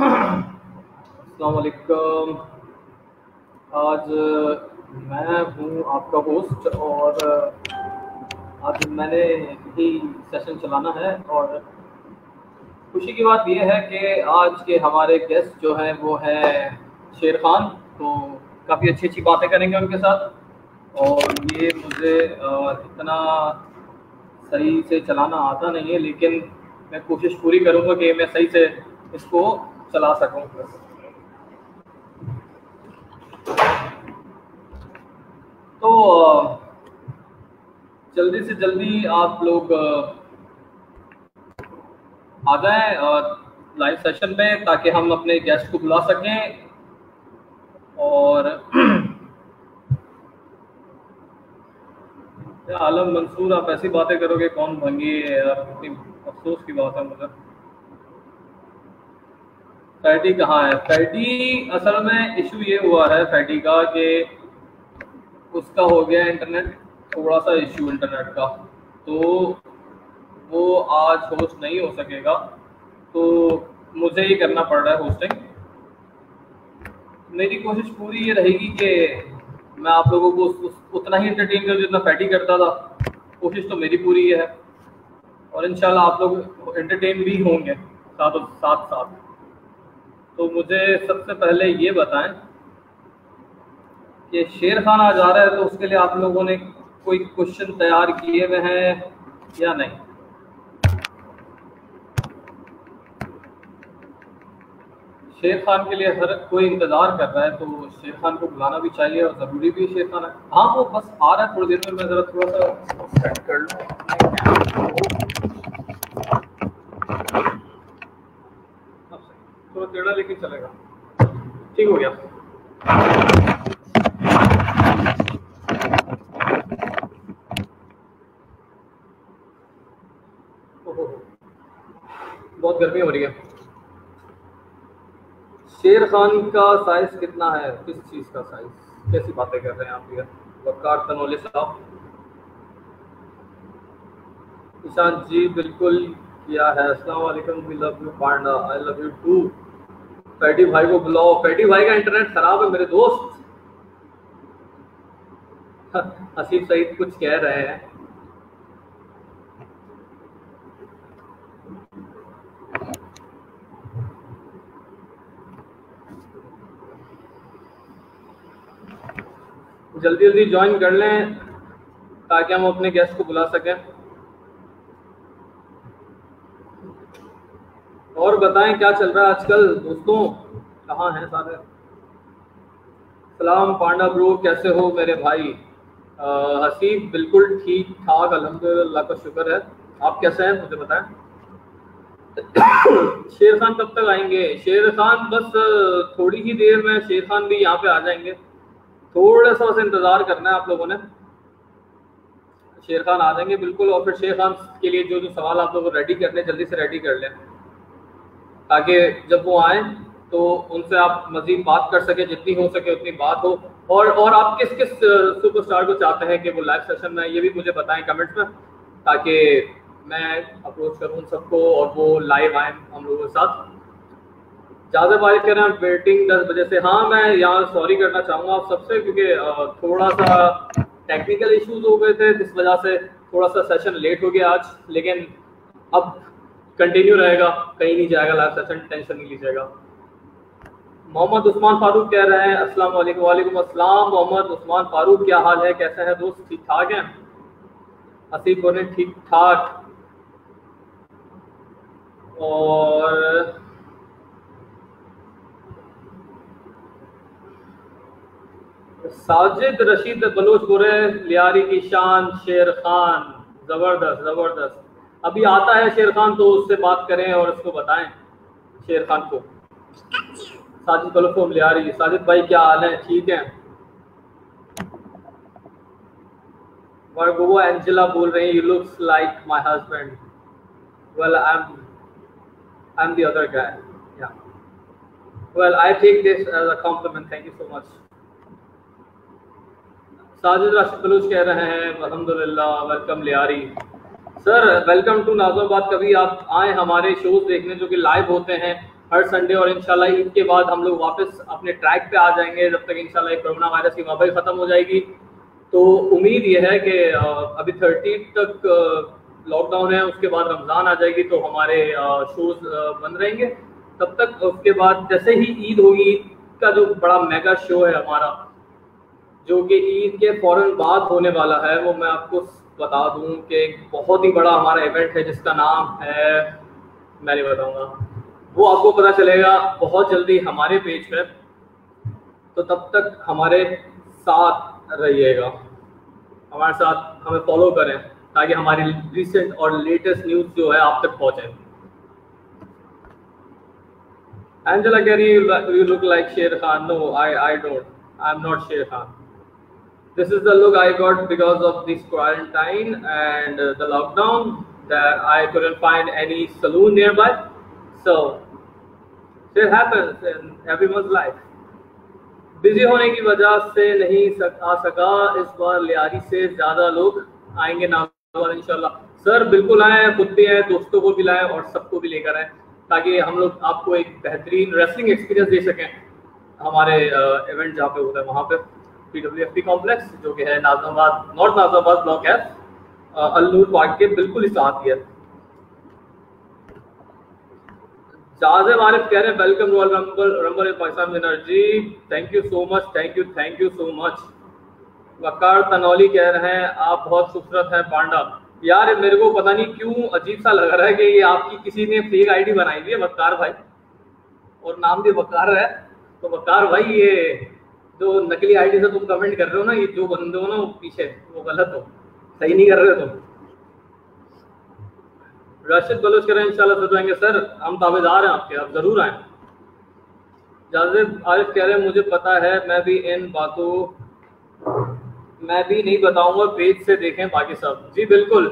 वालेकुम। आज मैं हूँ आपका होस्ट और आज मैंने यही सेशन चलाना है और खुशी की बात यह है कि आज के हमारे गेस्ट जो हैं वो है शेर खान। तो काफ़ी अच्छी अच्छी बातें करेंगे उनके साथ। और ये मुझे इतना सही से चलाना आता नहीं है, लेकिन मैं कोशिश पूरी करूँगा कि मैं सही से इसको चला सकूँ। तो जल्दी से जल्दी आप लोग आ जाएँ लाइव सेशन में, ताकि हम अपने गेस्ट को बुला सकें। और, आलम मंसूर, आप ऐसी बातें करोगे, कौन भंगी है? यार अफसोस की बात है मुझे। फैटी कहाँ है? फैटी असल में इशू ये हुआ है फैटी का कि उसका हो गया इंटरनेट थोड़ा सा इशू इंटरनेट का। तो वो आज होस्ट नहीं हो सकेगा। तो मुझे ही करना पड़ रहा है होस्टिंग मेरी कोशिश पूरी ये रहेगी कि मैं आप लोगों को उतना ही इंटरटेन कर जितना फैटी करता था। कोशिश तो मेरी पूरी है। और इंशाल्लाह आप लोग इंटरटेन भी होंगे साथ साथ साथ तो मुझे सबसे पहले ये बताएँ कि शेर खान आ जा रहा है तो उसके लिए आप लोगों ने कोई क्वेश्चन तैयार किए हुए हैं या नहीं? शेर खान के लिए हर कोई इंतज़ार कर रहा है तो शेर खान को बुलाना भी चाहिए और ज़रूरी भी शेर खान है। हाँ वो बस आ रहा है थोड़ी देर में, मैं ज़रा थोड़ा सा सेट कर लूँ। थोड़ा टेढ़ा लेकिन चलेगा। ठीक हो गया। बहुत गर्मी हो रही है। शेर खान का साइज़ कितना है? किस चीज़ का साइज़ कैसी बातें कर रहे हैं आप ये वकार तनोले साहब। ईशान जी, बिल्कुल किया है। अस्सलाम वालेकुम we love you Panda I love you too fatty भाई को बुलाओ। फैटी भाई का इंटरनेट खराब है, मेरे दोस्त। हसीब सईद कुछ कह रहे हैं। जल्दी जल्दी ज्वाइन कर लें, ताकि हम अपने गेस्ट को बुला सकें। और बताएँ क्या चल रहा है आजकल? दोस्तों, कहाँ हैं सारे? सलाम पांडा ब्रो, कैसे हो मेरे भाई? हसीब बिल्कुल ठीक ठाक, अल्हम्दुलिल्लाह का शुक्र है। आप कैसे हैं? मुझे बताएँ। शेर खान कब तक आएँगे? शेर खान बस थोड़ी ही देर में शेर खान भी यहाँ पे आ जाएँगे। थोड़ा सा बस इंतज़ार करना है आप लोगों ने। शेर खान आ जाएँगे, बिल्कुल, और फिर शेर खान के लिए जो जो सवाल आप लोग रेडी कर करने जल्दी से रेडी कर लें। ताकि जब वो आए तो उनसे आप मजीद बात कर सके, जितनी हो सके उतनी बात हो। और और आप किस किस सुपरस्टार को चाहते हैं कि वो लाइव सेशन में ये भी मुझे बताएँ कमेंट्स में, ताकि मैं अप्रोच करूँ उन सबको और वो लाइव आए हम लोगों के साथ। ज़्यादा बात करें वेटिंग दस बजे से। हाँ मैं यहाँ सॉरी करना चाहूँगा आप सबसे, क्योंकि थोड़ा सा टेक्निकल इश्यूज़ हो गए थे, जिस वजह से थोड़ा सा सेशन लेट हो गया आज। लेकिन अब कंटिन्यू रहेगा, कहीं नहीं जाएगा लाइव सेशन टेंशन नहीं लीजिएगा। मोहम्मद उस्मान फारूक कह रहे हैं, अस्सलाम वालेकुम वालेकुम अस्सलाम, मोहम्मद उस्मान फारूक, क्या हाल है, कैसे हैं दोस्त, ठीक ठाक हैं? हसीब बोले ठीक ठाक। और साजिद रशीद बलोच बोरे लियारी की शान, शेर खान, ज़बरदस्त ज़बरदस्त। अभी आता है शेर खान तो उससे बात करें और उसको बताएँ शेर खान को। साजिद बलोच को लियारी साजिद भाई, क्या हाल है? ठीक है? वो एंजेला बोल रही you looks like my husband well I am I am the other guy या well, i take this as a compliment. Thank you so much. Sajid Rashid Baloch कह रहे हैं अलहमदुल्ला welcome Lyari sir welcome to Nazobad कभी आप आए हमारे शोज़ देखने जो कि लाइव होते हैं हर संडे और इंशाल्लाह ईद के बाद हम लोग वापस अपने ट्रैक पे आ जाएँगे जब तक इंशाल्लाह कोरोना वायरस की वबाई ख़त्म हो जाएगी। तो उम्मीद ये है कि अभी थर्टी तक लॉकडाउन है, उसके बाद रमज़ान आ जाएगी तो हमारे शोज़ बंद रहेंगे। तब तक उसके बाद जैसे ही ईद होगी, ईद का जो बड़ा मेगा शो है हमारा, जो कि ईद के फ़ौरन बाद होने वाला है, वो मैं आपको बता दूँ कि एक बहुत ही बड़ा हमारा इवेंट है जिसका नाम है मैं नहीं बताऊँगा वो आपको पता चलेगा बहुत जल्दी हमारे पेज पे तो तब तक हमारे साथ रहिएगा हमारे साथ हमें फॉलो करें ताकि हमारी रिसेंट और लेटेस्ट न्यूज़ जो है आप तक पहुँचे Angela Kerry, you look like Sher Khan. No, I, I don't. I'm not Sher Khan. This is the look I got because of this quarantine and uh, the lockdown that I couldn't find any saloon nearby. So, it happens in everyone's life. Busy होने की वजह से नहीं सक, आ सका इस बार लियारी से ज़्यादा लोग आएँगे नागवार इंशाल्लाह सर बिल्कुल आए खुद भी आए दोस्तों को भी लाए और सबको भी लेकर आए ताकि हम लोग आपको एक बेहतरीन रेसलिंग एक्सपीरियंस दे सकें हमारे इवेंट जहाँ पे होता है वहाँ पे P W F P complex जो कि है नाजमाबाद नॉर्थ नाजमाबाद ब्लॉक है। अल्लूर पार्क के बिल्कुल ही साथ ही है। जाजिब आरिफ कह रहे हैं welcome royal rumble rumble Pakistan winner ji thank you so much thank you thank you so much Waqar Tanoli कह रहे हैं, आप बहुत खूबसूरत हैं पांडा. यार मेरे को पता नहीं क्यों अजीब सा लग रहा है कि ये आपकी किसी ने फेक आईडी बनाई हुई है, वकार भाई। और नाम भी वकार है। तो वकार भाई, ये जो नकली आईडी से तुम कमेंट कर रहे हो ना ये जो बंदे हो ना वो पीछे वो गलत हो। सही नहीं कर रहे तुम। राशिद बलोच करें इंशाल्लाह सब जाएँगे। सर हम ताबेदार हैं आपके आप ज़रूर आए। जाजिब आरिफ कह रहे हैं मुझे पता है मैं भी इन बातों मैं भी नहीं बताऊँगा पेज से देखें बाकी सब। जी बिल्कुल।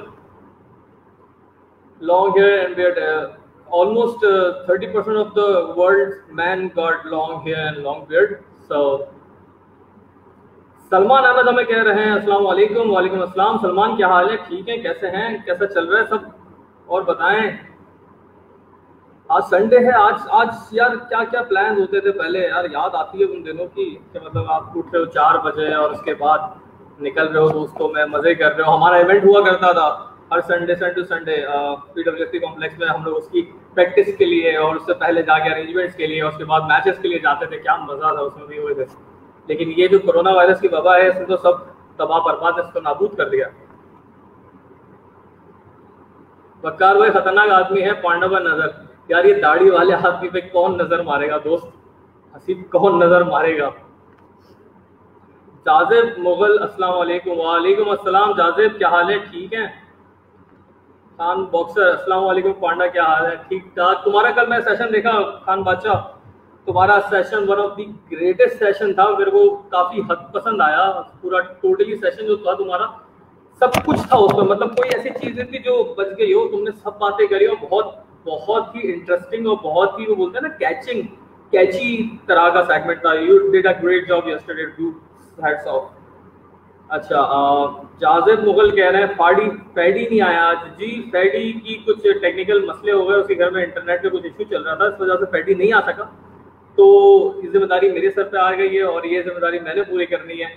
Long hair and beard almost uh, 30% of the world's men got long hair and long beard so Salman Ahmed हमें कह रहे हैं, अस्सलाम वालेकुम वालेकुम अस्सलाम, सलमान क्या हाल है? ठीक है, कैसे हैं? कैसा चल रहा है सब? और बताएँ, आज संडे है, आज आज यार क्या क्या प्लान होते थे पहले? यार याद आती है उन दिनों की कि मतलब आप उठ रहे हो चार बजे और उसके बाद निकल रहे हो दोस्तों, में मज़े कर रहे हो। हमारा इवेंट हुआ करता था, हर Sunday Sunday Sunday P W complex में हम लोग उसकी प्रैक्टिस के लिए और उससे पहले जाके अरेंजमेंट्स के लिए और उसके बाद मैचेस के लिए जाते थे। क्या मज़ा था उसमें भी हुए थे लेकिन ये जो कोरोना वायरस की वबा है, इसने तो सब तबाह बर्बाद, इसको नाबूद कर दिया। बक्कार भाई खतरनाक आदमी है पांडवा नज़र। यार, ये दाढ़ी वाले आदमी पे कौन नज़र मारेगा, दोस्त? हसीब कौन नज़र मारेगा? जाजिब मुगल, अस्सलाम वालेकुम। वालेकुम अस्सलाम, जाजिब, क्या हाल है? ठीक है? खान बॉक्सर अस्सलाम वालेकुम, पांडा, क्या हाल है? ठीक ठाक तुम्हारा कल मैं सेशन देखा, खान बादशाह। तुम्हारा session one of the greatest session था, मेरे को काफ़ी हद पसंद आया, पूरा टोटली सेशन जो था तुम्हारा, सब कुछ था उसमें मतलब कोई ऐसी चीज़ थी जो बच गई हो, तुमने सब बातें करी और बहुत बहुत ही इंटरेस्टिंग और बहुत ही वो बोलते हैं ना कैचिंग कैची तरह का सेगमेंट था। You did a great job yesterday do heads of अच्छा जाजिब मुगल कह रहे हैं फाड़ी फैडी नहीं आया आज। जी, फैडी की कुछ टेक्निकल मसले हो गए, उसके घर में इंटरनेट पे कुछ इश्यू चल रहा था, इस वजह से फैडी नहीं आ सका। तो ये ज़िम्मेदारी मेरे सर पे आ गई है और ये ज़िम्मेदारी मैंने पूरी करनी है।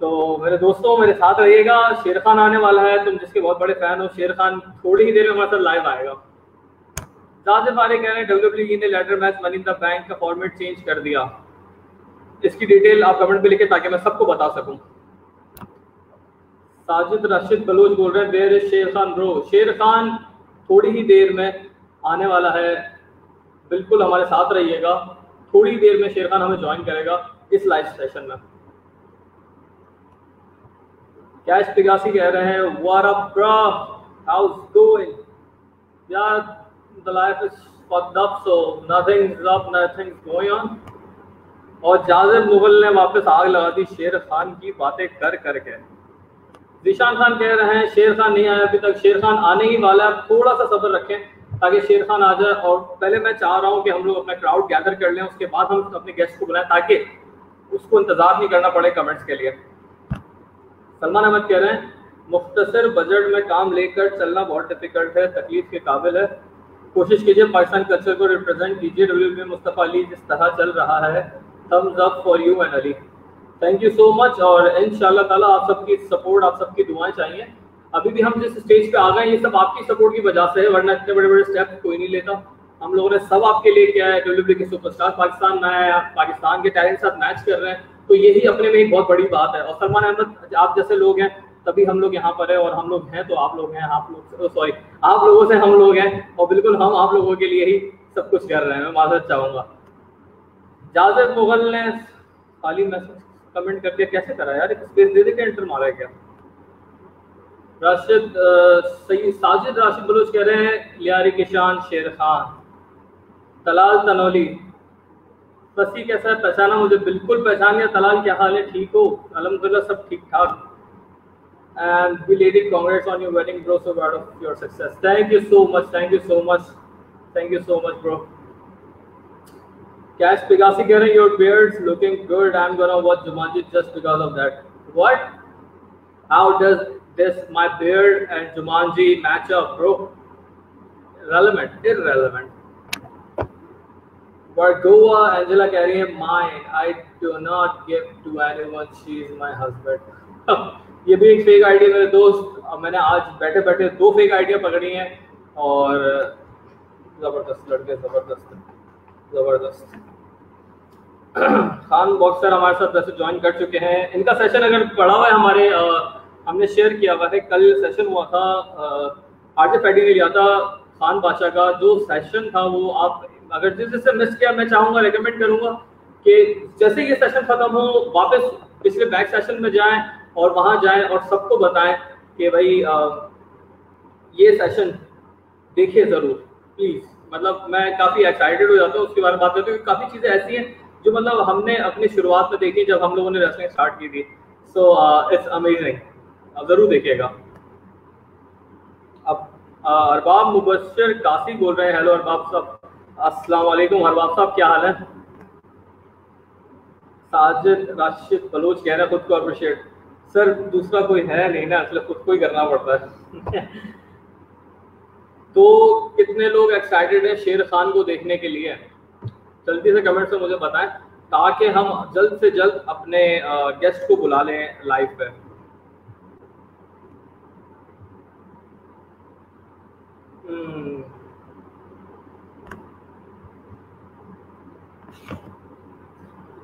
तो मेरे दोस्तों, मेरे साथ रहिएगा। शेर खान आने वाला है। तुम जिसके बहुत बड़े फ़ैन हो, शेर खान थोड़ी ही देर में हमारे साथ लाइव आएगा। जाजिब वाले कह रहे हैं डब्ल्यू ने later match money the bank का फॉर्मेट चेंज कर दिया। इसकी डिटेल आप कमेंट पे लिखे ताकि मैं सबको बता सकूँ। साजिद राशिद बलोच बोल रहे हैं देर इज़ शेर खान ब्रो शेर खान थोड़ी ही देर में आने वाला है। बिल्कुल हमारे साथ रहिएगा। थोड़ी देर में शेर खान हमें ज्वाइन करेगा इस लाइव सेशन में। कैश पिगासी कह रहे हैं? Nothing's up nothing's going? on. और जाजिब मुगल ने वापस आग लगा दी शेर खान की बातें कर करके। जिशान खान कह रहे हैं, शेर खान नहीं आया अभी तक, शेर खान आने ही वाला है, थोड़ा सा सब्र रखें। ताकि शेर खान आ जाए और पहले मैं चाह रहा हूँ कि हम लोग अपना क्राउड गैदर कर लें, उसके बाद हम अपने गेस्ट को बुलाएँ ताकि उसको इंतज़ार नहीं करना पड़े कमेंट्स के लिए। सलमान अहमद कह रहे हैं, मुख्तसर बजट में काम लेकर चलना बहुत डिफ़िकल्ट है, तकलीफ़ के काबिल है। कोशिश कीजिए पाकिस्तान कल्चर को रिप्रेजेंट कीजिए डब्ल्यू में मुस्तफ़ा अली जिस तरह चल रहा है thumbs up for you and Ali thank you so much और इन ताला आप सबकी सपोर्ट आप सबकी दुआएँ चाहिए। अभी भी हम जिस स्टेज पे आ गए ये सब आपकी सपोर्ट की वजह से है, वरना इतने बड़े बड़े स्टेप कोई नहीं लेता। हम लोगों ने सब आपके लिए किया है डब्ल्यू के सुपरस्टार पाकिस्तान में आया पाकिस्तान के टैलेंट साथ मैच कर रहे हैं तो यही अपने में एक बहुत बड़ी बात है। और सलमान अहमद आप जैसे लोग हैं, तभी हम लोग यहाँ पर है और हम लोग हैं तो आप लोग हैं, आप लोग सॉरी आप लोगों से हम लोग हैं और बिल्कुल हम आप लोगों के लिए ही सब कुछ कर रहे हैं। मैं माजरत चाहूँगा। जावेद मुगल ने खाली मैसेज कमेंट करके कैसे करा? यार स्पेस दे दे के एंटर मारा है क्या? राशिद साजिद राशिद बलोच कह रहे हैं लियारी किशान शेर खान तलाल तनौली फसी कैसा है पहचाना मुझे बिल्कुल पहचान गया तलाल क्या हाल है ठीक हो अलहमदिल्ला सब ठीक ठाक and belated congrats on your wedding bro so proud of your success thank you so much thank you so much thank you so much bro Cash Pegasi keh rahe your beard's looking good I'm gonna watch Jumanji just because of that what how does this my beard and Jumanji match up bro relevant irrelevant Goa, Angela Carey, mine. I do not give to anyone. She is my husband. ये भी एक fake idea मेरे दोस्त मैंने आज बैठे बैठे दो फेक आइडिया पकड़ी हैं और ज़बरदस्त लड़के ज़बरदस्त ज़बरदस्त खान बॉक्सर हमारे साथ वैसे ज्वाइन कर चुके हैं इनका सेशन अगर पड़ा हुआ है हमारे आ, हमने शेयर किया हुआ है कल सेशन हुआ था आर जे फैडी ने लिया था खान बादशाह का जो सेशन था वो आप अगर जिस जिससे मिस किया मैं चाहूँगा रिकमेंड करूँगा कि जैसे ये सेशन खत्म हो वापस पिछले बैक सेशन में जाएँ और वहाँ जाएँ और सबको बताएँ कि भाई आ, ये सेशन देखिए ज़रूर प्लीज़ मतलब मैं काफ़ी एक्साइटेड हो जाता हूँ उसके बारे में बात करते हैं काफ़ी चीज़ें ऐसी हैं जो मतलब हमने अपनी शुरुआत में देखी जब हम लोगों ने रेसलिंग स्टार्ट की थी। सो इट्स अमेजिंग अब ज़रूर देखिएगा। अब अरबाब मुबशर कासी बोल रहे हैं। हेलो अरबाब साहब। अस्सलाम वालेकुम हरबाब साहब, क्या हाल है? साजिद राशिद बलोच कह रहे खुद को अप्रिशिएट सर, दूसरा कोई है नहीं ना, इसलिए खुद को ही करना पड़ता है। तो कितने लोग एक्साइटेड हैं शेर खान को देखने के लिए? जल्दी से कमेंट से मुझे बताएँ, ताकि हम जल्द से जल्द अपने गेस्ट को बुला लें लाइव पे। हम्म।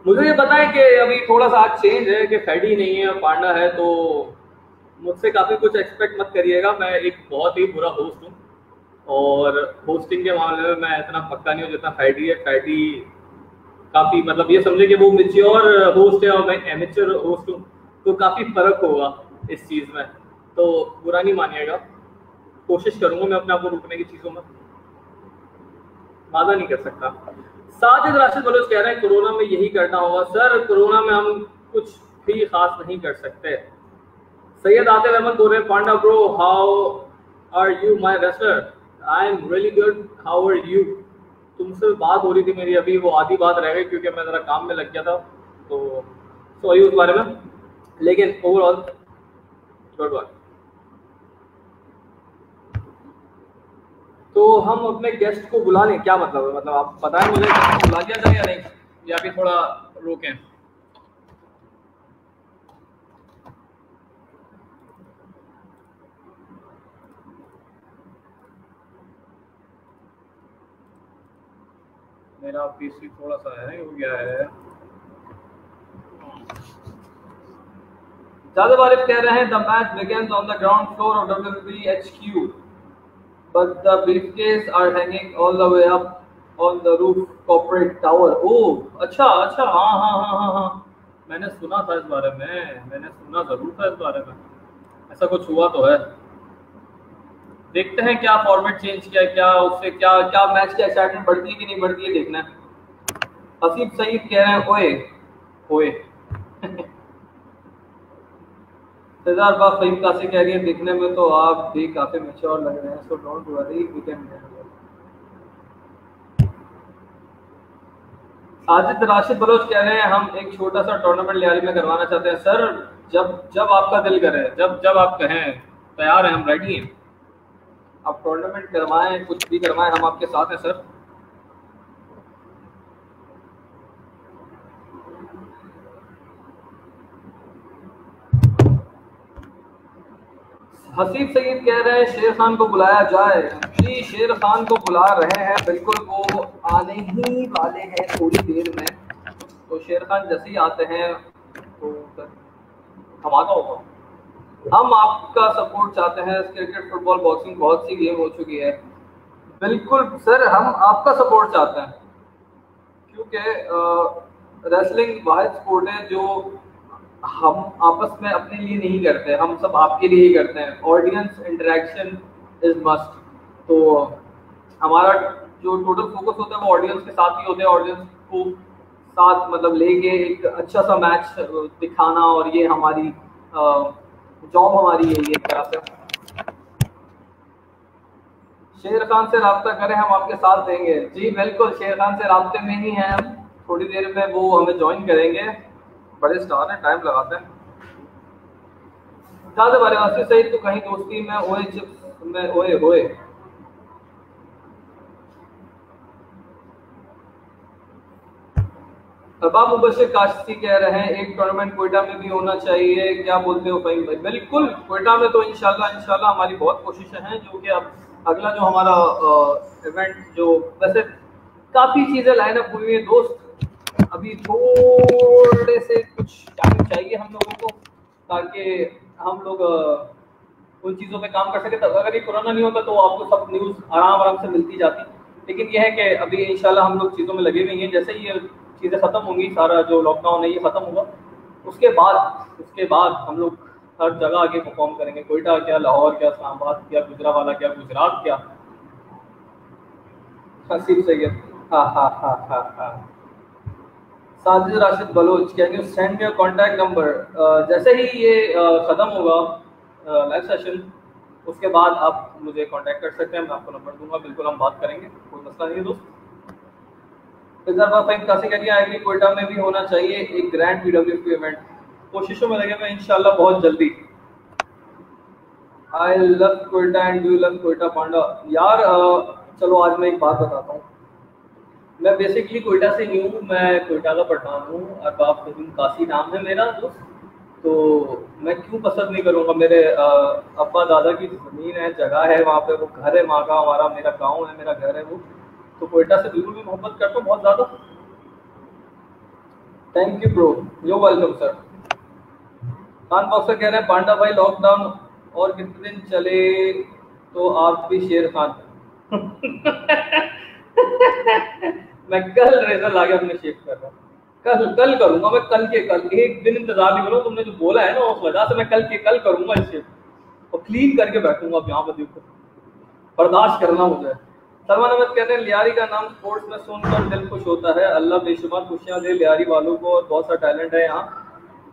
मुझे ये पता है कि अभी थोड़ा सा आज चेंज है कि फैडी नहीं है, पांडा है तो मुझसे काफ़ी कुछ एक्सपेक्ट मत करिएगा। मैं एक बहुत ही बुरा होस्ट हूँ और होस्टिंग के मामले में मैं इतना पक्का नहीं हूँ जितना फैडी है। फैडी काफ़ी मतलब ये समझे कि वो मिच्योर होस्ट है और मैं एमेचर होस्ट हूँ तो काफ़ी फ़र्क होगा इस चीज़ में। तो बुरा नहीं मानिएगा। कोशिश करूँगा मैं अपने आप को रुकने की चीज़ों में। वादा नहीं कर सकता। साजिद राशिद बलोच कह रहे हैं, कोरोना में यही करना होगा। सर, कोरोना में हम कुछ भी खास नहीं कर सकते। सैयद आतिल अहमद बोल रहे हैं, Panda bro how are you my wrestler I am really good how are you तुमसे बात हो रही थी मेरी अभी, वो आधी बात रह गई क्योंकि मैं ज़रा काम में लग गया था। तो सॉरी उस बारे में। लेकिन ओवरऑल गुड वर्क तो हम अपने गेस्ट को बुला लें। क्या मतलब है? मतलब आप बताएँ मुझे बुला दिया जाए या नहीं? या फिर थोड़ा रोकें? मेरा पीसी थोड़ा सा है, हो गया है। ज़्यादा बार कह रहे हैं the match begins on the ground floor of WWE HQ but the briefcase are hanging all the way up on the roof corporate tower. Oh, अच्छा अच्छा हाँ हाँ हाँ हाँ हाँ मैंने सुना था इस बारे में मैंने सुना ज़रूर था इस बारे में। ऐसा कुछ हुआ तो है। देखते हैं क्या फॉर्मेट चेंज किया क्या उससे क्या क्या मैच की एक्साइटमेंट बढ़ती है कि नहीं बढ़ती है देखना है। हसीब सईद कह रहे हैं ओए ओए। फहीम कासी कह रही है, देखने में तो आप भी काफ़ी मैच्योर लग रहे हैं so don't worry we can Ajid Rashid, Baloch कह रहे हैं, हम एक छोटा सा टूर्नामेंट लियारी में करवाना चाहते हैं। सर, जब जब आपका दिल करे, जब जब आप कहें, तैयार हैं, हम रेडी हैं। आप टूर्नामेंट करवाएँ, कुछ भी करवाएँ, हम आपके साथ हैं, सर। हसीब सईद कह रहे हैं, शेर खान को बुलाया जाए। जी, शेर खान को बुला रहे हैं, बिल्कुल वो आने ही वाले हैं थोड़ी देर में। तो शेर खान जैसे ही आते हैं तो धमाका होगा। हम आपका सपोर्ट चाहते हैं क्रिकेट, फुटबॉल, बॉक्सिंग बहुत सी गेम हो चुकी है। बिल्कुल, सर, हम आपका सपोर्ट चाहते हैं। क्योंकि रेसलिंग वाहिद स्पोर्ट है जो हम आपस में अपने लिए नहीं करते, हम सब आपके लिए ही करते हैं। ऑडियंस इंटरेक्शन इज़ मस्ट तो हमारा जो टोटल फोकस होता है वो ऑडियंस के साथ ही होता है। ऑडियंस को साथ मतलब लेके एक अच्छा सा मैच दिखाना और ये हमारी जॉब हमारी है ये तरह से। शेर खान से रबता करें, हम आपके साथ देंगे। जी, बिल्कुल, शेर खान से रबते में ही हैं। हम थोड़ी देर में वो हमें ज्वाइन करेंगे। बड़े स्टार हैं टाइम लगाते हैं। ज़्यादा बारे वासी सही तो कहीं दोस्ती में ओए चिप्स में ओए होए अबाब मुबशिर काशी कह रहे हैं, एक टूर्नामेंट कोयटा में भी होना चाहिए, क्या बोलते हो भाई? भाई, बिल्कुल, कोयटा में तो इंशाल्लाह इंशाल्लाह हमारी बहुत कोशिशें हैं, जो कि अब अगला जो हमारा इवेंट जो वैसे काफ़ी चीज़ें लाइन अप हुई है, दोस्त अभी थोड़े से कुछ टाइम चाहिए हम लोगों को, ताकि हम लोग उन चीज़ों पे काम कर सके। तो अगर ये कोरोना नहीं होता तो आपको सब न्यूज़ आराम आराम से मिलती जाती। लेकिन यह है कि अभी इंशाल्लाह हम लोग चीज़ों में लगे हुए हैं। जैसे ये चीज़ें ख़त्म होंगी, सारा जो लॉकडाउन है, ये ख़त्म होगा उसके बाद उसके बाद हम लोग हर जगह आगे परफॉर्म करेंगे। कोयटा क्या, लाहौर क्या, इस्लामाबाद क्या, गुजरावाला क्या, गुजरात क्या। हसीब सैयद। हाँ हाँ हाँ हाँ हाँ। Sajid Rashid Baloch can you send your contact number जैसे ही ये ख़त्म होगा लाइव सेशन उसके बाद आप मुझे कांटेक्ट कर सकते हैं, मैं आपको नंबर दूँगा, बिल्कुल हम बात करेंगे, कोई मसला नहीं है दोस्त। इधर फाइन कासी कह एग्री कोयटा में भी होना चाहिए एक ग्रैंड पीडब्ल्यू इवेंट कोशिशों में लगे मैं इंशाल्लाह बहुत जल्दी। I love Quetta and do love Quetta Panda. यार चलो आज मैं एक बात बताता हूँ। मैं बेसिकली कोयटा से ही हूँ, मैं कोयटा का पठान हूँ, अरबाब फहीम काशी नाम है मेरा दोस्त। तो मैं क्यों पसंद नहीं करूँगा? मेरे अब्बा दादा की ज़मीन है, जगह है, वहाँ पे वो घर है, वहाँ का हमारा, मेरा गाँव है, मेरा घर है वो। तो कोयटा से बिल्कुल भी मोहब्बत करता हूँ, बहुत ज़्यादा। Thank you bro yo welcome sir Khan boxer कह रहे हैं, पांडा भाई लॉकडाउन और कितने दिन चले? तो आप भी शेर खान। मैं कल ला के अपने शेप कर रहा कल कल करूँगा मैं, कल के, कल एक दिन इंतज़ार नहीं करूँ, तुमने जो बोला है ना, उस वजह से मैं कल के, कल करूँगा इस शेप और क्लीन करके बैठूँगा अब यहाँ पर देखो। बर्दाश्त करना मुझे सलमान अहमद कहते हैं, लियारी का नाम स्पोर्ट्स में सुनकर दिल खुश होता है। अल्लाह बेशुमार खुशियाँ दे, लियारी वालों को और बहुत सा टैलेंट है यहाँ।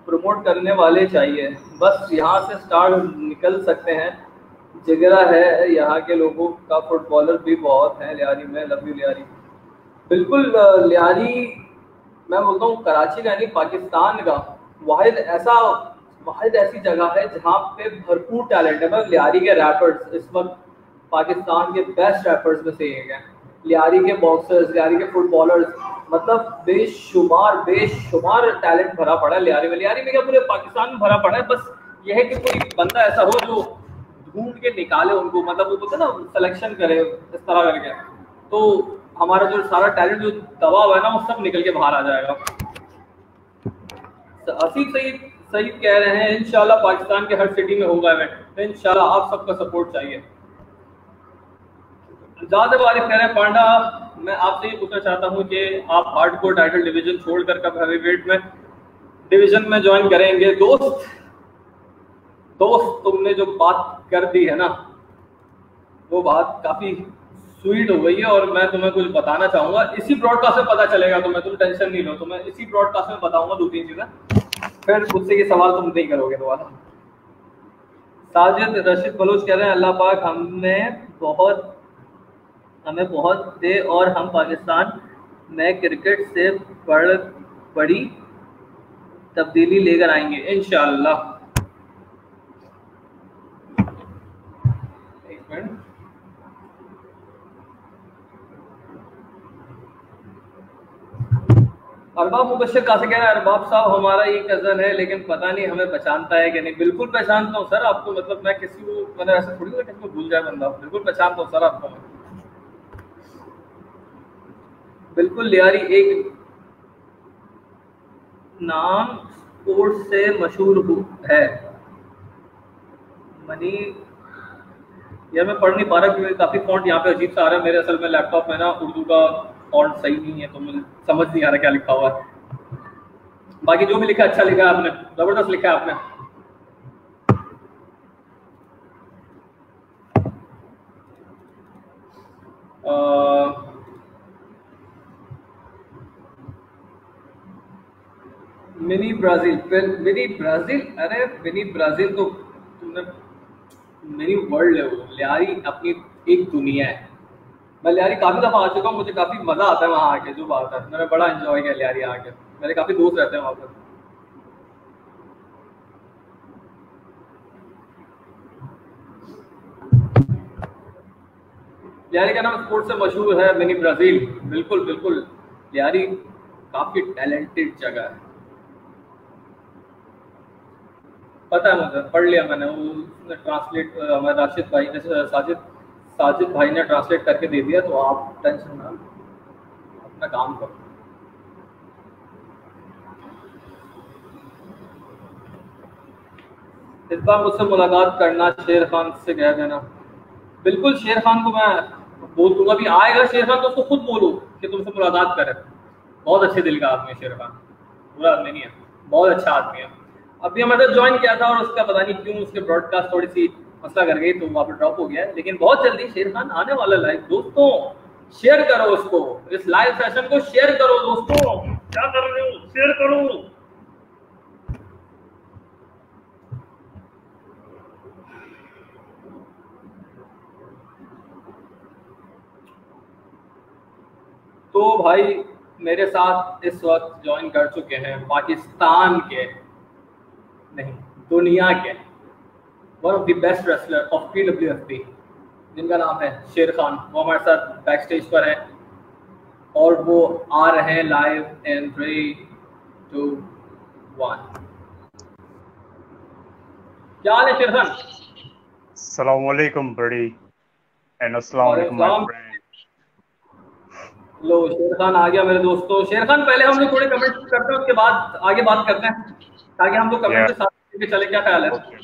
प्रमोट करने वाले चाहिए। बस यहाँ से स्टार निकल सकते हैं। जिगरा है यहाँ के लोगों का फुटबॉलर भी बहुत है, लियारी, में लव यू लियारी। बिल्कुल लियारी, मैं बोलता हूँ कराची यानी पाकिस्तान का वाहिद ऐसा, वाहिद ऐसी जगह है जहाँ पे भरपूर टैलेंट है। मतलब लियारी के रैपर्स इस वक्त पाकिस्तान के बेस्ट रैपर्स में से एक हैं। लियारी के बॉक्सर्स लियारी के फुटबॉलर्स मतलब बेशुमार बेशुमार टैलेंट भरा पड़ा है लियारी में। लियारी में क्या पूरे पाकिस्तान में भरा पड़ा है? बस यह है कि कोई बंदा ऐसा हो जो ढूंढ के निकाले उनको मतलब वो बोलते ना सिलेक्शन करे, इस तरह करके। तो हमारा जो सारा टैलेंट जो दबा हुआ है ना, वो सब निकल के बाहर आ जाएगा। असीफ सईद सईद कह रहे हैं, इंशाल्लाह पाकिस्तान के हर सिटी में होगा इवेंट तो इंशाल्लाह आप सबका सपोर्ट चाहिए। ज़्यादा वारिफ कह रहे हैं, पांडा, मैं आपसे ये पूछना चाहता हूँ कि आप हार्ड कोर टाइटल डिवीज़न छोड़कर कब हैवी वेट में डिवीज़न में ज्वाइन करेंगे? दोस्त दोस्त तुमने जो बात कर दी है ना, वो बात काफ़ी स्वीट हो गई है और मैं तुम्हें कुछ बताना चाहूँगा। इसी ब्रॉडकास्ट में पता चलेगा तुम्हें, तुम टेंशन नहीं लो तो मैं इसी ब्रॉडकास्ट में बताऊँगा दो तीन चीज़ें। फिर मुझसे ये सवाल तुम नहीं करोगे दोबारा। साजिद रशीद बलोच कह रहे हैं, अल्लाह पाक हमने बहुत, हमें बहुत दे और हम पाकिस्तान में क्रिकेट से बड़ बड़ी तब्दीली लेकर आएँगे इनशाला एक मिनट अरबाब मुबशर से कह रहा है, अरबाब साहब हमारा ये कज़न है, लेकिन पता नहीं हमें पहचानता है कि नहीं। बिल्कुल पहचानता हूँ, सर, आपको मतलब मैं किसी को मतलब ऐसा थोड़ी ना किसी को भूल जाए बंदा। बिल्कुल पहचानता हूँ, सर, आपको। बिल्कुल लियारी, एक नाम स्पोर्ट्स से मशहूर है मनी, यार, मैं पढ़ नहीं पा रहा क्योंकि काफ़ी फॉन्ट यहाँ पे अजीब सा आ रहा है मेरे असल में लैपटॉप में ना, उर्दू का फॉन्ट सही नहीं है तो मुझे समझ नहीं आ रहा क्या लिखा हुआ है। बाकी जो भी लिखा अच्छा लिखा आपने। ज़बरदस्त लिखा है आपने। मिनी ब्राज़ील मिनी ब्राज़ील, अरे मिनी ब्राज़ील तो तुमने, मिनी वर्ल्ड है वो लियारी अपनी एक दुनिया है। मैं लियारी काफ़ी दफ़ा आ चुका हूँ, मुझे काफ़ी मज़ा आता है वहाँ आके जो बात है। मैंने बड़ा इन्जॉय किया लियारी आके। मेरे काफ़ी दोस्त रहते हैं वहाँ पर। लियारी का नाम स्पोर्ट्स से मशहूर है मिनी ब्राज़ील। बिल्कुल बिल्कुल। लियारी काफ़ी टैलेंटेड जगह है। पता है मुझे, पढ़ लिया मैंने। वो ट्रांसलेट हमारे राशिद भाई ने, साजिद साजिद भाई ने ट्रांसलेट करके दे दिया तो आप टेंशन ना अपना काम करो। इस बार मुझसे मुलाकात करना शेर खान से कह देना। बिल्कुल शेर खान को मैं बोल दूँगा भी आएगा शेर खान तो उसको खुद बोलो कि तुमसे मुलाकात करे। बहुत अच्छे दिल का आदमी है शेर खान। बुरा आदमी नहीं है, बहुत अच्छा आदमी है। अभी हमारे ज्वाइन किया था और उसका पता नहीं क्यों उसके ब्रॉडकास्ट थोड़ी सी मसला कर गई तो वहाँ पर ड्रॉप हो गया। लेकिन बहुत जल्दी शेर खान आने वाला लाइव दोस्तों शेयर करो उसको। इस लाइव सेशन को शेयर करो दोस्तों। क्या कर रहे हो? शेयर करो। तो भाई मेरे साथ इस वक्त ज्वाइन कर चुके हैं पाकिस्तान के नहीं दुनिया के। One of the best wrestler of P W F P जिनका नाम है शेर खान। वो हमारे साथ बैक स्टेज पर है। और वो आ रहे हैं live in three two one क्या हाल है शेर खान? अस्सलाम वालेकुम बड़ी। एंड अस्सलाम वालेकुम माय फ्रेंड लो शेर खान आ गया मेरे दोस्तों। शेर खान पहले हम लोग थोड़े कमेंट करते हैं उसके बाद आगे बात करते हैं। ताकि हम लोग कमेंट के साथ चले। क्या ख्याल है? Okay.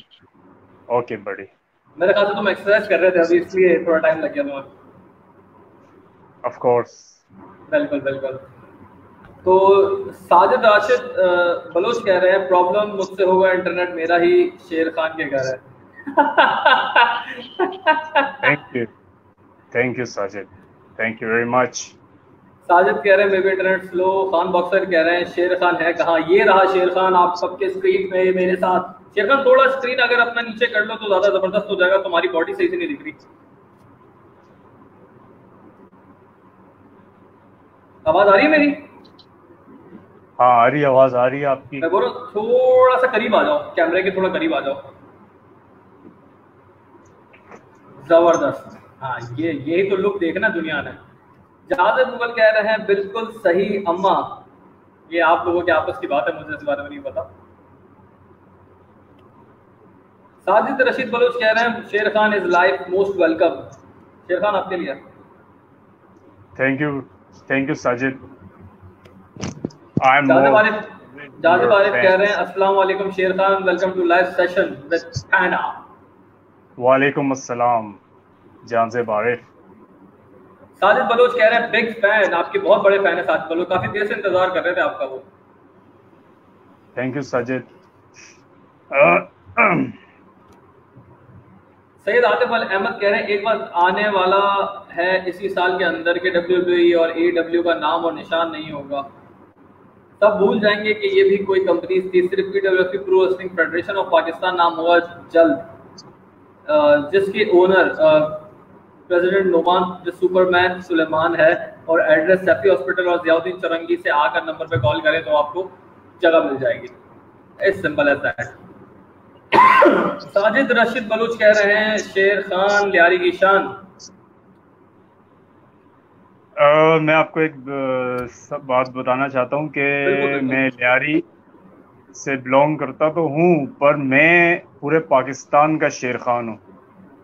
ओके बड़ी मेरे ख्याल से तुम एक्सरसाइज कर रहे थे अभी इसलिए थोड़ा टाइम लग गया तुम्हें ऑफ़ कोर्स बिल्कुल बिल्कुल। तो साजिद राशिद बलोच कह रहे हैं प्रॉब्लम मुझसे होगा इंटरनेट मेरा ही शेर खान के घर है। Thank you thank you Sajid. Thank you very much Sajid कह रहे हैं maybe internet slow Khan boxer कह रहे हैं शेर खान है कहा? ये रहा शेर खान आप सबके स्क्रीन पे मेरे साथ। शेरखान थोड़ा स्क्रीन अगर अपना नीचे कर लो तो ज़्यादा ज़बरदस्त हो जाएगा तुम्हारी बॉडी सही से नहीं दिख रही। आवाज़ आ रही है मेरी? हाँ आ रही आवाज़ आ रही है आपकी। मैं बोल रहा थोड़ा सा करीब आ जाओ कैमरे के थोड़ा करीब आ जाओ। ज़बरदस्त। हाँ ये यही तो लुक देखना दुनिया ने ज़्यादा मुगल कह रहे हैं बिल्कुल सही अम्मा। ये आप लोगों के आपस की बात है मुझे इस बारे में नहीं पता। साजिद रशीद बलोच कह रहे हैं Sher Khan is life most welcome Sher Khan आपके लिए। Thank you thank you Sajid I am Jazib Arif कह रहे हैं अस्सलाम वालेकुम Sher Khan welcome to live session with हैना वालेकुम अस्सलाम जाजिब आरिफ साजिद बलोच कह रहे हैं बिग फ़ैन आपके बहुत बड़े फ़ैन है साजिद बलोच। काफ़ी देर से इंतज़ार कर रहे थे आपका वो। थैंक यू साजिद सैयद आतिफ अल अहमद कह रहे हैं, एक बार आने वाला है इसी साल के अंदर के डब्ल्यू e और ए डब्ल्यू का नाम और निशान नहीं होगा। तब भूल जाएँगे कि ये भी कोई कंपनी थी, सिर्फ़ P W pro wrestling federation of Pakistan नाम होगा जल्द। जिसके ओनर प्रेसिडेंट नोमान जो सुपरमैन सुलेमान है, और एड्रेस सैफी हॉस्पिटल और जियाउद्दीन चरंगी से आकर नंबर पे कॉल करें तो आपको जगह मिल जाएगी। इस simple as that Sajid Rashid Baloch कह रहे हैं शेर खान लियारी की शान। uh, मैं आपको एक uh, बात बताना चाहता हूँ कि मैं लियारी से बिलोंग करता तो हूँ पर मैं पूरे पाकिस्तान का शेर खान हूँ।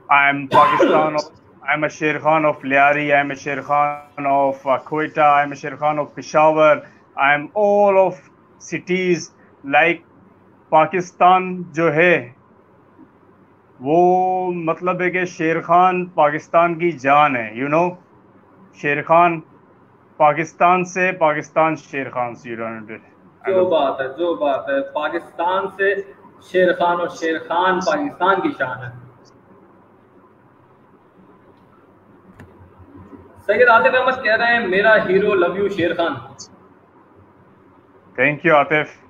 I am Pakistan I am a Sher Khan of Lyari I am a Sher Khan of Quetta I am a Sher Khan of Peshawar I am all of cities like Pakistan जो है वो मतलब है कि शेर खान पाकिस्तान की जान है यू you नो know? शेर खान पाकिस्तान से पाकिस्तान शेर खान से जो बात है जो बात है पाकिस्तान से शेर खान और शेर खान पाकिस्तान की शान है। सैयद आतिफ अहमद कह रहे हैं मेरा hero love you Sher Khan. Thank you Atif.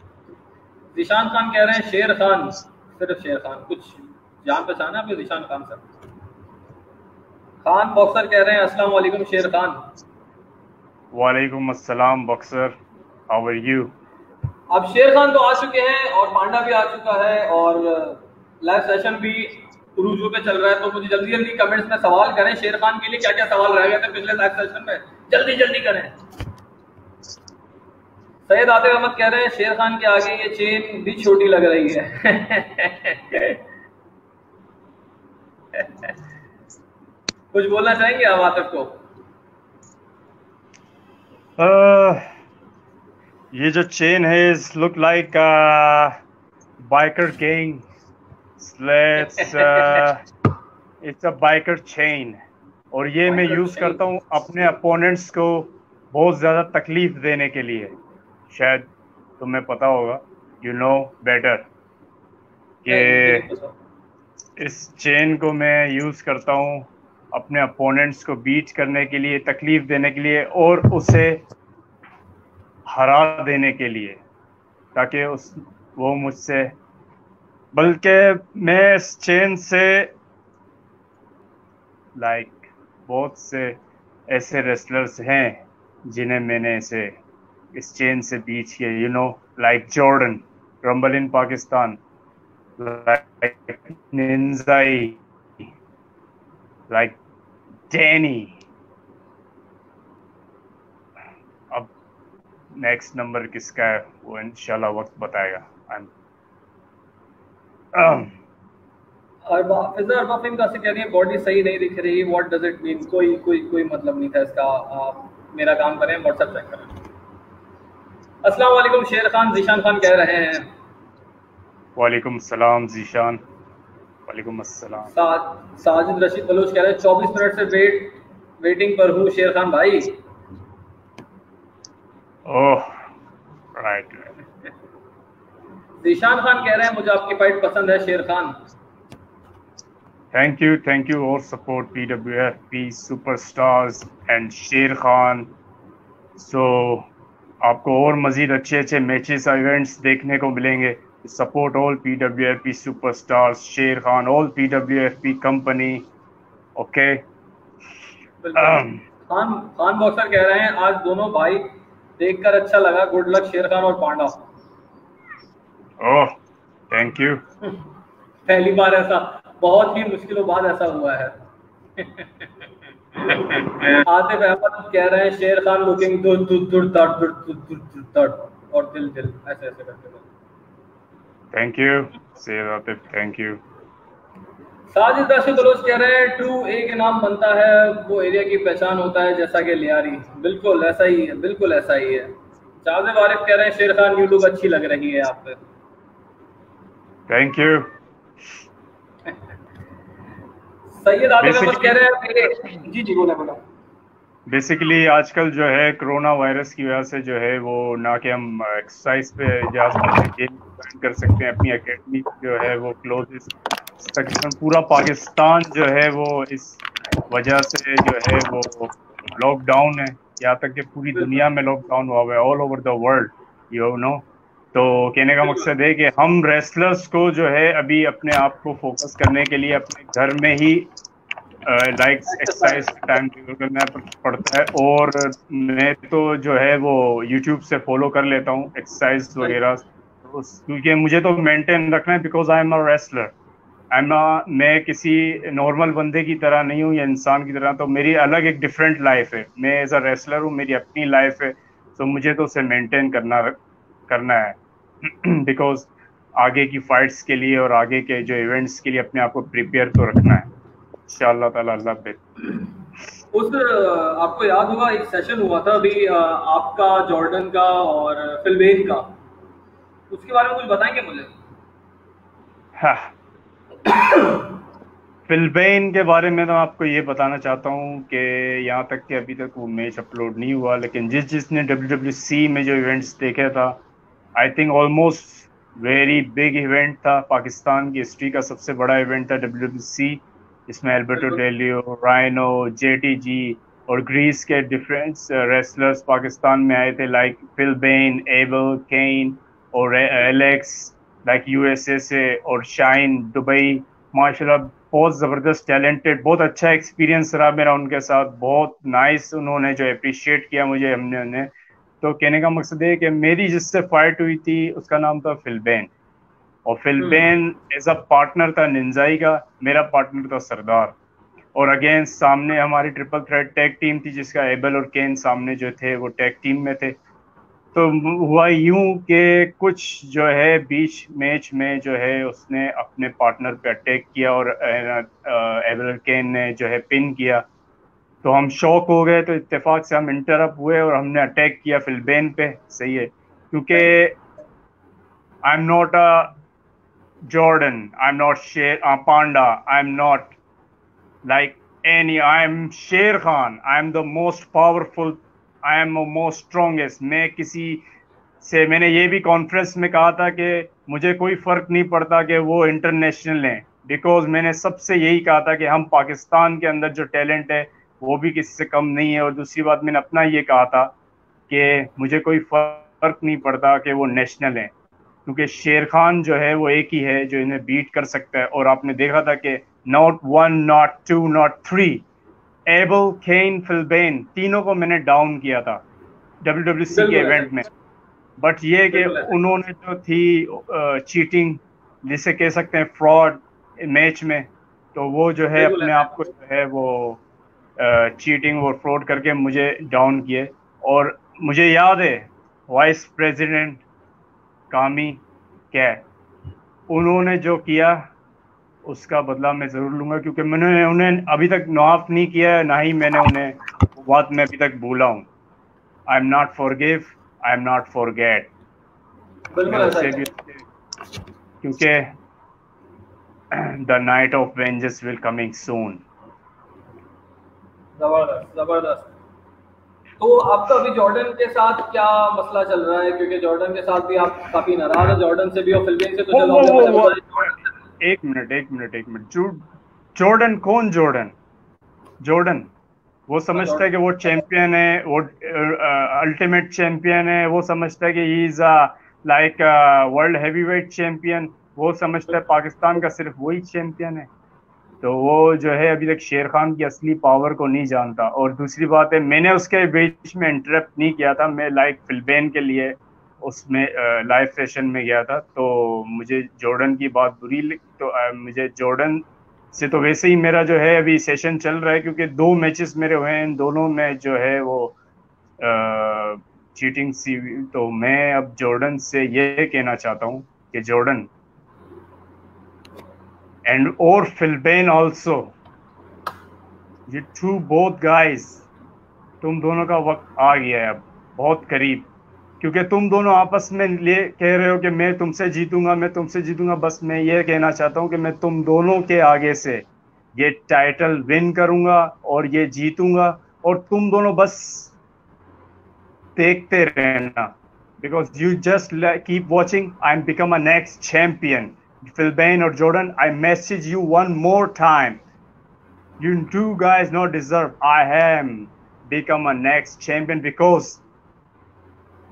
Zeeshan Khan कह रहे हैं शेर खान सिर्फ़ शेर खान। कुछ जान पहचान है आपके जिशान खान सर खान बॉक्सर कह रहे हैं अस्सलाम वालेकुम शेर खान। वालेकुम अस्सलाम बॉक्सर हाउ आर यू अब शेर खान तो आ चुके हैं और पांडा भी आ चुका है और लाइव सेशन भी रुजू पे चल रहा है तो मुझे जल्दी जल्दी कमेंट्स में सवाल करें शेर खान के लिए क्या क्या सवाल रह गए थे पिछले लाइव सेशन में? जल्दी जल्दी करें। सैयद आतिफ अहमद कह रहे हैं शेर खान के आगे ये चेन भी छोटी लग रही है। कुछ बोलना चाहेंगे आप आतिफ को? uh... ये जो चेन है is look like biker gang it's a biker chain और ये मैं यूज़ करता हूँ अपने अपोनेंट्स को बहुत ज़्यादा तकलीफ़ देने के लिए। शायद तुम्हें पता होगा यू नो बेटर कि इस चेन को मैं यूज़ करता हूँ अपने अपोनेंट्स को बीट करने के लिए तकलीफ़ देने के लिए और उसे हरा देने के लिए ताकि उस वो मुझसे बल्कि मैं इस चेन से लाइक बहुत से ऐसे रेसलर्स हैं जिन्हें मैंने इसे इस चेन से बीच किया you know like Jordan rumble in Pakistan like Danny next number किसका है, वो इंशाल्लाह वक्त बताएगा। आई एम बॉडी सही नहीं दिख रही व्हाट डज इट मीन कोई कोई कोई मतलब नहीं था इसका। आप मेरा काम करें व्हाट्सएप चेक करें। अस्सलाम वालेकुम शेर खान जीशान खान कह रहे हैं। वालेकुम सलाम जीशान। वालेकुम अस्सलाम। साजिद रशीद बलोच कह रहे हैं 24 मिनट से वेट वेटिंग पर हूँ शेर खान भाई। ओह राइट जीशान खान कह रहे हैं मुझे आपकी फाइट पसंद है Sher Khan. Thank you thank you और support P W F P superstars and Sher Khan. So आपको और मज़ीद अच्छे अच्छे मैचेस इवेंट्स देखने को मिलेंगे। Support all P W F P superstars Sher Khan all P W F P company okay Khan Khan boxer कह रहे हैं आज दोनों भाई देखकर अच्छा लगा। गुड लक शेर खान और पांडा। ओह थैंक यू पहली बार ऐसा बहुत ही मुश्किलों बाद ऐसा हुआ है। आतिफ अहमद कह रहे हैं शेर खान लुकिंग दुर दुर दुर दर दुर दुर दुर दुर दर और दिल दिल ऐसे ऐसे करते हैं thank you Sher Atif thank you Sajid Rashid Baloch कह रहे हैं टू ए के नाम बनता है वो एरिया की पहचान होता है जैसा कि लियारी। बिल्कुल ऐसा ही है बिल्कुल ऐसा ही है। जावेद वारिफ कह रहे हैं शेर खान यू लुक अच्छी लग रही है आप पे। थैंक यू सैयद आदिल कह रहे हैं जी जी बोला बोला। बेसिकली आजकल जो है कोरोना वायरस की वजह से जो है वो ना कि हम एक्सरसाइज पे जा सकते हैं कर सकते हैं अपनी एकेडमी जो है वो क्लोज तकरीबन पूरा पाकिस्तान जो है वो इस वजह से जो है वो लॉकडाउन है। यहाँ तक कि पूरी दुनिया में लॉकडाउन हुआ हुआ है all over the world you know तो कहने का मकसद है कि हम रेसलर्स को जो है अभी अपने आप को फोकस करने के लिए अपने घर में ही लाइक एक्सरसाइज टाइम करना पड़ता है और मैं तो जो है वो यूट्यूब से फॉलो कर लेता हूँ एक्सरसाइज वगैरह। क्योंकि मुझे तो मेंटेन रखना है because I am a wrestler I am मैं किसी नॉर्मल बंदे की तरह नहीं हूँ या इंसान की तरह तो मेरी अलग एक डिफरेंट लाइफ है। मैं एज अ रेसलर हूँ, मेरी अपनी लाइफ है तो मुझे तो उसे मेंटेन करना करना है। बिकॉज़ आगे की फाइट्स के लिए और आगे के जो इवेंट्स के लिए अपने आप को प्रिपेयर तो रखना है। इंशाल्लाह ताला अल्लाह उस आपको याद होगा एक सेशन हुआ था अभी आपका जॉर्डन का और फिलबेन का। उसके बारे में कुछ बताएँगे मुझे? हाँ। फिलबेन के बारे में तो आपको ये बताना चाहता हूँ कि यहाँ तक कि अभी तक वो मैच अपलोड नहीं हुआ लेकिन जिस जिसने डब्ल्यू डब्ल्यू सी में जो इवेंट्स देखे था I think almost very big event था पाकिस्तान की हिस्ट्री का सबसे बड़ा इवेंट था डब्ल्यू सी इसमें एल्बर्टो डेलियो राइनो जेटीजी और ग्रीस के डिफरेंट रेसलर्स पाकिस्तान में आए थे like Phil Ben Able Kane और एलेक्स लाइक यूएसए से और शाइन दुबई माशाल्लाह बहुत ज़बरदस्त टैलेंटेड बहुत अच्छा एक्सपीरियंस रहा मेरा उनके साथ। बहुत नाइस उन्होंने जो अप्रिशिएट किया मुझे हमने उन्हें तो कहने का मकसद है कि मेरी जिससे फाइट हुई थी उसका नाम था फिलबेन और फिलबेन एज अ पार्टनर था निंजाई का मेरा पार्टनर था सरदार और अगेन सामने हमारी ट्रिपल थ्रेड टैग टीम थी जिसका एबल और केन सामने जो थे वो टैग टीम में थे. तो हुआ यूँ कि कुछ जो है बीच मैच में जो है उसने अपने पार्टनर पे अटैक किया और एबल केन ने जो है पिन किया. तो हम शौक हो गए तो इत्तेफाक से हम इंटरअप हुए और हमने अटैक किया फिलबेन पे। सही है। क्योंकि I am not a Jordan I am not Sher Panda I am not like any I am Sher Khan I am the most powerful I am most strongest मैं किसी से, मैंने ये भी कॉन्फ्रेंस में कहा था कि मुझे कोई फ़र्क नहीं पड़ता कि वो इंटरनेशनल हैं। बिकॉज़ मैंने सबसे यही कहा था कि हम पाकिस्तान के अंदर जो टैलेंट है वो भी किसी से कम नहीं है। और दूसरी बात मैंने अपना ये कहा था कि मुझे कोई फ़र्क नहीं पड़ता कि वो नेशनल हैं क्योंकि शेर खान जो है वो एक ही है जो इन्हें बीट कर सकता है। और आपने देखा था कि not one not two not three Able Kane Phil Ben तीनों को मैंने डाउन किया था डब्ल्यू डब्ल्यू सी के इवेंट में। बट ये कि उन्होंने जो थी चीटिंग जिसे कह सकते हैं फ्रॉड मैच में तो वो जो है अपने आप को जो है वो चीटिंग और फ्रॉड करके मुझे डाउन किए। और मुझे याद है वाइस प्रेसिडेंट कामी क्या उन्होंने जो किया उसका बदला मैं ज़रूर लूँगा क्योंकि मैंने उन्हें अभी तक नाफ नहीं किया है ना ही मैंने उन्हें बात में अभी तक भूला हूँ। I am not forgive I am not forget क्योंकि the night of vengeance will coming soon ज़बरदस्त ज़बरदस्त। तो आपका अभी जॉर्डन के साथ क्या मसला चल रहा है? क्योंकि जॉर्डन के साथ भी आप काफ़ी नाराज़ है जॉर्डन से भी और फिलिपीन से तो चलो एक मिनट एक मिनट एक मिनट। जॉर्डन कौन जॉर्डन? जॉर्डन। वो समझता है कि वो चैंपियन है वो अल्टीमेट चैंपियन है वो समझता है कि he is like world heavyweight champion वो समझता है पाकिस्तान का सिर्फ़ वही चैंपियन है। तो वो जो है अभी तक शेर खान की असली पावर को नहीं जानता। और दूसरी बात है मैंने उसके बीच में इंटरप्ट नहीं किया था। मैं लाइक फिलबेन के लिए उसमें लाइव सेशन में गया था। तो मुझे जॉर्डन की बात बुरी तो आ, मुझे जॉर्डन से तो वैसे ही मेरा जो है अभी सेशन चल रहा है क्योंकि दो मैचेस मेरे हुए हैं। इन दोनों में जो है वो आ, चीटिंग सी तो मैं अब जॉर्डन से ये कहना चाहता हूँ कि जॉर्डन एंड और फिलबेन ऑल्सो ये टू बोथ गाइस तुम दोनों का वक्त आ गया है अब, बहुत करीब। क्योंकि तुम दोनों आपस में ले कह रहे हो कि मैं तुमसे जीतूँगा, मैं तुमसे जीतूँगा, बस मैं ये कहना चाहता हूँ कि मैं तुम दोनों के आगे से ये टाइटल विन करूँगा और ये जीतूँगा और तुम दोनों बस देखते रहना। Because you just keep watching I am become a next champion Philbane or Jordan, I message you one more time. You two guys not deserve. I am become a next champion because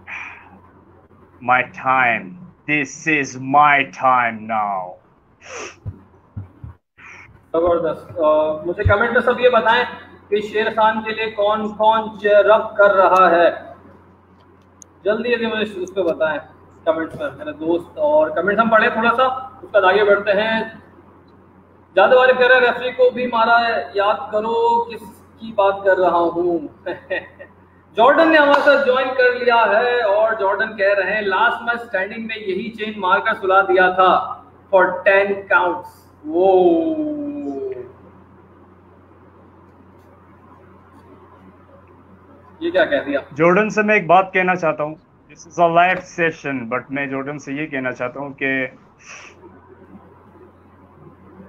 my time. This is my time now. जबरदस्त मुझे comment में सब ये बताएं कि शेर खान के लिए कौन कौन रब कर रहा है जल्दी जल्दी मुझे उस पर बताएं कमेंट्स में मेरे दोस्त, और कमेंट्स हम पढ़े थोड़ा सा, उसका आगे बढ़ते हैं। ज़्यादा वाले कह रहे रेफरी को भी मारा है, याद करो किसकी बात कर रहा हूँ। जॉर्डन ने हमारे साथ ज्वाइन कर लिया है, और जॉर्डन कह रहे हैं लास्ट मैच स्टैंडिंग में यही चेन मारकर सुला दिया था फॉर टेन काउंट्स वो ये क्या कह दिया? जॉर्डन से मैं एक बात कहना चाहता हूँ this is a live session but मैं जॉर्डन से ये कहना चाहता हूँ कि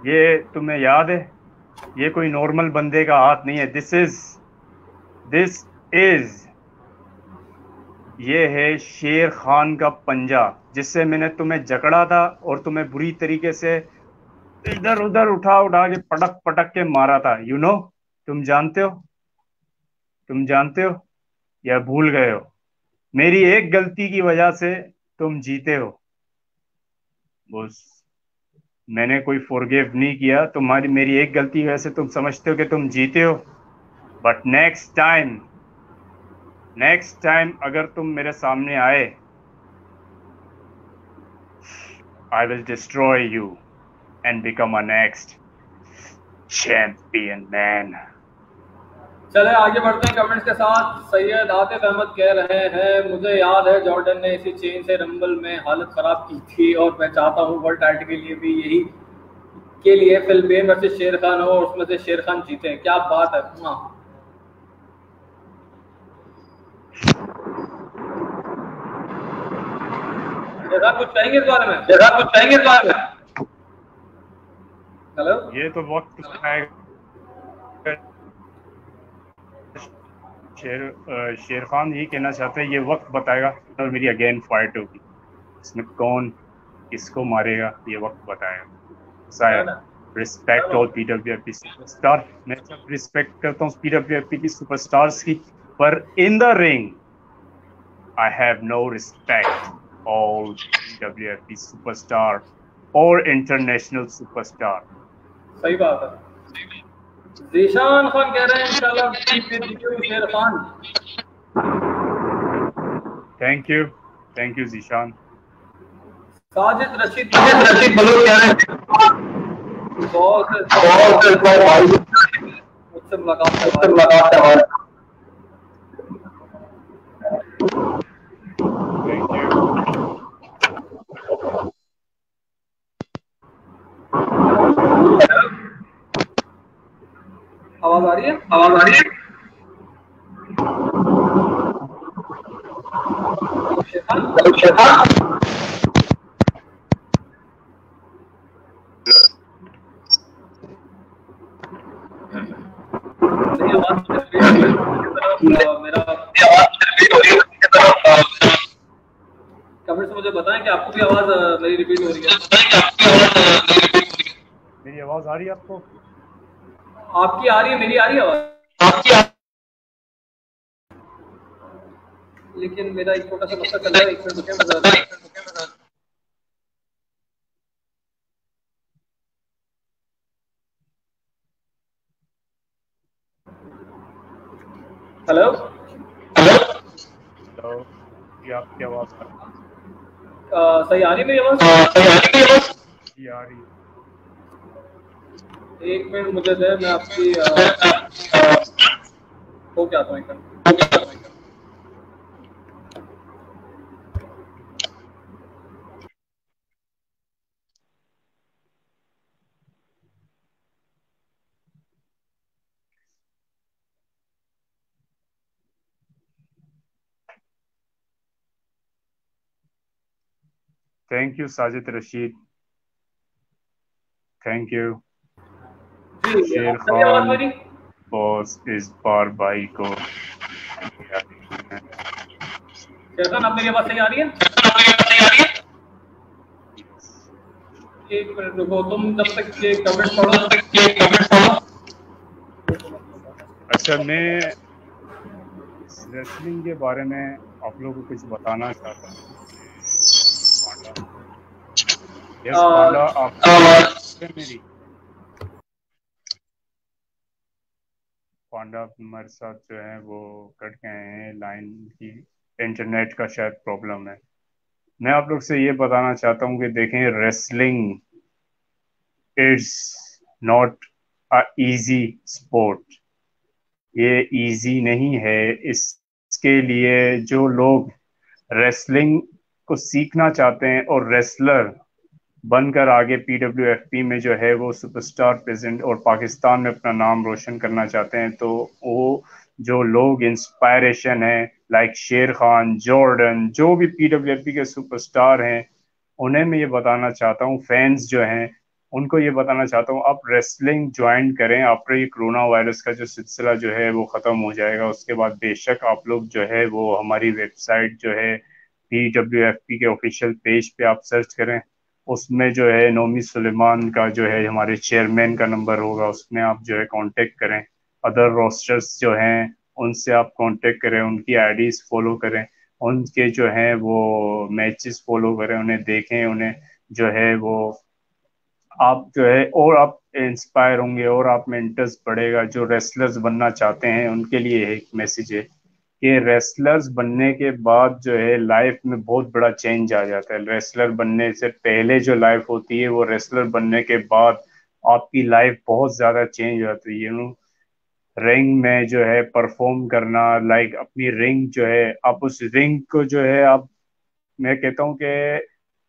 ये तुम्हें याद है? ये कोई नॉर्मल बंदे का हाथ नहीं है। दिस इज़ दिस इज़ ये है शेर खान का पंजा, जिससे मैंने तुम्हें जकड़ा था और तुम्हें बुरी तरीके से इधर उधर उठा उठा के पटक पटक के मारा था। You you know know? तुम जानते हो? तुम जानते हो? या भूल गए हो? मेरी एक गलती की वजह से तुम जीते हो। बस। मैंने कोई फॉरगिव नहीं किया। तुम्हारी मेरी एक गलती की वजह से तुम समझते हो कि तुम जीते हो। But next time next time अगर तुम मेरे सामने आए I will destroy you and become a next champion man चले, आगे बढ़ते हैं कमेंट्स के साथ। सैयद आतिफ अहमद कह रहे हैं, मुझे याद है जॉर्डन ने इसी चेन से रंबल में हालत खराब की थी और मैं चाहता हूँ वर्ल्ड टाइटल के लिए भी यही के लिए फ़िल्म वर्सेस शेर खान हो और उसमें से शेर खान जीते क्या बात है? हाँ। कुछ कहेंगे इस बारे में? कुछ कहेंगे इस बारे में? हेलो ये तो वक्त शेर शेर खान यही कहना चाहते हैं ये वक्त बताएगा और मेरी अगेन फाइट होगी। इसमें कौन किसको मारेगा ये वक्त बताएगा। शायद रिस्पेक्ट और P W F P superstar मैं सब रिस्पेक्ट करता हूँ पी डब्ल्यू एफ़ पी की सुपरस्टार्स की पर in the ring I have no respect all WFP superstar or international superstar. सही बात है। जीशान खान कह रहे हैं इंशाल्लाह Sher Khan thank you thank you Zeeshan Sajid Rashid Rashid Baloch कह रहे हैं बहुत मुझसे मुलाकात मुझसे मुलाकात है थैंक यू आवाज़ आ रही है? मुझे बताएँ कि आपको भी आवाज़ मेरी रिपीट हो रही है। मेरी आवाज़ आ रही है आपको? आपकी आ रही है मेरी आ रही है आवाज़? आपकी लेकिन मेरा एक छोटा सा मसला चल रहा है एक मिनट हेलो? हेलो? ये आपकी आवाज़ आ सही आ रही है मेरी आवाज़? सही आ रही है जी आ रही है। एक मिनट मुझे दे मैं आपकी हो क्या आता हूँ Thank you, Sajid Rashid. Thank you. शेर खान बॉस इस बार भाई को शेर आप मेरी आवाज़ सही आ रही है? एक मिनट रुको तुम जब तक ये कमेंट पढ़ो। तब तक ये कमेंट पढ़ो अच्छा मैं रेसलिंग के बारे में आप लोगों को कुछ बताना चाहता हूँ। पांडा आप मेरी पांडा हमारे साथ जो है वो कट गए हैं। लाइन की इंटरनेट का शायद प्रॉब्लम है। मैं आप लोग से ये बताना चाहता हूँ कि देखें wrestling it's not a easy sport ये इजी नहीं है। इसके लिए जो लोग रेसलिंग को सीखना चाहते हैं और रेसलर बनकर आगे पीडब्ल्यूएफपी में जो है वो सुपरस्टार प्रेजेंट और पाकिस्तान में अपना नाम रोशन करना चाहते हैं तो वो जो लोग इंस्पायरेशन है लाइक शेर खान, जॉर्डन, जो भी पीडब्ल्यूएफपी के सुपरस्टार हैं, उन्हें मैं ये बताना चाहता हूँ फैंस जो हैं, उनको ये बताना चाहता हूँ, आप रेसलिंग ज्वाइन करें आफ्टर ये कोरोना वायरस का जो सिलसिला जो है वो ख़त्म हो जाएगा, उसके बाद बेशक आप लोग जो है वो हमारी वेबसाइट जो है पी डब्ल्यू एफ़ पी के ऑफिशियल पेज पे आप सर्च करें। उसमें जो है नोमी सुलेमान का जो है, हमारे चेयरमैन का नंबर होगा, उसमें आप जो है कांटेक्ट करें। अदर रोस्टर्स जो हैं, उनसे आप कांटेक्ट करें, उनकी आईडीज फॉलो करें, उनके जो हैं वो मैचेस फॉलो करें, उन्हें देखें, उन्हें जो है वो आप जो है, और आप इंस्पायर होंगे, और आप में इंटरेस्ट बढ़ेगा, जो रेसलर्स बनना चाहते हैं, उनके लिए एक मैसेज है। कि रेसलर्स बनने के बाद जो है लाइफ में बहुत बड़ा चेंज आ जाता है। रेसलर बनने से पहले जो लाइफ होती है, वो रेसलर बनने के बाद आपकी लाइफ बहुत ज़्यादा चेंज हो जाती है। यू रिंग में जो है परफॉर्म करना लाइक अपनी रिंग जो है, आप उस रिंग को जो है आप, मैं कहता हूँ कि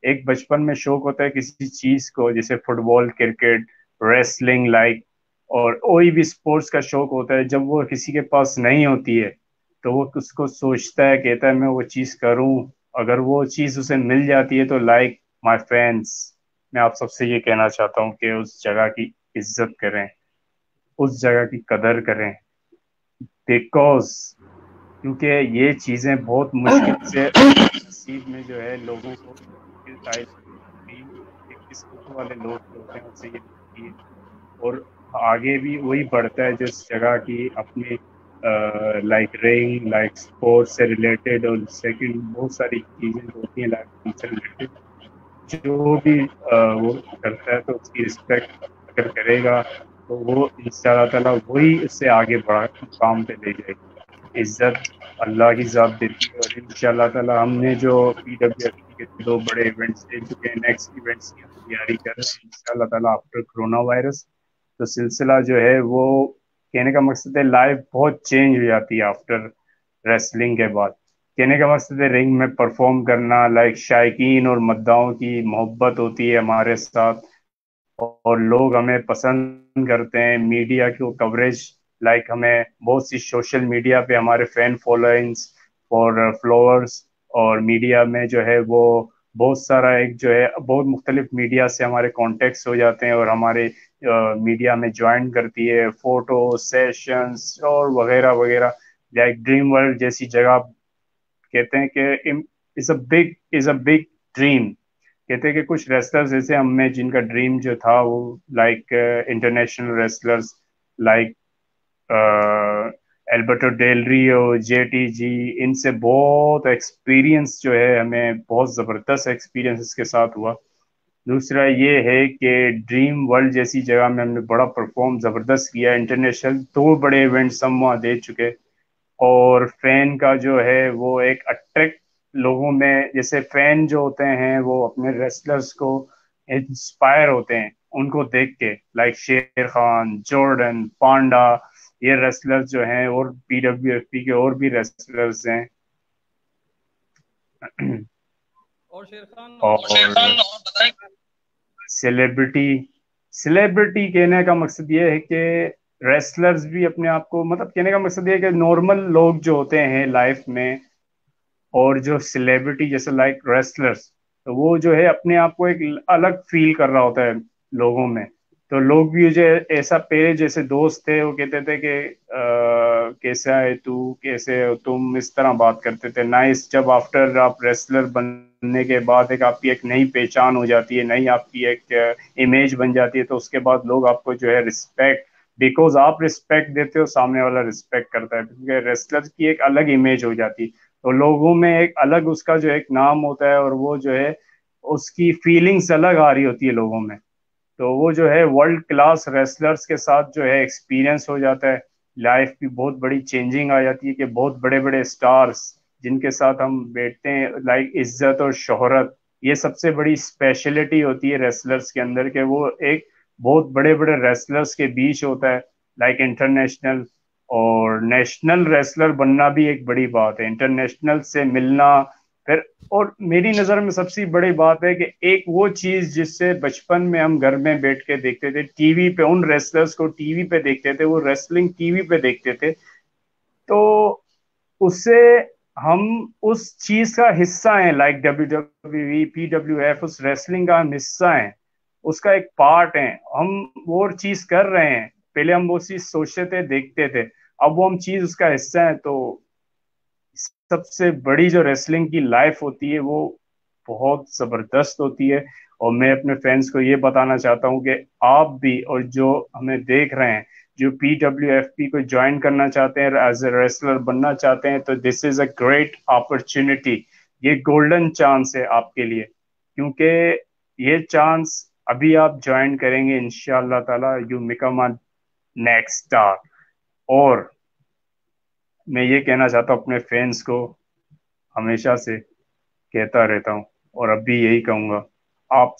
एक बचपन में शौक होता है किसी चीज़ को, जैसे फुटबॉल क्रिकेट रेसलिंग लाइक और कोई भी स्पोर्ट्स का शौक होता है, जब वो किसी के पास नहीं होती है तो वो उसको सोचता है, कहता है, मैं वो चीज़ करूँ। अगर वो चीज़ उसे मिल जाती है तो लाइक माय फ्रेंड्स मैं आप सबसे ये कहना चाहता हूँ कि उस जगह की इज़्ज़त करें, उस जगह की कदर करें। बिकॉज़ क्योंकि ये चीज़ें बहुत मुश्किल से नसीब में जो है लोगों को वाले लोग होते हैं उससे ये और आगे भी वही बढ़ता है, जिस जगह की अपनी लाइक रिंग लाइक स्पोर्ट्स से रिलेटेड और सेकंड बहुत सारी चीज़ें होती हैं लाइक से रिलेटेड जो भी आ, वो करता है तो उसकी रिस्पेक्ट अगर करेगा तो वो इन इंशाल्लाह वही उससे आगे बढ़ा काम पे ले जाएगी। इज़्ज़त अल्लाह की ज़ात देती है और इन ताला हमने जो पी डब्ल्यू एफ़ के दो बड़े इवेंट्स दे चुके हैं नेक्स्ट इवेंट्स की तैयारी कर रहे हैं इन ताला आफ्टर कोरोना वायरस तो सिलसिला जो है वो कहने का मकसद है लाइफ बहुत चेंज हो जाती है आफ्टर रेसलिंग के बाद। कहने का मकसद है रिंग में परफॉर्म करना लाइक शायकीन और मद्दाओं की मोहब्बत होती है हमारे साथ। और लोग हमें पसंद करते हैं मीडिया की कवरेज लाइक हमें बहुत सी सोशल मीडिया पे हमारे फ़ैन फॉलोइंग्स और फ्लोअर्स और मीडिया में जो है वो बहुत सारा एक जो है, बहुत मुख्तलिफ़ मीडिया से हमारे कॉन्टेक्ट्स हो जाते हैं और हमारे मीडिया में ज्वाइन करती है। फ़ोटो सेशंस और वगैरह वगैरह। लाइक ड्रीम वर्ल्ड जैसी जगह कहते हैं कि is a big is a big dream कहते हैं कि कुछ रेसलर्स ऐसे हमें जिनका ड्रीम जो था वो like international wrestlers like Alberto Del Rio जे इनसे बहुत एक्सपीरियंस जो है, हमें बहुत ज़बरदस्त एक्सपीरियंस इसके साथ हुआ। दूसरा ये है कि ड्रीम वर्ल्ड जैसी जगह में हमने बड़ा परफॉर्म ज़बरदस्त किया। इंटरनेशनल दो बड़े इवेंट्स हम वहाँ दे चुके। और फ़ैन का जो है, वो एक अट्रैक्ट लोगों में, जैसे फ़ैन जो होते हैं, वो अपने रेसलर्स को इंस्पायर होते हैं, उनको देख के like Sher Khan Jordan Panda ये रेसलर्स जो हैं और पी डब्ल्यू एफ़ पी के और भी रेसलर्स हैं। और शेर खान और सेलिब्रिटी सेलिब्रिटी कहने का मकसद ये है कि रेसलर्स भी अपने आप को मतलब कहने का मकसद ये है कि नॉर्मल लोग जो होते हैं लाइफ में और जो सेलिब्रिटी जैसे लाइक रेसलर्स तो वो जो है अपने आप को एक अलग फील कर रहा होता है लोगों में। तो लोग भी जो ऐसा पहले जैसे दोस्त थे, वो कहते थे कि कैसा है तू? कैसे हो तुम? इस तरह बात करते थे। नाइस जब आफ्टर आप रेसलर बनने के बाद एक आपकी एक नई पहचान हो जाती है, नई आपकी एक इमेज बन जाती है तो उसके बाद लोग आपको जो है रिस्पेक्ट बिकॉज़ आप रिस्पेक्ट देते हो, सामने वाला रिस्पेक्ट करता है। क्योंकि रेसलर की एक अलग इमेज हो जाती है। तो लोगों में एक अलग उसका जो एक नाम होता है और वो जो है, उसकी फीलिंग्स अलग आ रही होती है लोगों में। तो वो जो है वर्ल्ड क्लास रेसलर्स के साथ जो है एक्सपीरियंस हो जाता है। लाइफ की बहुत बड़ी चेंजिंग आ जाती है कि बहुत बड़े बड़े स्टार्स जिनके साथ हम बैठते हैं लाइक इज़्ज़त और शोहरत, ये सबसे बड़ी स्पेशलिटी होती है रेसलर्स के अंदर के वो एक बहुत बड़े बड़े रेसलर्स के बीच होता है। लाइक इंटरनेशनल और नेशनल रेसलर बनना भी एक बड़ी बात है। इंटरनेशनल से मिलना फिर, और मेरी नज़र में सबसे बड़ी बात है कि एक वो चीज़ जिससे बचपन में हम घर में बैठ के देखते थे, टीवी पे, उन रेसलर्स को टीवी पे देखते थे, वो रेसलिंग टीवी पे देखते थे। तो उससे हम उस चीज़ का हिस्सा हैं like W W P W F उस रेसलिंग का हम हिस्सा हैं। उसका एक पार्ट है। हम वो चीज़ कर रहे हैं। पहले हम वो चीज़ सोचते थे, देखते थे। अब वो हम चीज़ उसका हिस्सा है तो सबसे बड़ी जो रेसलिंग की लाइफ होती है, वो बहुत ज़बरदस्त होती है। और मैं अपने फैंस को ये बताना चाहता हूँ कि आप भी और जो हमें देख रहे हैं, जो पी डब्ल्यू एफ़ पी को ज्वाइन करना चाहते हैं एज ए रेसलर बनना चाहते हैं तो this is a great opportunity ये गोल्डन चांस है आपके लिए, क्योंकि ये चांस अभी आप ज्वाइन करेंगे इनशाला ताला you become a next star और मैं ये कहना चाहता हूँ, अपने फैंस को हमेशा से कहता रहता हूँ और अब भी यही कहूँगा। आप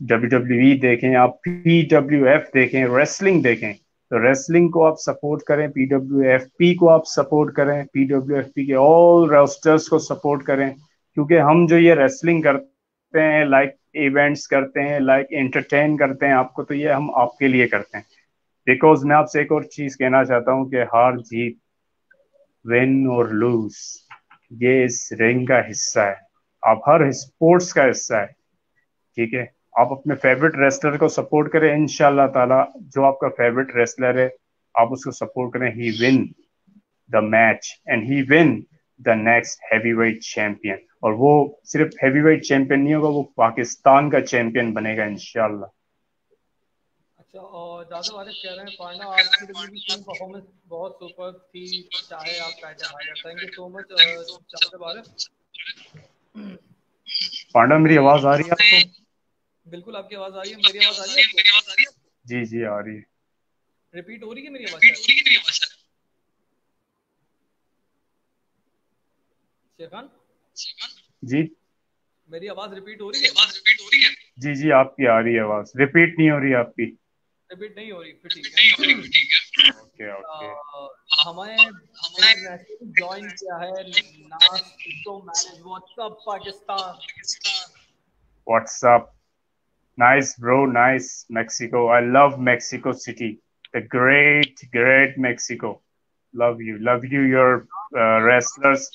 डब्ल्यू डब्ल्यू e देखें, आप पी डब्ल्यू एफ़ देखें रेसलिंग देखें तो रेसलिंग को आप सपोर्ट करें पी डब्ल्यू एफ़ पी को आप सपोर्ट करें पी डब्ल्यू एफ़ पी के ऑल रोस्टर्स को सपोर्ट करें, क्योंकि हम जो ये रेसलिंग करते हैं लाइक इवेंट्स करते हैं लाइक एंटरटेन करते हैं, आपको तो ये हम आपके लिए करते हैं। बिकॉज़ मैं आपसे एक और चीज़ कहना चाहता हूँ कि हार जीत विन और लूज ये इस रिंग का हिस्सा है आप हर स्पोर्ट्स का हिस्सा है ठीक है आप अपने फेवरेट रेसलर को सपोर्ट करें इन ताला जो आपका फेवरेट रेसलर है आप उसको सपोर्ट करें he win the match and he win the next heavyweight champion और वो सिर्फ़ हैवीवेट चैंपियन नहीं होगा वो पाकिस्तान का चैंपियन बनेगा इनशाला अच्छा दादा वारिस कह रहे हैं पांडा आपकी डब्ल्यूबीसी परफॉर्मेंस बहुत सुपर थी चाहे आप title higher thank you so much Waris Panda मेरी आवाज़ आ रही है आपको? बिल्कुल आपकी आवाज़ आ रही है मेरी आवाज़ आ रही है मेरी आवाज़ आ रही है जी जी आ रही है। रिपीट हो रही है मेरी आवाज़? रिपीट हो रही है मेरी आवाज़ शेखान जी। मेरी आवाज़ रिपीट हो रही है? आवाज़ रिपीट हो रही है? जी जी आपकी आ रही है आवाज़। रिपीट नहीं हो रही आपकी। रिपीट नहीं हो रही फिर ठीक है नहीं हो रही ठीक है ओके ओके हमारे हमारे जॉइन किया है नास तो manage WhatsApp Pakistan What's? Nice, bro. Nice, Mexico. I love Mexico City. The great, great Mexico. Love you. Love you, your uh, wrestlers.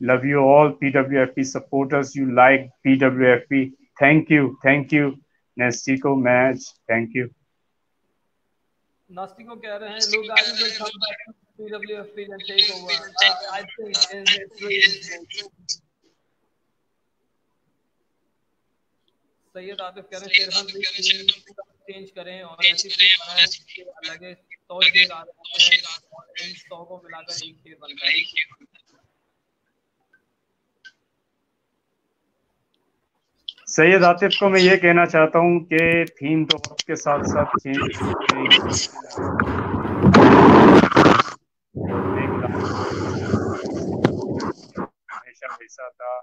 Love you all, PWFP supporters. You like PWFP. Thank you. Thank you. Nestico match. Thank you. Nastico कह रहे हैं लोग आज will सब to PWFP and take over. Uh, I think it's really Syed Atif कह रहे हैं Sher Khan change करें और ऐसी लगे सौ शेर आ रहे हैं इन सौ को मिलाकर एक शेर बनता है। सैयद आतिफ को मैं ये कहना चाहता हूँ कि थीम तो वक्त के साथ साथ चेंज हमेशा वैसा था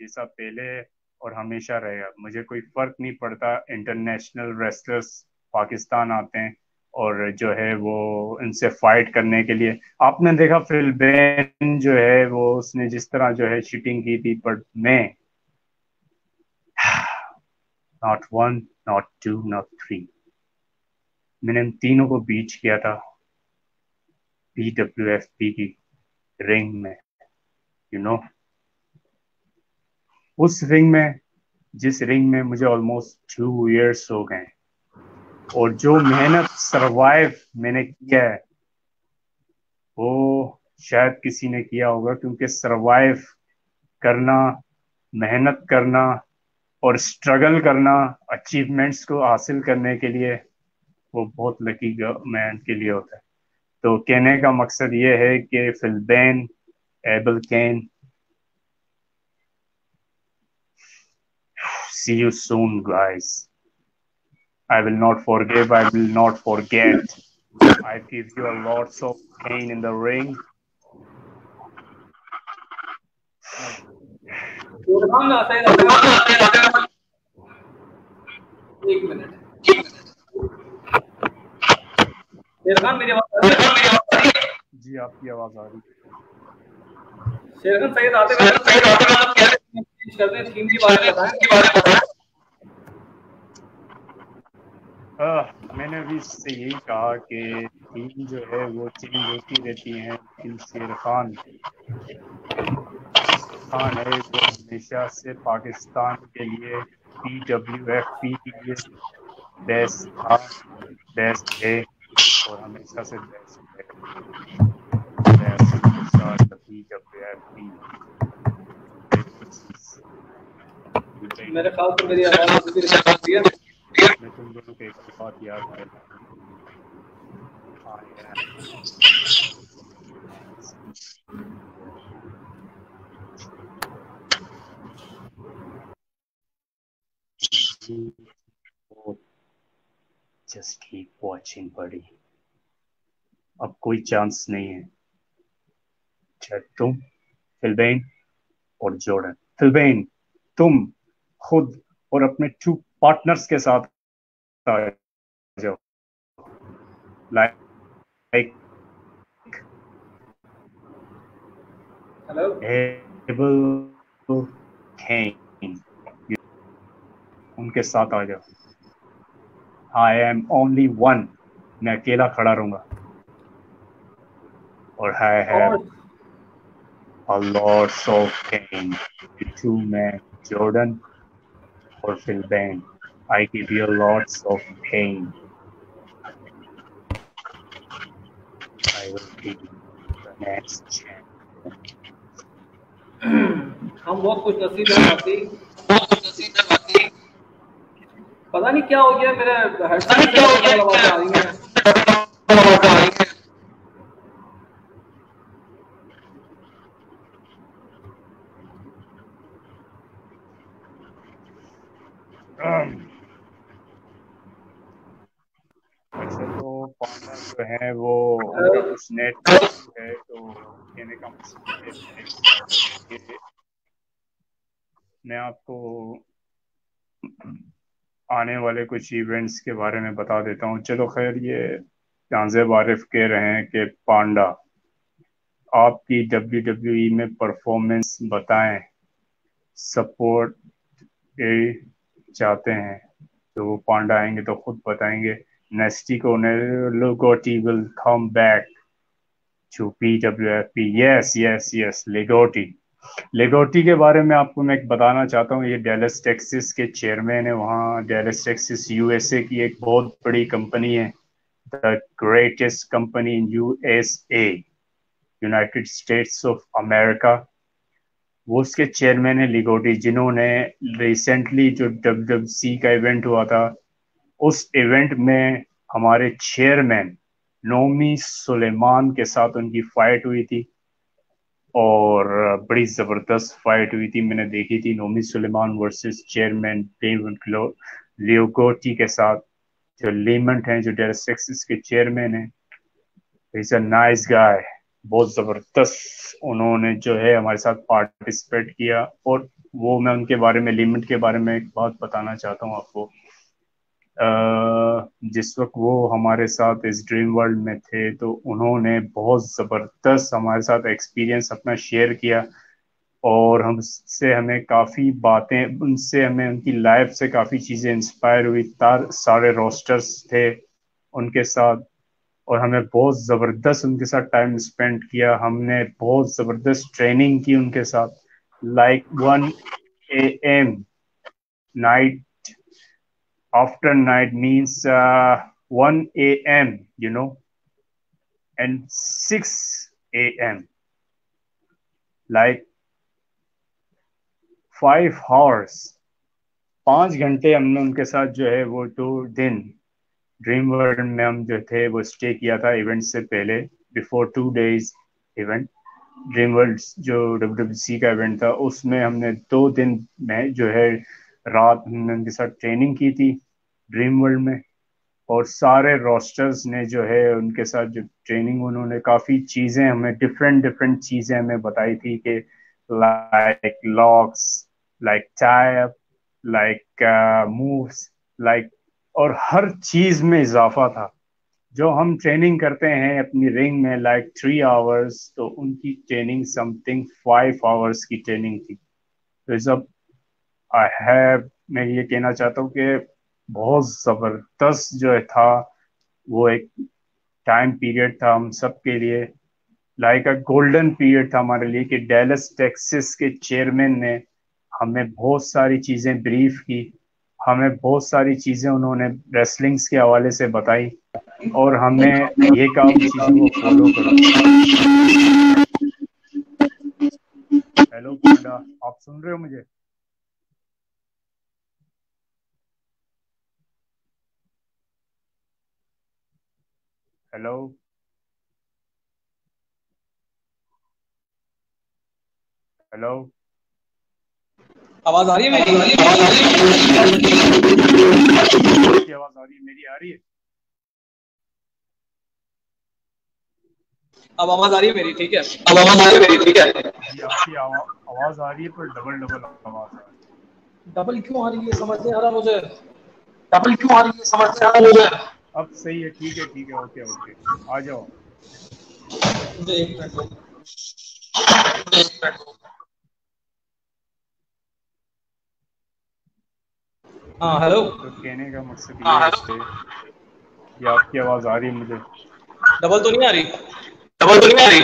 जैसा पहले और हमेशा रहेगा। मुझे कोई फ़र्क नहीं पड़ता इंटरनेशनल रेसलर्स पाकिस्तान आते हैं और जो है वो इनसे फाइट करने के लिए। आपने देखा फिल बेन जो है, वो उसने जिस तरह जो है शूटिंग की थी बट मैं not one not two not three मैंने इन तीनों को बीच किया था पी डब्ल्यू एफ़ पी की रिंग में यू you नो know? उस रिंग में, जिस रिंग में मुझे ऑलमोस्ट टू इयर्स हो गए और जो मेहनत सरवाइव मैंने किया है, वो शायद किसी ने किया होगा, क्योंकि सरवाइव करना, मेहनत करना और स्ट्रगल करना अचीवमेंट्स को हासिल करने के लिए वो बहुत लकी मैन के लिए होता है। तो कहने का मकसद ये है कि Philbane able can see you soon guys I will not forgive I will not forget I give you lots of pain in the ring Thank. एक मिनट शेर मेरी आवाज़ आ रही जी आपकी आवाज़ आ रही है। शेर खान आते हैं कर दें थीम के बारे में मैंने अभी इससे यही कहा कि टीम जो है वो चेंज होती रहती है शेर खान खान है जो हमेशा से पाकिस्तान के लिए पी डब्ल्यू एफ़ पी के लिए बेस्ट था बेस्ट है और हमेशा से बेस्ट है। मेरे ख्याल से मेरी आवाज़ मैं तुम दोनों को एक बात याद कर जस्ट कीप वॉचिंग बड़ी अब कोई चांस नहीं है। चाहे तुम फिलबेन और जोर्डन। फिलबेन तुम खुद और अपने टू पार्टनर्स के साथ आ जाओ। लाइक हेलो एबल उनके साथ आ जाओ। आई एम ओनली वन मैं अकेला खड़ा रहूँगा। और है है जॉर्डन और Philbane I give you lords of can हम बहुत कुछ नसीब है बहुत कुछ नसीब है पता नहीं क्या हो गया मेरे क्या हो गया आ रही जो है वो कुछ नेट है तो कहने का मैं आपको आने वाले कुछ इवेंट्स के बारे में बता देता हूँ। चलो खैर ये तांजेब आरिफ कह रहे हैं कि पांडा आपकी डब्ल्यू डब्ल्यू ई में परफॉर्मेंस बताएँ सपोर्ट चाहते हैं तो वो पांडा आएँगे तो खुद बताएँगे। नेस्टी को Legoti will Legoti back come P W F P yes, yes yes Legoti के बारे में आपको मैं एक बताना चाहता हूँ, ये डेलस टेक्सिस के चेयरमैन है, वहाँ डेलस टेक्सिस यूएसए की एक बहुत बड़ी कंपनी है the greatest company in USA United States of America वो उसके चेयरमैन है लिगोटी जिन्होंने रिसेंटली जो डब्ल्यू का इवेंट हुआ था, उस इवेंट में हमारे चेयरमैन नोमी सुलेमान के साथ उनकी फाइट हुई थी। और बड़ी ज़बरदस्त फाइट हुई थी। मैंने देखी थी नोमी सुलेमान वर्सेस चेयरमैन लियोगोटी के साथ। जो लीमेंट हैं, जो डेरसेक्सिस के चेयरमैन हैं इज़ अ नाइस गाय बहुत ज़बरदस्त उन्होंने जो है हमारे साथ पार्टिसिपेट किया। और वो मैं उनके बारे में लिमिट के बारे में एक बात बताना चाहता हूँ आपको। जिस वक्त वो हमारे साथ इस ड्रीम वर्ल्ड में थे तो उन्होंने बहुत ज़बरदस्त हमारे साथ एक्सपीरियंस अपना शेयर किया और हमसे हमें काफ़ी बातें, उनसे हमें, उनकी लाइफ से काफ़ी चीज़ें इंस्पायर हुई। तार, सारे रोस्टर्स थे उनके साथ और हमें बहुत ज़बरदस्त उनके साथ टाइम स्पेंड किया। हमने बहुत ज़बरदस्त ट्रेनिंग की उनके साथ। Like one A M night after night means uh, 1 a.m., you know, and 6 a.m. Like five hours पाँच घंटे हमने उनके साथ जो है वो दो दिन ड्रीम वर्ल्ड में हम जो थे वो स्टे किया था इवेंट से पहले before two days event dream world जो डब्ल्यू का इवेंट था उसमें हमने दो दिन में जो है रात हमने उनके साथ ट्रेनिंग की थी ड्रीम वर्ल्ड में। और सारे रोस्टर्स ने जो है, उनके साथ जो ट्रेनिंग उन्होंने, काफ़ी चीज़ें हमें डिफरेंट डिफरेंट चीज़ें हमें बताई थी कि like locks like type like moves like और हर चीज़ में इजाफा था। जो हम ट्रेनिंग करते हैं अपनी रिंग में लाइक थ्री आवर्स तो उनकी ट्रेनिंग समथिंग फाइव आवर्स की ट्रेनिंग थी। तो जब आई हैव मैं ये कहना चाहता हूँ कि बहुत ज़बरदस्त जो है था वो एक टाइम पीरियड था हम सब के लिए। लाइक अ गोल्डन पीरियड था हमारे लिए कि डेलस टेक्सिस के चेयरमैन ने हमें बहुत सारी चीज़ें ब्रीफ की। हमें बहुत सारी चीज़ें उन्होंने रेसलिंग्स के हवाले से बताई और हमें ये काम चीज़ों को फॉलो करो। हेलो आप सुन रहे हो मुझे? हेलो हेलो आवाज़ आ रही है मेरी? आवाज़ आ रही है मेरी आ रही है। अब आवाज़ आ रही है मेरी ठीक है? अब आवाज़ आ रही है मेरी ठीक है? आपकी आवाज़ आ रही है पर डबल डबल आवाज़ आ रही है। डबल क्यों आ रही है? समझ नहीं आ रहा मुझे। डबल क्यों आ रही है? समझ नहीं आ रहा मुझे। अब सही है ठीक है ठीक है ओके ओके। आ जाओ। हाँ हेलो तो कहने का मकसद ये हाँ, है कि आपकी आवाज़ आ रही है मुझे। डबल तो नहीं आ रही? डबल तो नहीं आ रही?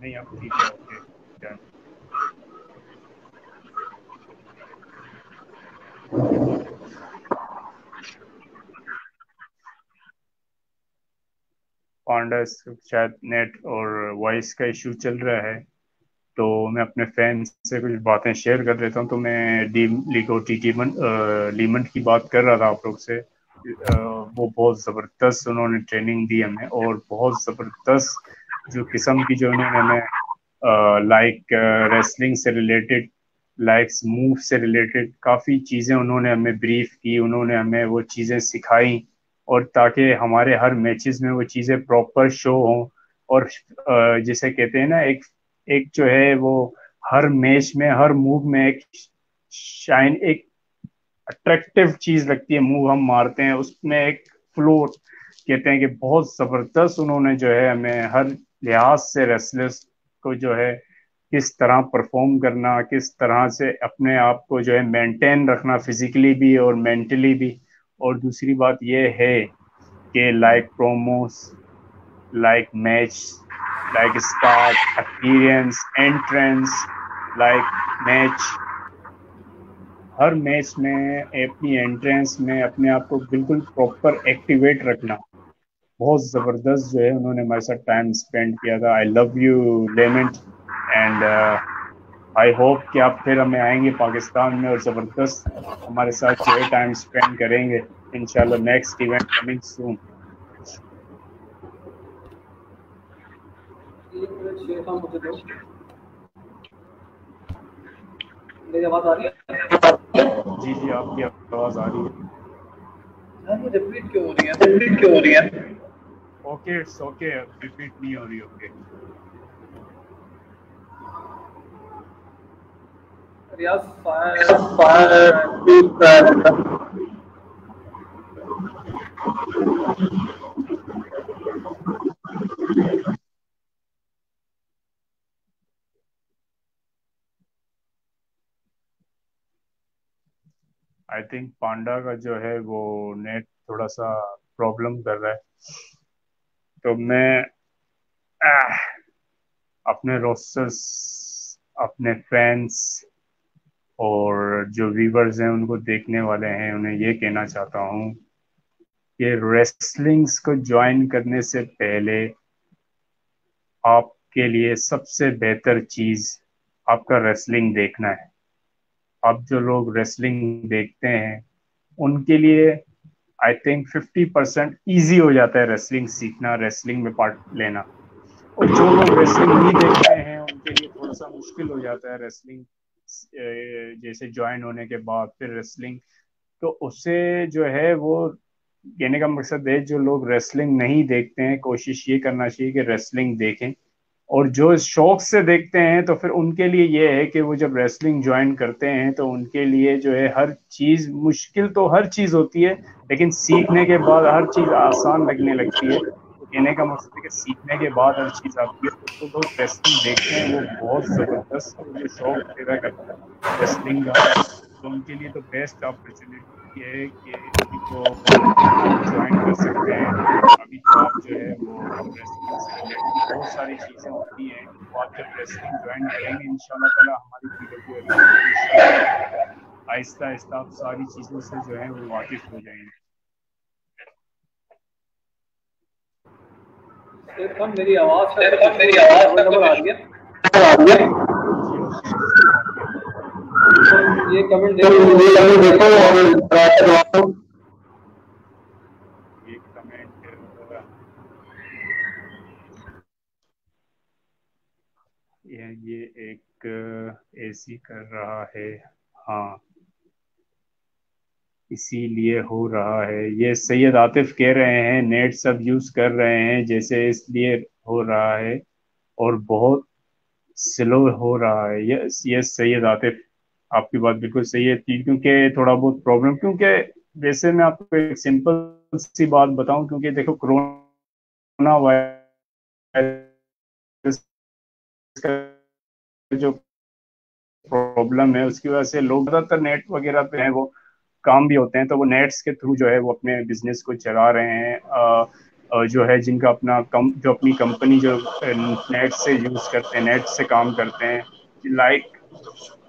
नहीं अब ठीक है ओके पांडा शायद नेट और वॉइस का इशू चल रहा है तो मैं अपने फ़ैन से कुछ बातें शेयर कर देता हूँ। तो मैं डी लीमन की बात कर रहा था आप लोग से। वो बहुत ज़बरदस्त उन्होंने ट्रेनिंग दी हमें और बहुत ज़बरदस्त जो किस्म की जो उन्होंने हमें लाइक रेसलिंग से रिलेटेड लाइक मूव से रिलेटेड काफ़ी चीज़ें उन्होंने हमें ब्रीफ की, उन्होंने हमें वो चीज़ें सिखाई। और ताकि हमारे हर मैचेस में वो चीज़ें प्रॉपर शो हों। और जिसे कहते हैं ना, एक एक जो है वो हर मैच में, हर मूव में एक शाइन एक अट्रैक्टिव चीज़ लगती है मूव हम मारते हैं। उसमें एक फ्लो कहते हैं कि बहुत ज़बरदस्त उन्होंने जो है हमें हर लिहाज से रेसलर्स को जो है किस तरह परफॉर्म करना, किस तरह से अपने आप को जो है मेंटेन रखना फिजिकली भी और मेंटली भी। और दूसरी बात यह है कि like promos like match like start appearance, entrance like match हर मैच में अपनी एंट्रेंस में अपने आप को बिल्कुल प्रॉपर एक्टिवेट रखना। बहुत ज़बरदस्त जो है उन्होंने हमारे साथ टाइम स्पेंड किया था। आई लव यू लेमेंट एंड आई होप कि आप फिर हमें आएँगे पाकिस्तान में और ज़बरदस्त हमारे साथ जो टाइम स्पेंड करेंगे। इंशाल्लाह नेक्स्ट इवेंट कमिंग सून मेरी आवाज़ आ रही है जी जी आपकी आवाज़ आ रही है। यार ये रिपीट क्यों हो रही है? रिपीट क्यों हो रही है? ओके इट्स ओके रिपीट नहीं हो रही okay Riyaz I think Panda का जो है वो नेट थोड़ा सा प्रॉब्लम कर रहा है। तो मैं आ, अपने रोस्टर्स अपने फैंस और जो व्यूवर्स हैं, उनको देखने वाले हैं, उन्हें ये कहना चाहता हूँ कि रेसलिंग्स को ज्वाइन करने से पहले आपके लिए सबसे बेहतर चीज़ आपका रेसलिंग देखना है। अब जो लोग रेसलिंग देखते हैं, उनके लिए I think fifty percent easy हो जाता है रेसलिंग सीखना रेसलिंग में पार्ट लेना। और जो लोग रेसलिंग नहीं देखते हैं, उनके लिए थोड़ा सा मुश्किल हो जाता है रेसलिंग जैसे ज्वाइन होने के बाद फिर रेसलिंग तो उससे जो है वो कहने का मकसद है, जो लोग रेसलिंग नहीं देखते हैं, कोशिश ये करना चाहिए कि रेसलिंग देखें। और जो शौक से देखते हैं तो फिर उनके लिए ये है कि वो जब रेसलिंग ज्वाइन करते हैं तो उनके लिए जो है हर चीज़ मुश्किल तो हर चीज़ होती है, लेकिन सीखने के बाद हर चीज़ आसान लगने लगती है। कहने का मकसद है कि सीखने के बाद हर चीज़ आती है तो लोग रेसलिंग देखते हैं, वो बहुत ज़बरदस्त जो शौक पैदा करता है रेसलिंग का। तो उनके लिए तो बेस्ट अपॉर्चुनिटी है कि को ज्वाइन कर सकते हैं। अभी तो आप जो है वो रेसलिंग से रिलेटेड बहुत सारी चीज़ें होती हैं। तो आप जब रेसलिंग ज्वाइन करेंगे इन ताला हमारी पीरियड आहिस्ता आहिस्ता आप सारी चीज़ों से जो है वो वाकिफ हो जाएँगे। मेरी आवाज़ मेरी आवाज़ आ रही ये कमेंट देखो। ये देखो और ये ये एक एसी कर रहा है। हाँ। इसीलिए हो रहा है। ये सैयद आतिफ कह रहे हैं, नेट सब यूज़ कर रहे हैं, जैसे इसलिए हो रहा है और बहुत स्लो हो रहा है। ये ये सैयद आतिफ, आपकी बात बिल्कुल सही है। क्योंकि थोड़ा बहुत प्रॉब्लम क्योंकि वैसे मैं आपको एक सिंपल सी बात बताऊँ, क्योंकि देखो कोरोना वायरस जो प्रॉब्लम है, उसकी वजह से लोग ज़्यादातर नेट वगैरह पे हैं वो। काम भी होते हैं तो वो नेट्स के थ्रू जो है, वो अपने बिज़नेस को चला रहे हैं। जो है, जिनका अपना कम, जो अपनी कंपनी जो नेट से यूज़ करते हैं नेट से काम करते हैं लाइक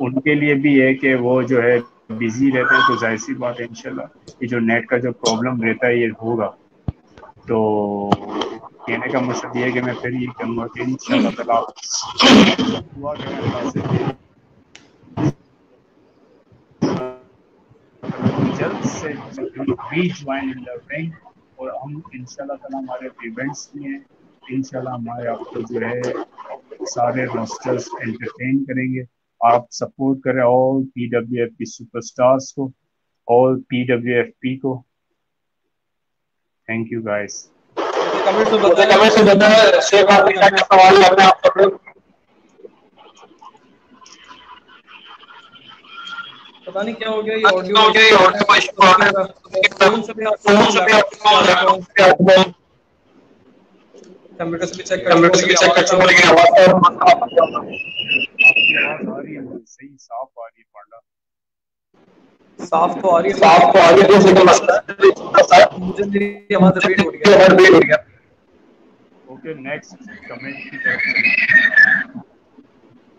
उनके लिए भी है कि वो जो है बिज़ी रहते हैं तो ज़ाहिर सी बात है इनशाला ये जो नेट का जो प्रॉब्लम रहता है, ये होगा। तो कहने का मकसद ये है कि मैं फिर ये कहूँगा कि इंशाल्लाह ताला से जल्द से री ज्वाइन इन द रिंग और हम इंशाल्लाह ताला हमारे इवेंट्स भी हैं। इंशाल्लाह हमारे आपको जो है सारे रोस्टर्स एंटरटेन करेंगे। आप सपोर्ट करें all P W F P superstars को all P W F P को। थैंक यू गाइस कमेंट में शेख आप सवाल करना आप पता नहीं क्या हो गया ये ऑडियो हो गया ये ऑडियो का इशू आ रहा है फ़ोन से भी फ़ोन से भी कंप्यूटर से भी चेक कर कंप्यूटर से भी चेक कर सकते लेकिन आवाज़ आवाज़ आ रही है सही साफ़ आ रही है पांडा। साफ़ तो आ रही है साफ़ तो आ रही है लेकिन मसला मुझे मेरी आवाज़ रिपीट हो रही है। रिपीट हो रही है ओके नेक्स्ट कमेंट की तरफ़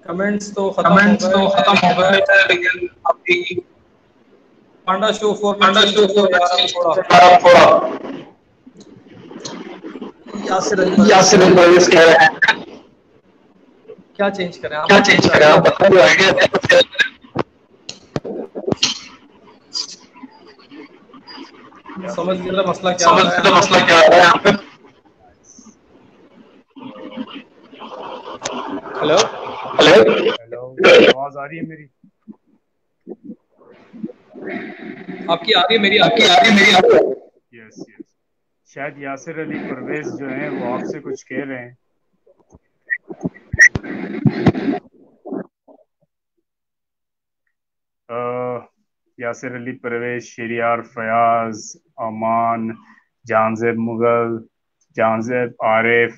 कमेंट्स तो खत्म कमेंट्स तो खत्म हो गए। लेकिन अभी Panda show for Panda show for थोड़ा थोड़ा। यासिर यासिर कह रहे हैं। क्या चेंज करें आप? क्या चेंज करें आप? बताओ आइडिया समझ गया मसला क्या समझ गया मसला क्या है यहाँ पे? हेलो हेलो आवाज़ आ रही है मेरी? आपकी आ रही है मेरी आपकी आ रही है मेरी यस यस शायद यासिर अली परवेज जो है वो आपसे कुछ कह रहे हैं। यासिर अली परवेज शरियार फयाज अमान जानजेब मुगल जानजेब आरिफ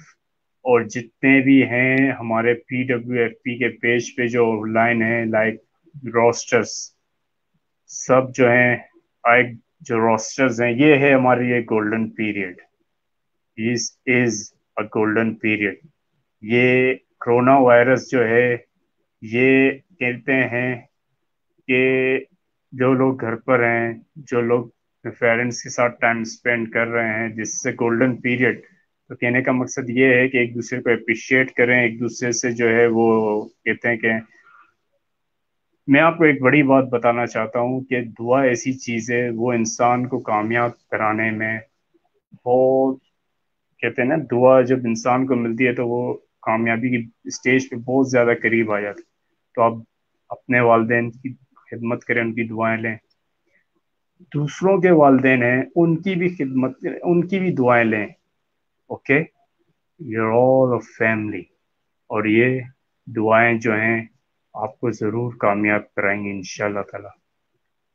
और जितने भी हैं हमारे पी डब्ल्यू एफ़ पी के पेज पे जो लाइन है लाइक रोस्टर्स सब जो हैं आए जो रोस्टर्स हैं, ये है हमारी ये golden period is is a golden period ये कोरोना वायरस जो है, ये कहते हैं कि जो लोग घर पर हैं, जो लोग पेरेंट्स के साथ टाइम स्पेंड कर रहे हैं, जिससे गोल्डन पीरियड तो कहने का मकसद ये है कि एक दूसरे को अप्रिशिएट करें, एक दूसरे से जो है वो कहते हैं कि मैं आपको एक बड़ी बात बताना चाहता हूँ कि दुआ ऐसी चीज़ है, वो इंसान को कामयाब कराने में बहुत, कहते हैं ना, दुआ जब इंसान को मिलती है तो वो कामयाबी की स्टेज पे बहुत ज़्यादा करीब आ जाते तो आप अपने वालदेन की खिदमत करें, उनकी दुआएँ लें। दूसरों के वालदेन हैं, उनकी भी खिदमत उनकी भी दुआएँ लें। Okay? Your all of family और ये दुआएँ जो हैं, आपको ज़रूर कामयाब कराएँगे इन ताला,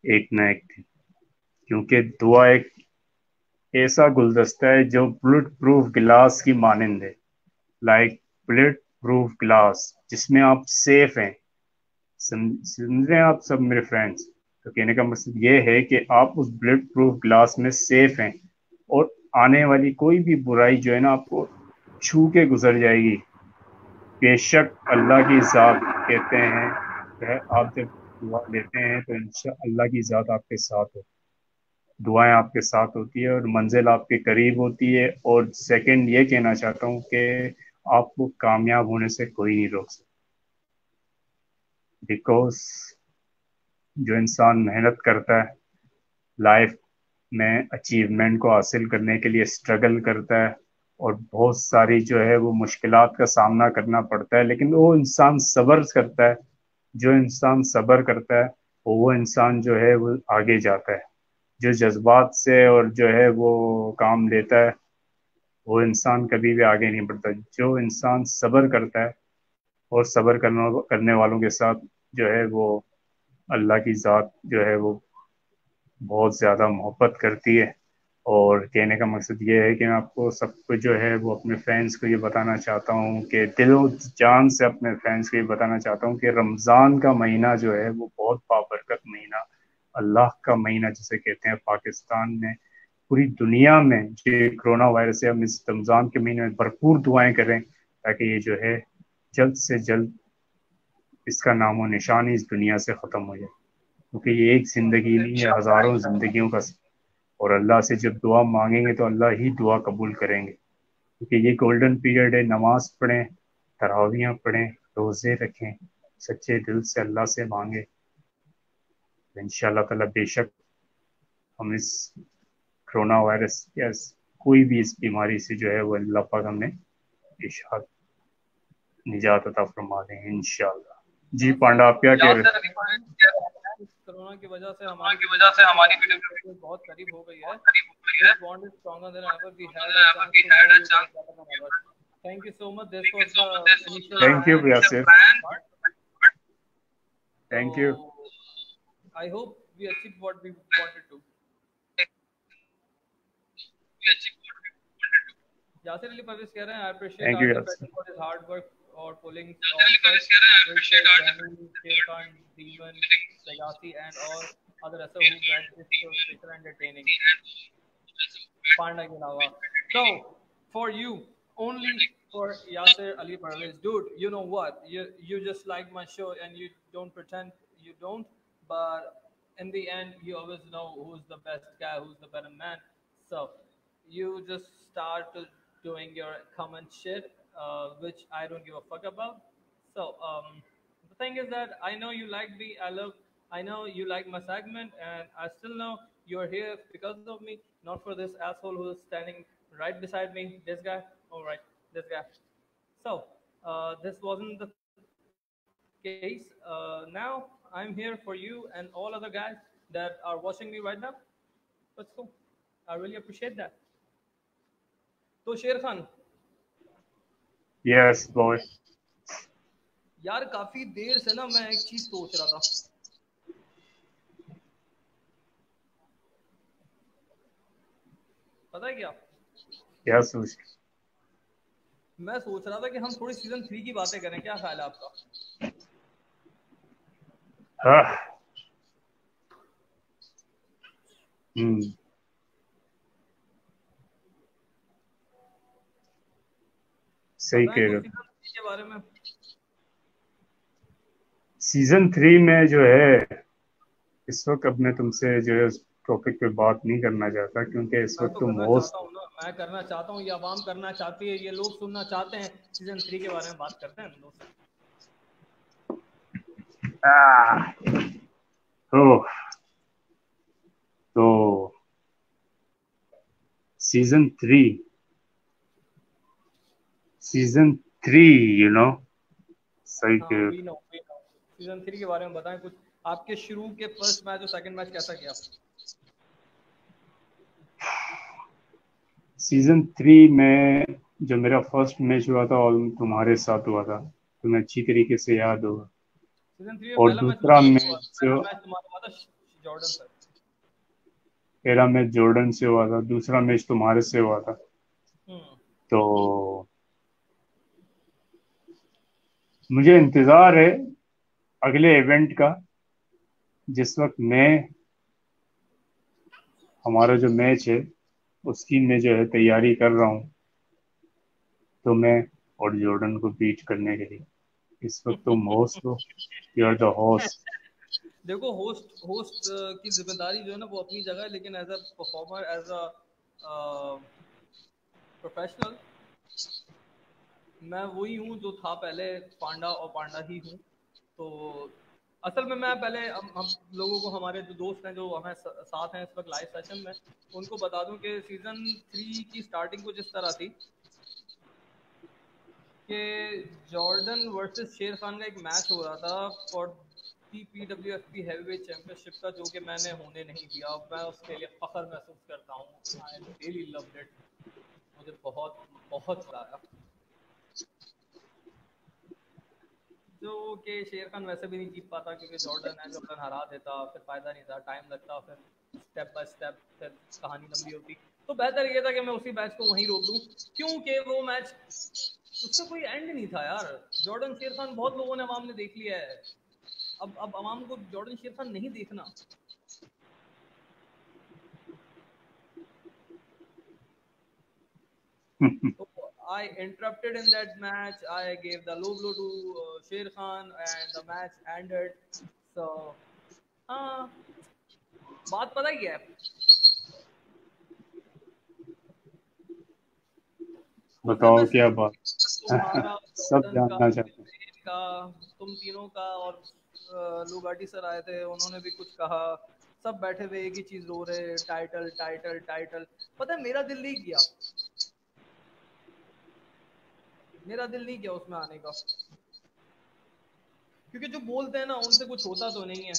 एक ना एक दिन। क्योंकि दुआ एक ऐसा गुलदस्ता है जो बुलेट प्रूफ गिलास की मानंद है। लाइक बुलेट प्रूफ गिलास जिसमें आप सेफ़ हैं। समझ रहे हैं आप सब मेरे फ्रेंड्स तो कहने का मतलब ये है कि आप उस बुलेट प्रूफ ग्लास में सेफ़ हैं। और आने वाली कोई भी बुराई जो है ना आपको छू के गुजर जाएगी। बेशक अल्लाह की ज़ात कहते हैं आप जब दुआ लेते हैं तो इंशा अल्लाह की ज़ात आपके साथ हो। दुआएँ आपके साथ होती है और मंजिल आपके करीब होती है और सेकंड ये कहना चाहता हूँ कि आपको कामयाब होने से कोई नहीं रोक सकता। बिकॉज़ जो इंसान मेहनत करता है लाइफ में अचीवमेंट को हासिल करने के लिए स्ट्रगल करता है और बहुत सारी जो है वो मुश्किल का सामना करना पड़ता है, लेकिन वो इंसान सब्र करता है। जो इंसान सब्र करता है वो इंसान जो है वो आगे जाता है। जो जज्बात से और जो है वो काम लेता है, वो इंसान कभी भी आगे नहीं बढ़ता। जो इंसान सब्र करता है और सब्र करने वालों के साथ जो है वो अल्लाह की ज़ात जो है वो बहुत ज़्यादा मोहब्बत करती है। और कहने का मकसद ये है कि मैं आपको सबको जो है वो अपने फ्रेंड्स को ये बताना चाहता हूँ कि दिल जान से अपने फ्रेंड्स को ये बताना चाहता हूँ कि रमज़ान का महीना जो है वो बहुत बाबरकत महीना, अल्लाह का महीना जिसे कहते हैं पाकिस्तान में। पूरी दुनिया में जो कोरोना वायरस है, हम इस रमज़ान के महीने में भरपूर दुआएँ करें ताकि ये जो है जल्द से जल्द इसका नामो निशान इस दुनिया से ख़त्म हो जाए। क्योंकि ये एक ज़िंदगी नहीं है हज़ारों ज़िंदगियों का और अल्लाह से जब दुआ मांगेंगे तो अल्लाह ही दुआ कबूल करेंगे। क्योंकि ये गोल्डन पीरियड है नमाज़ पढ़ें तरावियाँ पढ़ें रोज़े रखें सच्चे दिल से अल्लाह से मांगे। इन ताला बेशक हम इस कोरोना वायरस या कोई भी इस बीमारी से जो है वो अल्लाह पाक हमें इशाद निजात अता फरमा दें इंशाल्लाह। जी पांडा आप क्या कह रहे हैं कोरोना की वजह से हमारी की वजह से हमारी बहुत करीब हो गई है। करीब हो गई है। Bond is stronger than ever we had a chance thank you so much this was thank you Yasir thank you I hope we achieve what we wanted to Yasir Ali Parvez कह रहे हैं I appreciate Thank you, for his hard work. or pulling Demon, Sayasi and all other who get this so entertaining. So, for you, only for Yasser Ali Parvez, dude, you know what? You, you just like my show and you don't pretend you don't, but in the end, you always know who's the best guy, who's the better man. So you just start doing your comment shit uh, which I don't give a fuck about. So um, the thing is that I know you like me. I love. I know you like my segment, and I still know you're here because of me, not for this asshole who's standing right beside me. This guy. All right, this guy. So uh, this wasn't the case. Uh, now I'm here for you and all other guys that are watching me right now. Let's go. I really appreciate that. तो शेर Khan yes boy यार काफ़ी देर से ना मैं एक चीज़ सोच रहा था। पता है क्या? क्या सोच मैं सोच रहा था कि हम थोड़ी सीज़न थ्री की बातें करें। क्या ख्याल है आपका? हाँ। हम्म। सही कह रहे हो। सीज़न थ्री में? जो है इस वक्त अब मैं तुमसे जो है उस टॉपिक पे बात नहीं करना चाहता क्योंकि इस वक्त तो मोस्ट मैं करना चाहता हूँ ये आवाम करना चाहती है ये लोग सुनना चाहते हैं सीज़न थ्री के बारे में बात करते हैं दोस्त। तो तो season three season three you know सही हाँ, के सीज़न थ्री के बारे में बताएँ कुछ। आपके शुरू के फ़र्स्ट मैच और सेकंड मैच कैसा गया सीज़न थ्री में जो मेरा फ़र्स्ट मैच हुआ था और तुम्हारे साथ हुआ था। तुम्हें अच्छी तरीके से याद होगा। और दूसरा मैच जो पहला मैच जॉर्डन से हुआ था। दूसरा मैच तुम्हारे से हुआ था। हम्म। तो मुझे इंतज़ार है अगले इवेंट का, जिस वक्त मैं, हमारा जो मैच है, उसकी मैं जो है तैयारी कर रहा हूँ। तो मैं और जॉर्डन को बीट करने के लिए। इस वक्त तुम होस्ट हो यू आर द होस्ट देखो होस्ट होस्ट की ज़िम्मेदारी जो है ना, वो अपनी जगह है, लेकिन as a performer as a professional मैं वही हूँ जो था पहले पांडा और पांडा ही हूँ। तो असल में मैं पहले हम, हम लोगों को हमारे जो दोस्त हैं जो हमें साथ हैं इस वक्त लाइव सेशन में उनको बता दूँ कि सीज़न थ्री की स्टार्टिंग कुछ इस तरह थी कि जॉर्डन वर्सेस शेर खान का एक मैच हो रहा था for T P W F P heavyweight championship का जो कि मैंने होने नहीं दिया। मैं उसके लिए फख्र महसूस करता हूँ। आई रियली लव्ड इट मुझे बहुत बहुत आया जो कि शेर खान वैसे भी नहीं जीत पाता क्योंकि जॉर्डन है जॉर्डन हरा देता फिर फ़ायदा नहीं था टाइम लगता फिर स्टेप बाय स्टेप फिर कहानी लंबी होती। तो बेहतर ये था कि मैं उसी मैच को वहीं रोक दूँ क्योंकि वो मैच उसका कोई एंड नहीं था यार। जॉर्डन शेर खान बहुत लोगों ने अवाम ने देख लिया है। अब अब अवाम को जॉर्डन शेर खान नहीं देखना। तो I interrupted in that match. I gave the low blow to uh, Sher Khan, and the match ended. So, हाँ बात पता ही है बताओ क्या बात सब जानना चाहते हैं। का तुम तीनों का और लोगाटी सर आए थे उन्होंने भी कुछ कहा। सब बैठे हुए एक ही चीज़ रो रहे टाइटल टाइटल टाइटल पता है मेरा दिल नहीं किया। मेरा दिल नहीं किया उसमें आने का। क्योंकि जो बोलते हैं ना उनसे कुछ होता तो नहीं है।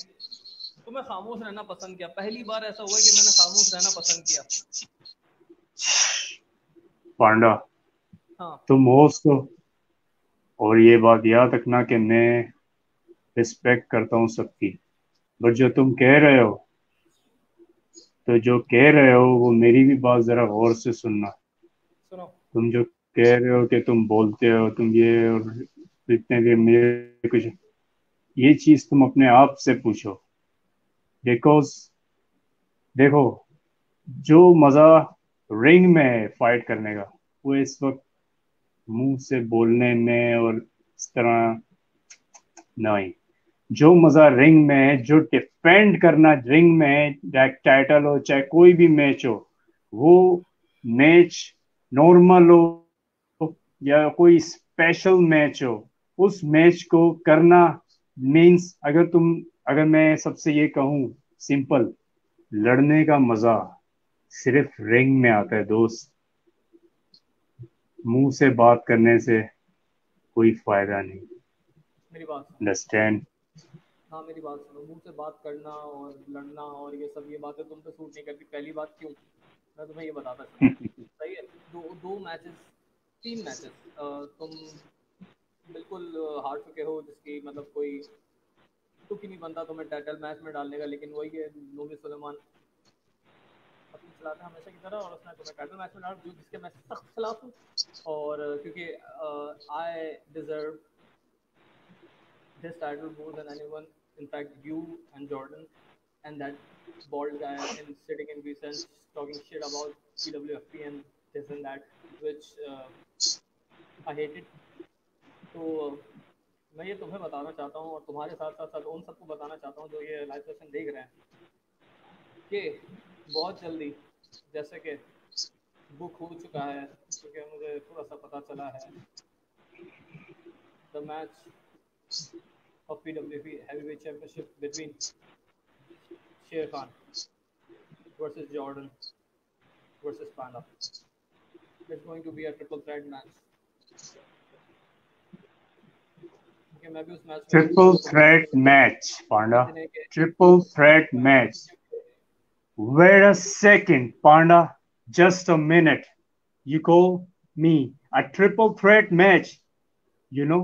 तो मैं खामोश रहना पसंद किया। पहली बार ऐसा हुआ कि मैंने खामोश रहना पसंद किया। पांडा हाँ। तुम हो और ये बात याद रखना कि मैं रिस्पेक्ट करता हूँ सबकी। बट जो तुम कह रहे हो तो जो कह रहे हो वो मेरी भी बात जरा गौर से सुनना। तुम जो कह रहे हो कि तुम बोलते हो, तुम ये और इतने देर मेरे कुछ, ये चीज़ तुम अपने आप से पूछो। बिकॉज़ देखो, जो मज़ा रिंग में है फाइट करने का, वो इस वक्त मुँह से बोलने में और इस तरह नहीं। जो मज़ा रिंग में है जो डिपेंड करना रिंग में है टाइटल हो, चाहे कोई भी मैच हो, वो मैच नॉर्मल हो या कोई स्पेशल मैच हो उस मैच को करना मीन्स अगर तुम अगर मैं सबसे ये कहूँ सिंपल लड़ने का मज़ा सिर्फ़ रिंग में आता है दोस्त। मुँह से बात करने से कोई फ़ायदा नहीं। मेरी बात अंडरस्टैंड हाँ मेरी बात सुनो। मुँह से बात करना और लड़ना और ये सब ये बातें तुम पे सूट नहीं करती। पहली बात क्यों? मैं तुम्हें ये बताता सही है? दो दो मैचेस तीन मैचेस uh, तुम बिल्कुल uh, हार चुके हो, जिसकी मतलब कोई तुक ही नहीं बनता तुम्हें टाइटल मैच में डालने का, लेकिन वही है नूमी सुलेमान। अपनी चलाते हमेशा की तरह, और उसने तुम्हें टाइटल मैच में डाला जिसके मैं सख्त खिलाफ हूँ। और uh, क्योंकि I deserve this title more than you and Jordan and about I hate it तो मैं ये तुम्हें बताना चाहता हूँ और तुम्हारे साथ साथ साथ उन सबको बताना चाहता हूँ जो ये लाइव सेशन देख रहे हैं कि बहुत जल्दी, जैसे कि बुक हो चुका है, क्योंकि मुझे थोड़ा सा पता चला है the match of P W P heavyweight championship between Sher Khan versus Jordan versus Panda It's going to be a triple threat match. Triple threat match Panda. Triple threat match wait a second Panda. Just a minute you को me a triple threat match you know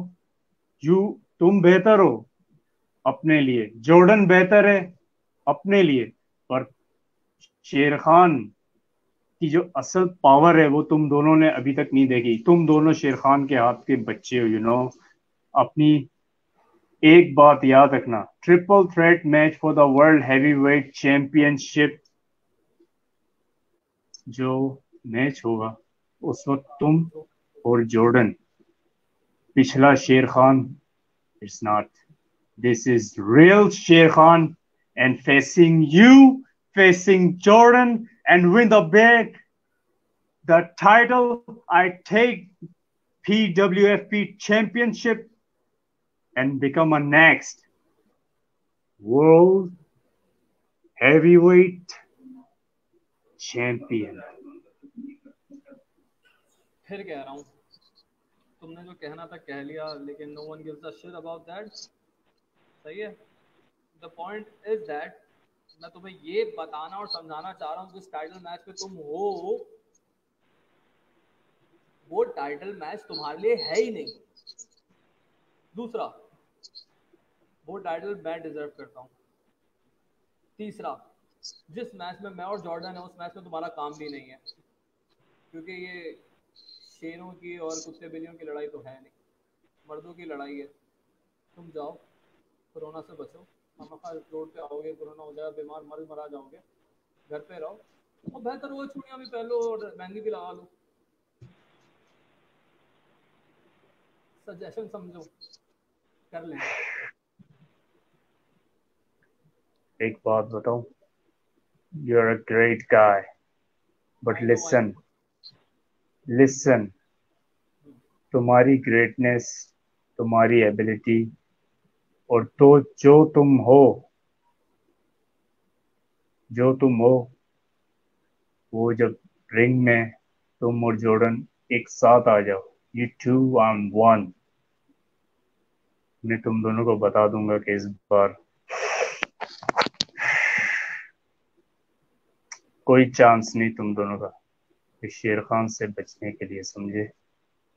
you तुम बेहतर हो अपने लिए। Jordan बेहतर है अपने लिए। पर शेर खान की जो असल पावर है वो तुम दोनों ने अभी तक नहीं देखी। तुम दोनों शेर खान के हाथ के बच्चे हो यू नो अपनी एक बात याद रखना। Triple threat match for the world heavyweight championship जो मैच होगा, उस वक्त तुम और जॉर्डन पिछला Sher Khan it's not this is real Sher Khan and facing you facing Jordan and win the back the title I take PWFP championship and become a next world heavyweight champion. फिर कह रहा हूँ। तुमने जो कहना था कह लिया, लेकिन no one gives a shit about that सही है? द पॉइंट इज़ दैट मैं तुम्हें ये बताना और समझाना चाह रहा हूँ जिस टाइटल मैच में तुम हो। वो टाइटल मैच तुम्हारे लिए है ही नहीं। दूसरा, वो टाइटल मैं डिजर्व करता हूँ। तीसरा, जिस मैच में मैं और जॉर्डन है, उस मैच में तुम्हारा काम भी नहीं है। क्योंकि ये शेरों की और कुत्ते बिलियों की लड़ाई तो है नहीं। मर्दों की लड़ाई है। तुम जाओ, कोरोना से बचो। रोड पे आओगे कोरोना हो जाएगा बीमार मर मरा जाओगे घर पे रहो। और बेहतर वो छुड़ियाँ भी पहन लो और मेहंदी भी लगा लो। सजेशन समझो। कर लें। एक बात बताऊँ you are a great guy but listen listen तुम्हारी ग्रेटनेस तुम्हारी एबिलिटी और तो जो तुम हो, जो तुम हो, वो जब रिंग में तुम और जॉर्डन एक साथ आ जाओ, ये टू आम वन मैं तुम दोनों को बता दूँगा कि इस बार कोई चांस नहीं तुम दोनों का शेर खान से बचने के लिए समझे।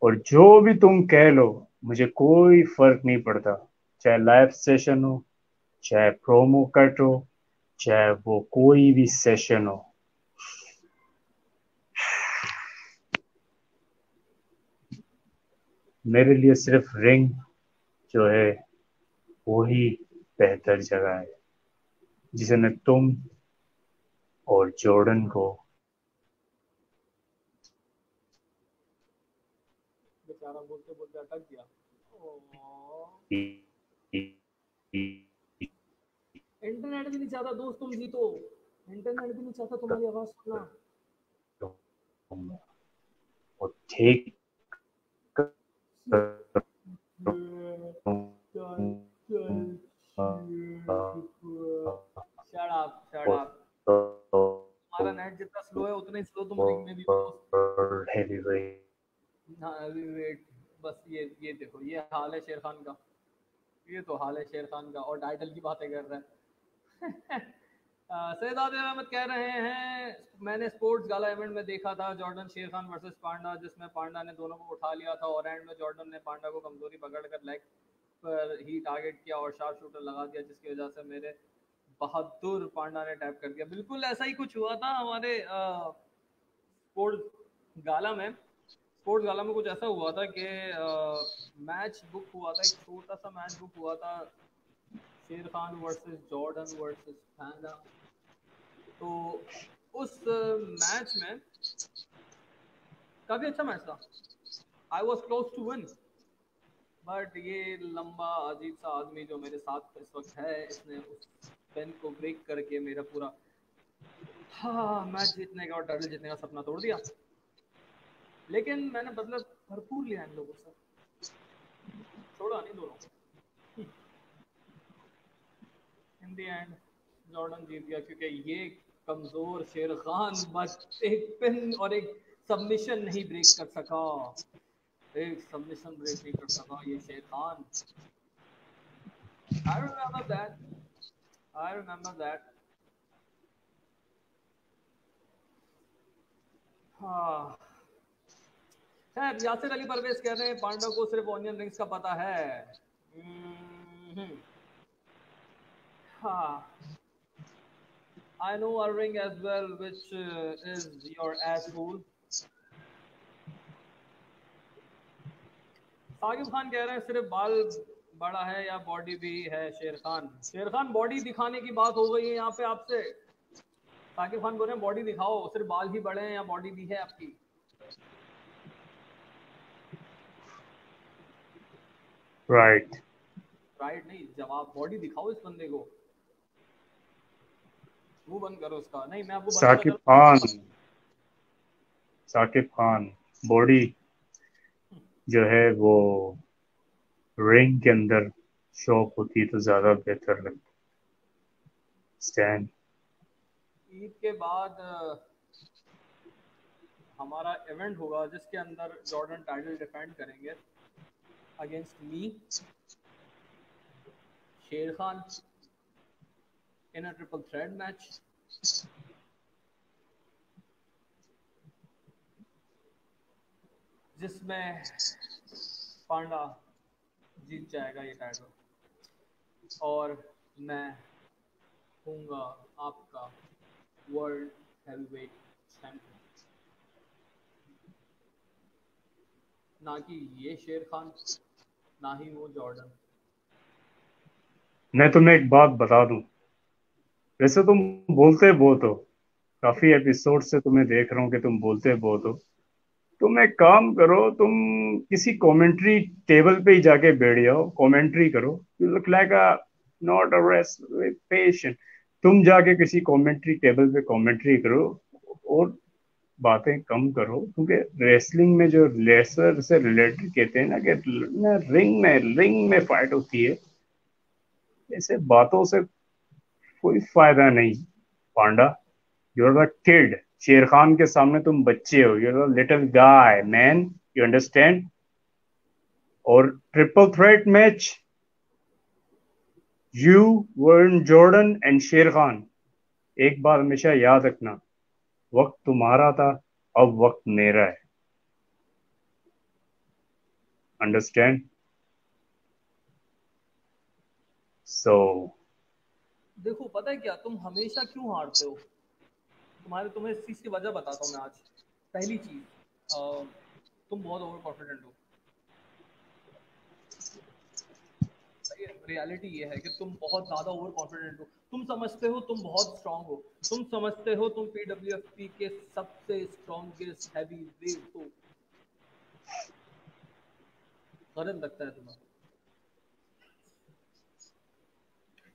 और जो भी तुम कह लो, मुझे कोई फ़र्क नहीं पड़ता। चाहे लाइव सेशन हो चाहे प्रोमो कट हो चाहे वो कोई भी सेशन हो। मेरे लिए सिर्फ़ रिंग जो है वही बेहतर जगह है जिसने तुम और जॉर्डन को बोलते बोलते अटक गया। इंटरनेट भी नहीं चाहता दोस्त तुम जीतो इंटरनेट भी नहीं चाहता तुम्हारी आवाज़ सुनना। और ठीक तुम्हारा नेट जितना स्लो है उतना ही स्लो तुम रिंग में भी heavy weight heavy weight बस ये ये देखो ये हाल है शेर खान का। ये तो हाल है शेर खान का और टाइटल की बातें कर रहा है। सैदाद अहमद कह रहे हैं, मैंने स्पोर्ट्स गाला इवेंट में देखा था, Jordan Sher Khan versus Panda, जिसमें पांडा ने दोनों को उठा लिया था और एंड में जॉर्डन ने पांडा को कमज़ोरी पकड़कर लेग पर ही टारगेट किया और शार्प शूटर लगा दिया, जिसकी वजह से मेरे बहादुर पांडा ने टैप कर दिया। बिल्कुल ऐसा ही कुछ हुआ था हमारे स्पोर्ट्स गाला में। स्पोर्ट्स गाला में कुछ ऐसा हुआ था कि मैच बुक हुआ था, एक छोटा सा मैच बुक हुआ था, Sher Khan versus Jordan versus Panda तो उस मैच में काफ़ी अच्छा मैच था। I was close to win but ये लंबा, अजीब सा आदमी जो मेरे साथ इस वक्त है, इसने उस पेन को ब्रेक करके मेरा पूरा हाँ मैच जीतने का और टाइटल जीतने का सपना तोड़ दिया। लेकिन मैंने बदला भरपूर लिया इन लोगों से। छोड़ा नहीं दोनों इन दी एंड जॉर्डन जीत गया, क्योंकि ये कमज़ोर शेर खान बस एक पिन और एक सबमिशन नहीं ब्रेक कर सका। एक सबमिशन ब्रेक नहीं कर सका ये Sher Khan. I remember that. I remember that. हाँ। खैर यासिर अली परवेज कह रहे हैं पांडा को सिर्फ़ ऑनियन रिंग्स का पता है। हम्म। हाँ। I know a ring as well, which uh, is your asshole. Saqib Khan कह रहे हैं सिर्फ़ बाल बड़ा है या बॉडी भी है शेर खान। शेर खान बॉडी दिखाने की बात हो गई है यहाँ पे आपसे। साकिब खान बोल रहे हैं बॉडी दिखाओ सिर्फ़ बाल ही बड़े हैं या बॉडी भी है आपकी। राइट राइट नहीं जवाब बॉडी दिखाओ इस बंदे को मुँह बंद करो उसका। नहीं मैं आपको साकिब खान। साकिब खान बॉडी जो है वो रिंग के अंदर शॉप होती तो ज़्यादा बेहतर लगता स्टैंड ईद के बाद हमारा इवेंट होगा जिसके अंदर जॉर्डन टाइटल डिफेंड करेंगे। Against me, Sher Khan, in a triple threat match. जिसमें पांडा जीत जाएगा ये टाइटल और मैं हूँगा आपका वर्ल्ड हेवीवेट चैंपियन ना कि ये शेर खान. ना ही वो जॉर्डन। मैं तुम्हें एक बात बता दूँ। वैसे तुम बोलते बहुत हो। काफ़ी एपिसोड से तुम्हें देख रहा हूँ कि तुम बोलते बहुत हो। तुम एक काम करो, तुम किसी कमेंट्री टेबल पे ही जाके बैठ जाओ कमेंट्री करो। You look like a not a rest patient तुम जाके किसी कमेंट्री टेबल पे कमेंट्री करो और बातें कम करो, क्योंकि रेसलिंग में जो लेसर से रिलेटेड कहते हैं ना कि ना रिंग में रिंग में फाइट होती है ऐसे बातों से कोई फ़ायदा नहीं, पांडा यूर द किड शेर खान के सामने तुम बच्चे हो you're the little guy man you understand और triple threat match you warn Jordan and Sher Khan, एक बार हमेशा याद रखना। वक्त तुम्हारा था, अब वक्त मेरा है। अंडरस्टैंड सो देखो, पता है क्या? तुम हमेशा क्यों हारते हो? तुम्हारे, तुम्हें इस चीज़ की वजह बताता हूँ मैं आज। पहली चीज़ तुम बहुत ओवर कॉन्फिडेंट हो। रियलिटी ये है कि तुम बहुत ज़्यादा ओवर कॉन्फिडेंट हो। तुम समझते हो तुम बहुत स्ट्रांग हो। तुम समझते हो तुम पीडब्ल्यूएफपी के सबसे स्ट्रॉन्गेस्ट हैवी वेट हो। गलत लगता है तुम्हें।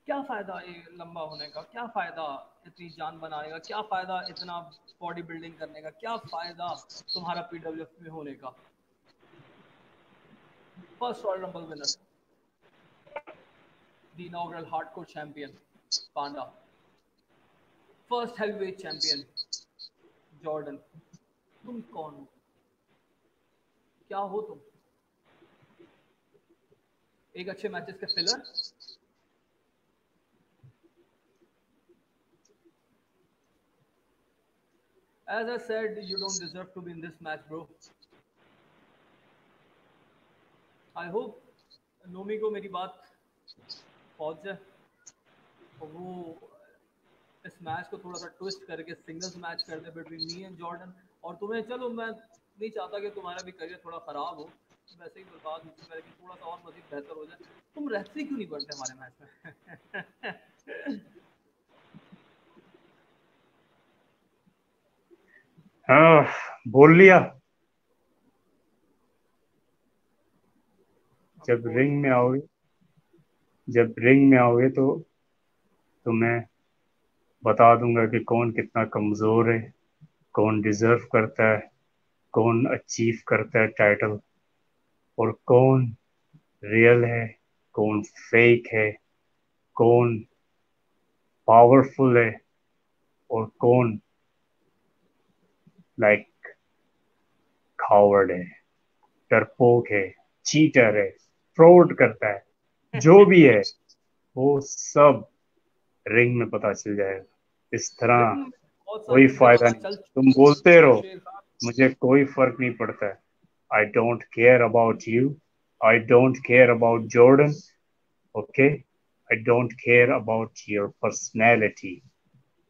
क्या फ़ायदा ये लंबा होने का? क्या फ़ायदा इतनी जान बनाने का? क्या फ़ायदा इतना बॉडी बिल्डिंग करने का? क्या फ़ायदा तुम्हारा पीडब्ल्यूएफ में होने का? First royal rumble winner the inaugural hardcore champion, Panda. First heavyweight champion, Jordan. तुम कौन हो क्या हो तुम एक अच्छे मैचेस के filler As I said, you don't deserve to be in this match, bro. I hope Nomi को मेरी बात पहुँच जाए। और वो इस मैच को थोड़ा सा ट्विस्ट करके सिंगल्स मैच कर दे बिटवीन मी एंड जॉर्डन और तुम्हें चलो मैं नहीं चाहता कि तुम्हारा भी करियर थोड़ा ख़राब हो। वैसे ही बर्बाद मुझसे करके थोड़ा सा और मजीद बेहतर हो जाए। तुम रेफरी क्यों नहीं बनते हमारे मैच में? हाँ बोल लिया। जब रिंग में आओगे। जब रिंग में आओगे तो तुम्हें बता दूँगा कि कौन कितना कमज़ोर है, कौन डिज़र्व करता है, कौन अचीव करता है टाइटल और कौन रियल है, कौन फेक है, कौन पावरफुल है और कौन लाइक खावर्ड है, डरपोक है चीटर है फ्रॉड करता है। जो भी है वो सब रिंग में पता चल जाएगा इस तरह कोई फ़ायदा नहीं तुम बोलते रहो मुझे कोई फ़र्क नहीं पड़ता है I don't care about you. I don't care about Jordan. Okay? I don't care about your personality.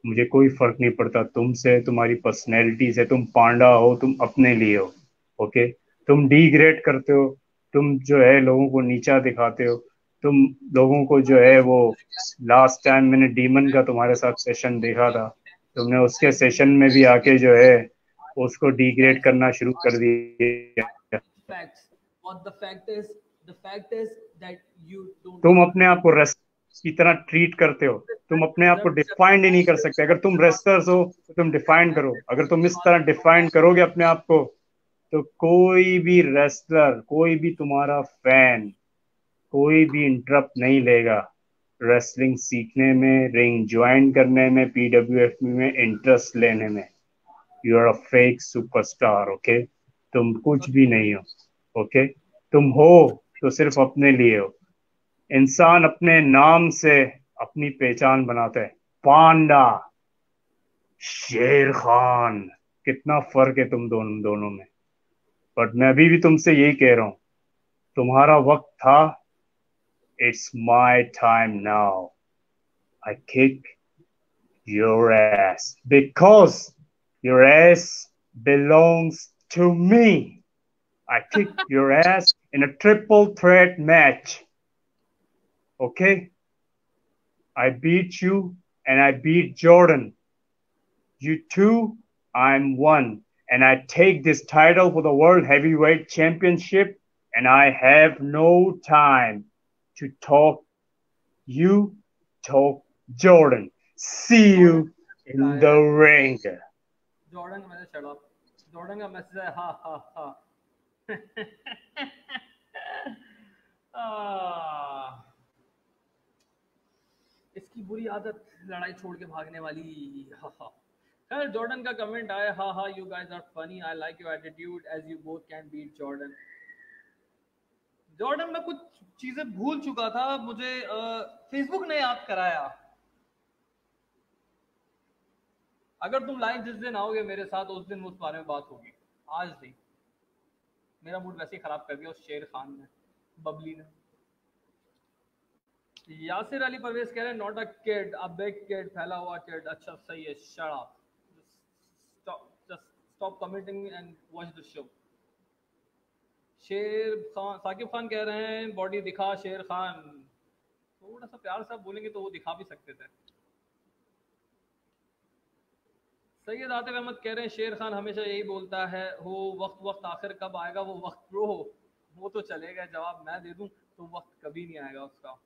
मुझे कोई फ़र्क नहीं पड़ता तुमसे तुम्हारी पर्सनैलिटी से तुम पांडा हो तुम अपने लिए हो ओके okay? तुम डिग्रेड करते हो तुम जो है लोगों को नीचा दिखाते हो तुम लोगों को जो है वो लास्ट टाइम मैंने डीमन का तुम्हारे साथ सेशन देखा था। तुमने उसके सेशन में भी आके जो है उसको डिग्रेड करना शुरू कर दिया। तुम अपने आप को रेस्ट की तरह ट्रीट करते हो। तुम अपने आप को डिफाइंड ही नहीं कर सकते। अगर तुम रेस्टर्स हो तो तुम डिफाइन करो। अगर तुम इस तरह डिफाइन करोगे अपने आप को तो कोई भी रेस्लर कोई भी तुम्हारा फ़ैन कोई भी इंटरप्ट नहीं लेगा। रेसलिंग सीखने में रिंग ज्वाइन करने में पीडब्ल्यूएफ में इंटरेस्ट लेने में। You are a fake superstar okay तुम कुछ भी नहीं हो ओके? तुम हो तो सिर्फ़ अपने लिए हो। इंसान अपने नाम से अपनी पहचान बनाता है। पांडा, शेर खान, कितना फ़र्क है तुम दोनों दोनों में। बट मैं अभी भी तुमसे यही कह रहा हूँ, तुम्हारा वक्त था It's my time now. I kick your ass because your ass belongs to me. I kick your ass in a triple threat match. Okay? I beat you and I beat Jordan. You two, I'm one. And I take this title for the World Heavyweight Championship and I have no time to talk you, talk Jordan. See you in the ring. Jordan, shut up. Jordan का message है ha ha ha. ah. इसकी बुरी आदत लड़ाई छोड़ के भागने वाली खैर जॉर्डन का कमेंट आया ha ha you guys are funny I like your attitude as you both can beat Jordan Jordan में कुछ चीज़ें भूल चुका था, मुझे फेसबुक ने याद कराया। अगर तुम लाइव जिस दिन आओगे मेरे साथ, उस दिन उस बारे में बात होगी। आज नहीं। मेरा मूड वैसे ही खराब कर दिया, उस शेर खान ने, बबली ने। यासिर अली परवेज कह रहे हैं not a kid a big kid फैला हुआ किड अच्छा सही है shut up just stop commenting and watch the show Sher Khan Saqib Khan कह रहे हैं बॉडी दिखा शेर खान। थोड़ा सा प्यार से बोलेंगे तो वो दिखा भी सकते थे। सैयद आतिफ अहमद कह रहे हैं, शेर खान हमेशा यही बोलता है, हो, वक्त वक्त, आखिर कब आएगा, वो वक्त प्रो हो। वो तो चलेगा, जवाब मैं दे दूँ तो वक्त कभी नहीं आएगा उसका।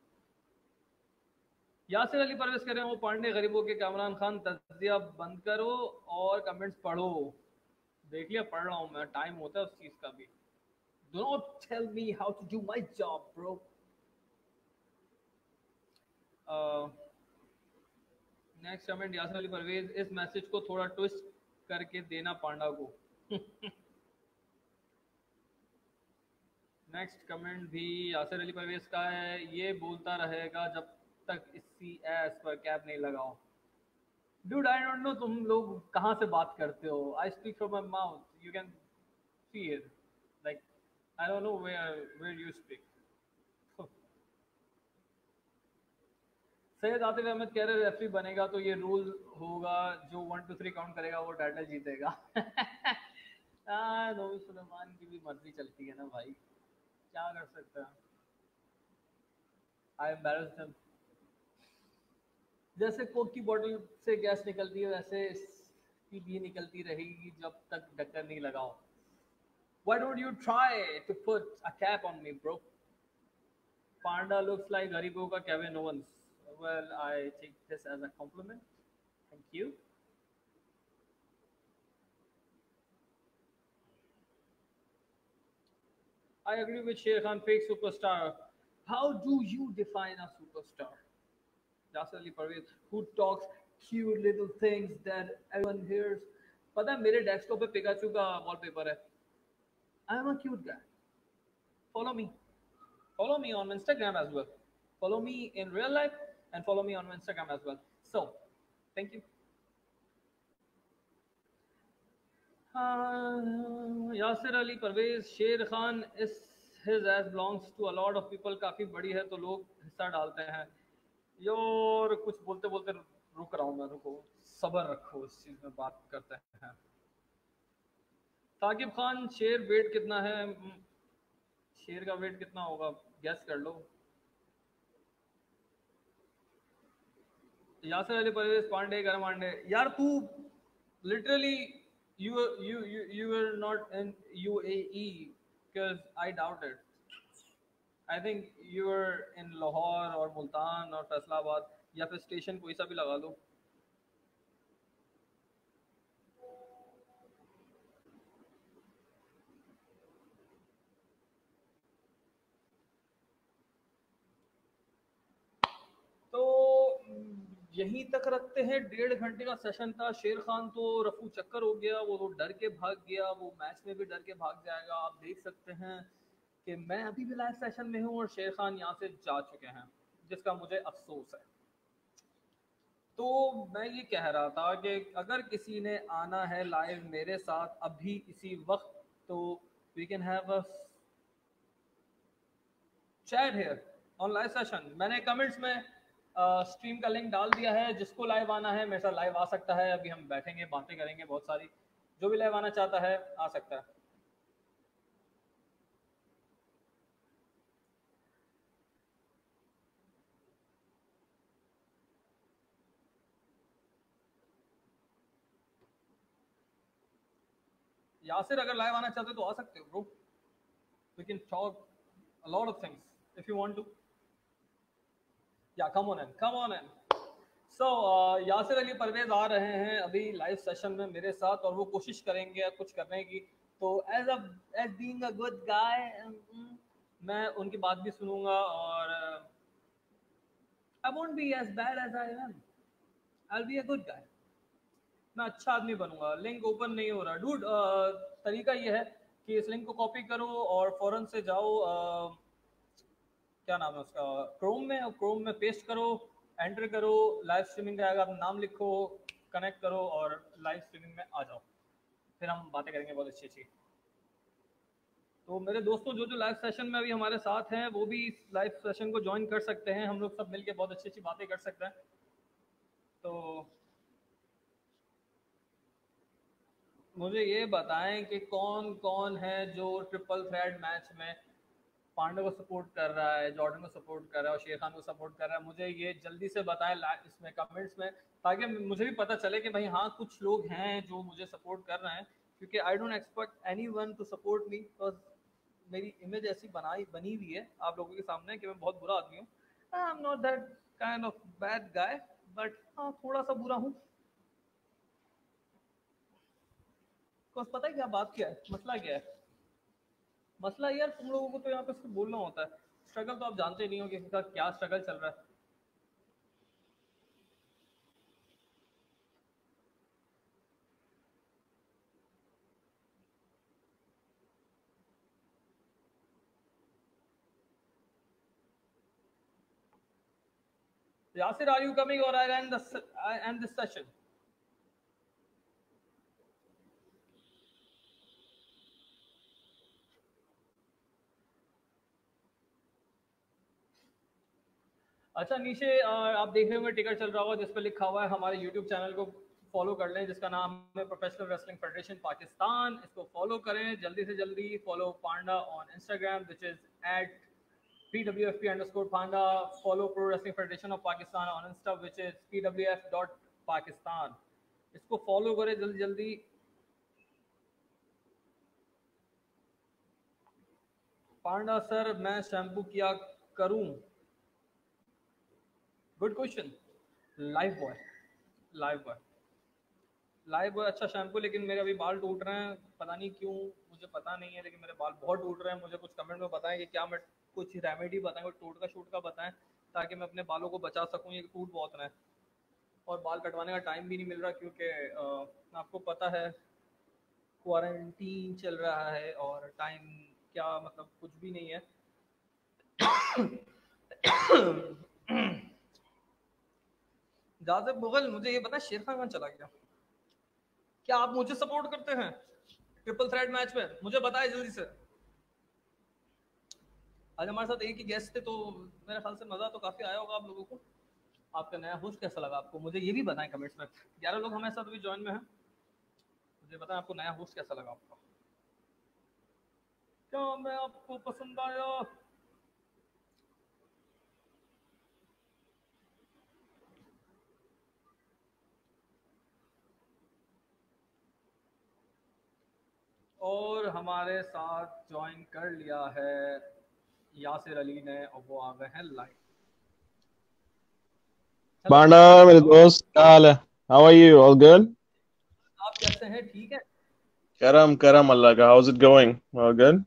यासिर अली परवेज कह रहे हैं वो पांडे, गरीबों के कामरान खान, तजिया बंद करो और कमेंट्स पढ़ो। देख लिया, पढ़ रहा हूँ मैं टाइम होता है उस चीज़ का भी। Do not tell me how to do my job bro next comment Yasir Ali Parvez इस मैसेज को थोड़ा ट्विस्ट करके देना पांडा को। नेक्स्ट कमेंट भी यासिर अली परवेज का है, ये बोलता रहेगा जब तक इसी एस पर कैप नहीं लगाओ। डूड आई डोंट नो तुम लोग कहाँ से बात करते हो? I speak from my mouth you can see it I don't know where where you speak Syed Atif Ahmed कह रहे रेफरी बनेगा तो ये रूल होगा, जो वन टू थ्री काउंट करेगा, वो टाइटल जीतेगा। नोबी सुलेमान की भी मर्ज़ी चलती है ना भाई। क्या कर सकते हैं? आई एम्बेरस जैसे कोक की बोतल से गैस निकलती है, वैसे की भी निकलती रहेगी जब तक ढक्कन नहीं लगाओ Why don't you try to put a cap on me, bro? Panda looks like Haribo Kevin Owens. Well, I take this as a compliment. Thank you. I agree with Sher Khan, fake superstar. How do you define a superstar? Jasir Ali Parvez, who talks cute little things that everyone hears. पता है मेरे desktop पे Pikachu का wallpaper है am a cute guy follow me follow me on Instagram as well. Follow me in real life and follow me on Instagram as well. So, thank you. हाँ Yasir Ali Parvez Sher Khan is his age belongs to a of people काफ़ी बड़ी है तो लोग हिस्सा डालते हैं your कुछ बोलते बोलते रुक रहा हूँ मैं रुको सब्र रखो इस चीज़ में बात करते हैं ताकिब खान, शेर वेट कितना है? शेर का वेट कितना होगा? गैस कर लो। यासर अली परवेज, पांडे, गरम आंडे यार, तू literally you you you are not in you age I doubt it I think you are in Lahore और मुल्तान और फैसलाबाद या फिर स्टेशन कोई सा भी लगा लो। यहीं तक रखते हैं। डेढ़ घंटे का सेशन था। शेर खान तो रफू चक्कर हो गया। वो तो डर के भाग गया। वो मैच में भी डर के भाग जाएगा। आप देख सकते हैं कि मैं अभी भी लाइव सेशन में हूँ और शेर खान यहाँ से जा चुके हैं, जिसका मुझे अफसोस है। तो मैं ये कह रहा था कि अगर किसी ने आना है लाइव मेरे साथ अभी इसी वक्त तो we can have a chat here on live session मैंने कमेंट्स में स्ट्रीम का लिंक डाल दिया है। जिसको लाइव आना है, मेरे साथ लाइव आ सकता है। अभी हम बैठेंगे, बातें करेंगे बहुत सारी। जो भी लाइव आना चाहता है, आ सकता है। यासिर अगर लाइव आना चाहते हो तो आ सकते हो bro we can talk a lot of things if you want to या come on and come on and so Yasir Ali Parvez आ रहे हैं अभी लाइव सेशन में मेरे साथ और वो कोशिश करेंगे कुछ करने की। तो as as being a good guy मैं उनकी बात भी सुनूँगा और I won't be as bad as I am I be a good guy मैं अच्छा आदमी बनूँगा। लिंक ओपन नहीं हो रहा। डूड uh, तरीका ये है कि इस लिंक को कॉपी करो और फ़ौरन से जाओ uh, क्या नाम है उसका? क्रोम में क्रोम में पेस्ट करो एंटर करो लाइव स्ट्रीमिंग का आएगा नाम लिखो कनेक्ट करो और लाइव स्ट्रीमिंग में आ जाओ। फिर हम बातें करेंगे बहुत अच्छी अच्छी। तो मेरे दोस्तों, जो जो लाइव सेशन में अभी हमारे साथ हैं, वो भी इस लाइव सेशन को ज्वाइन कर सकते हैं। हम लोग सब मिलके बहुत अच्छी अच्छी बातें कर सकते हैं। तो मुझे ये बताएँ कि कौन कौन है जो ट्रिपल थ्रेड मैच में पांडे को सपोर्ट कर रहा है, जॉर्डन को सपोर्ट कर रहा है और शेर खान को सपोर्ट कर रहा है। मुझे ये जल्दी से बताएँ इसमें कमेंट्स में, ताकि मुझे भी पता चले कि भाई हाँ कुछ लोग हैं जो मुझे सपोर्ट कर रहे हैं, क्योंकि I don't expect anyone to support me because मेरी इमेज ऐसी बनाई, बनी हुई है आप लोगों के सामने कि मैं बहुत बुरा आदमी हूँ। I am not that kind of bad guy but हाँ थोड़ा सा बुरा हूँ। पता है क्या, बात क्या है? मसला क्या है? मसला यार तुम लोगों को तो यहाँ पे सिर्फ़ बोलना होता है स्ट्रगल तो आप जानते नहीं हो किसी का क्या स्ट्रगल चल रहा है Yasir, are you coming or I end the end this session? अच्छा नीचे आप देख रहे होंगे, टिकट चल रहा होगा, जिस पर लिखा हुआ है, हमारे यूट्यूब चैनल को फॉलो कर लें, जिसका नाम है प्रोफेशनल रेसलिंग फेडरेशन पाकिस्तान इसको फॉलो करें, जल्दी से जल्दी follow Panda on Instagram which is at P W F P underscore Panda follow pro wrestling federation of Pakistan on insta which is P W F dot Pakistan इसको follow करें जल्दी जल्दी। पांडा sir, मैं shampoo किया करूँ? Good question live boy live boy live boy अच्छा shampoo लेकिन मेरे अभी बाल टूट रहे हैं। पता नहीं क्यों, मुझे पता नहीं है, लेकिन मेरे बाल बहुत टूट रहे हैं। मुझे कुछ कमेंट में बताएँ कि क्या मैं कुछ रेमेडी बताएँ, कुछ टूट का शूट का बताएँ, ताकि मैं अपने बालों को बचा सकूँ। ये टूट बहुत रहे हैं। और बाल कटवाने का टाइम भी नहीं मिल रहा क्योंकि आपको पता है क्वारंटीन चल रहा है और टाइम क्या मतलब कुछ भी नहीं है। जाजिब मुगल, मुझे ये पता शेर खान चला गया? क्या आप मुझे सपोर्ट करते हैं? ट्रिपल थ्रेड मैच में। मुझे बताए जल्दी से। आज हमारे साथ एक ही गेस्ट थे तो मेरे ख्याल से मज़ा तो काफ़ी आया होगा आप लोगों को। आपका नया होस्ट कैसा लगा आपको? मुझे ये भी बताएँ कमेंट्स में। ग्यारह लोग हमारे साथ अभी ज्वाइन में हैं। मुझे बताएँ आपको नया होस्ट कैसा लगा आपका? क्या मैं आपको पसंद आया? और हमारे साथ ज्वाइन कर लिया है यासिर अली ने और वो आ गए हैं लाइव बांडा मेरे दोस्त क्या हाल है? How are you all good आप कैसे हैं? ठीक है? करम करम अल्लाह का। How is it going all good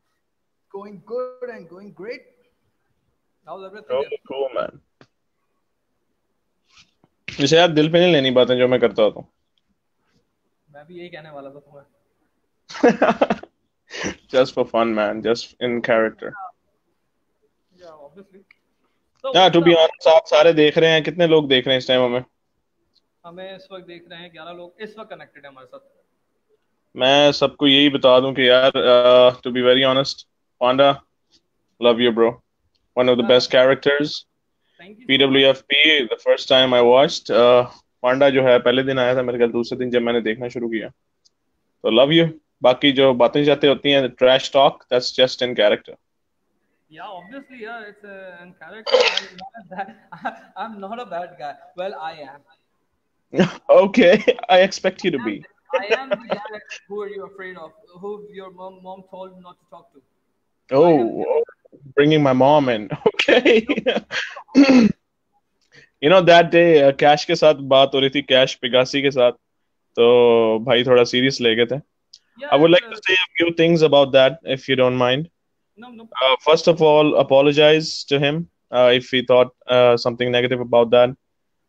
going good and going great how's everything? There? cool man इसे यार दिल पे नहीं लेनी बातें जो मैं करता होता मैं भी यही कहने वाला था तुम्हें। हूँ just for fun man. Just in character. Yeah obviously. So yeah to be honest आप सारे देख रहे हैं। कितने लोग देख रहे हैं इस टाइम हमें? हमें इस वक्त देख रहे हैं 11 लोग। इस वक्त कनेक्टेड है हमारे साथ। मैं सबको यही बता दूँ कि यार to be very honest Panda love you bro one of the best characters. Thank you PWFP the first time I watched. Uh, पांडा जो है पहले दिन आया था मेरे ख्याल दूसरे दिन जब मैंने देखना शुरू किया। तो लव यू बाकी जो बातें जाते होती हैं trash talk that's just in character Yeah, obviously, yeah, it's a in character. I'm not a bad, I'm not a bad guy. Well, I am. okay I expect you to be I am the guy who are you afraid of? Who your mom mom told not to talk to? oh oh, bringing my mom in okay you know that day uh, Cash के साथ बात हो रही थी cash पिगासी के साथ तो भाई थोड़ा सीरियस ले गए थे Yeah, I would like it's, to say a few things about that if you don't mind uh, no, no. Uh, first of all, apologize to him uh, if he thought uh, something negative about that.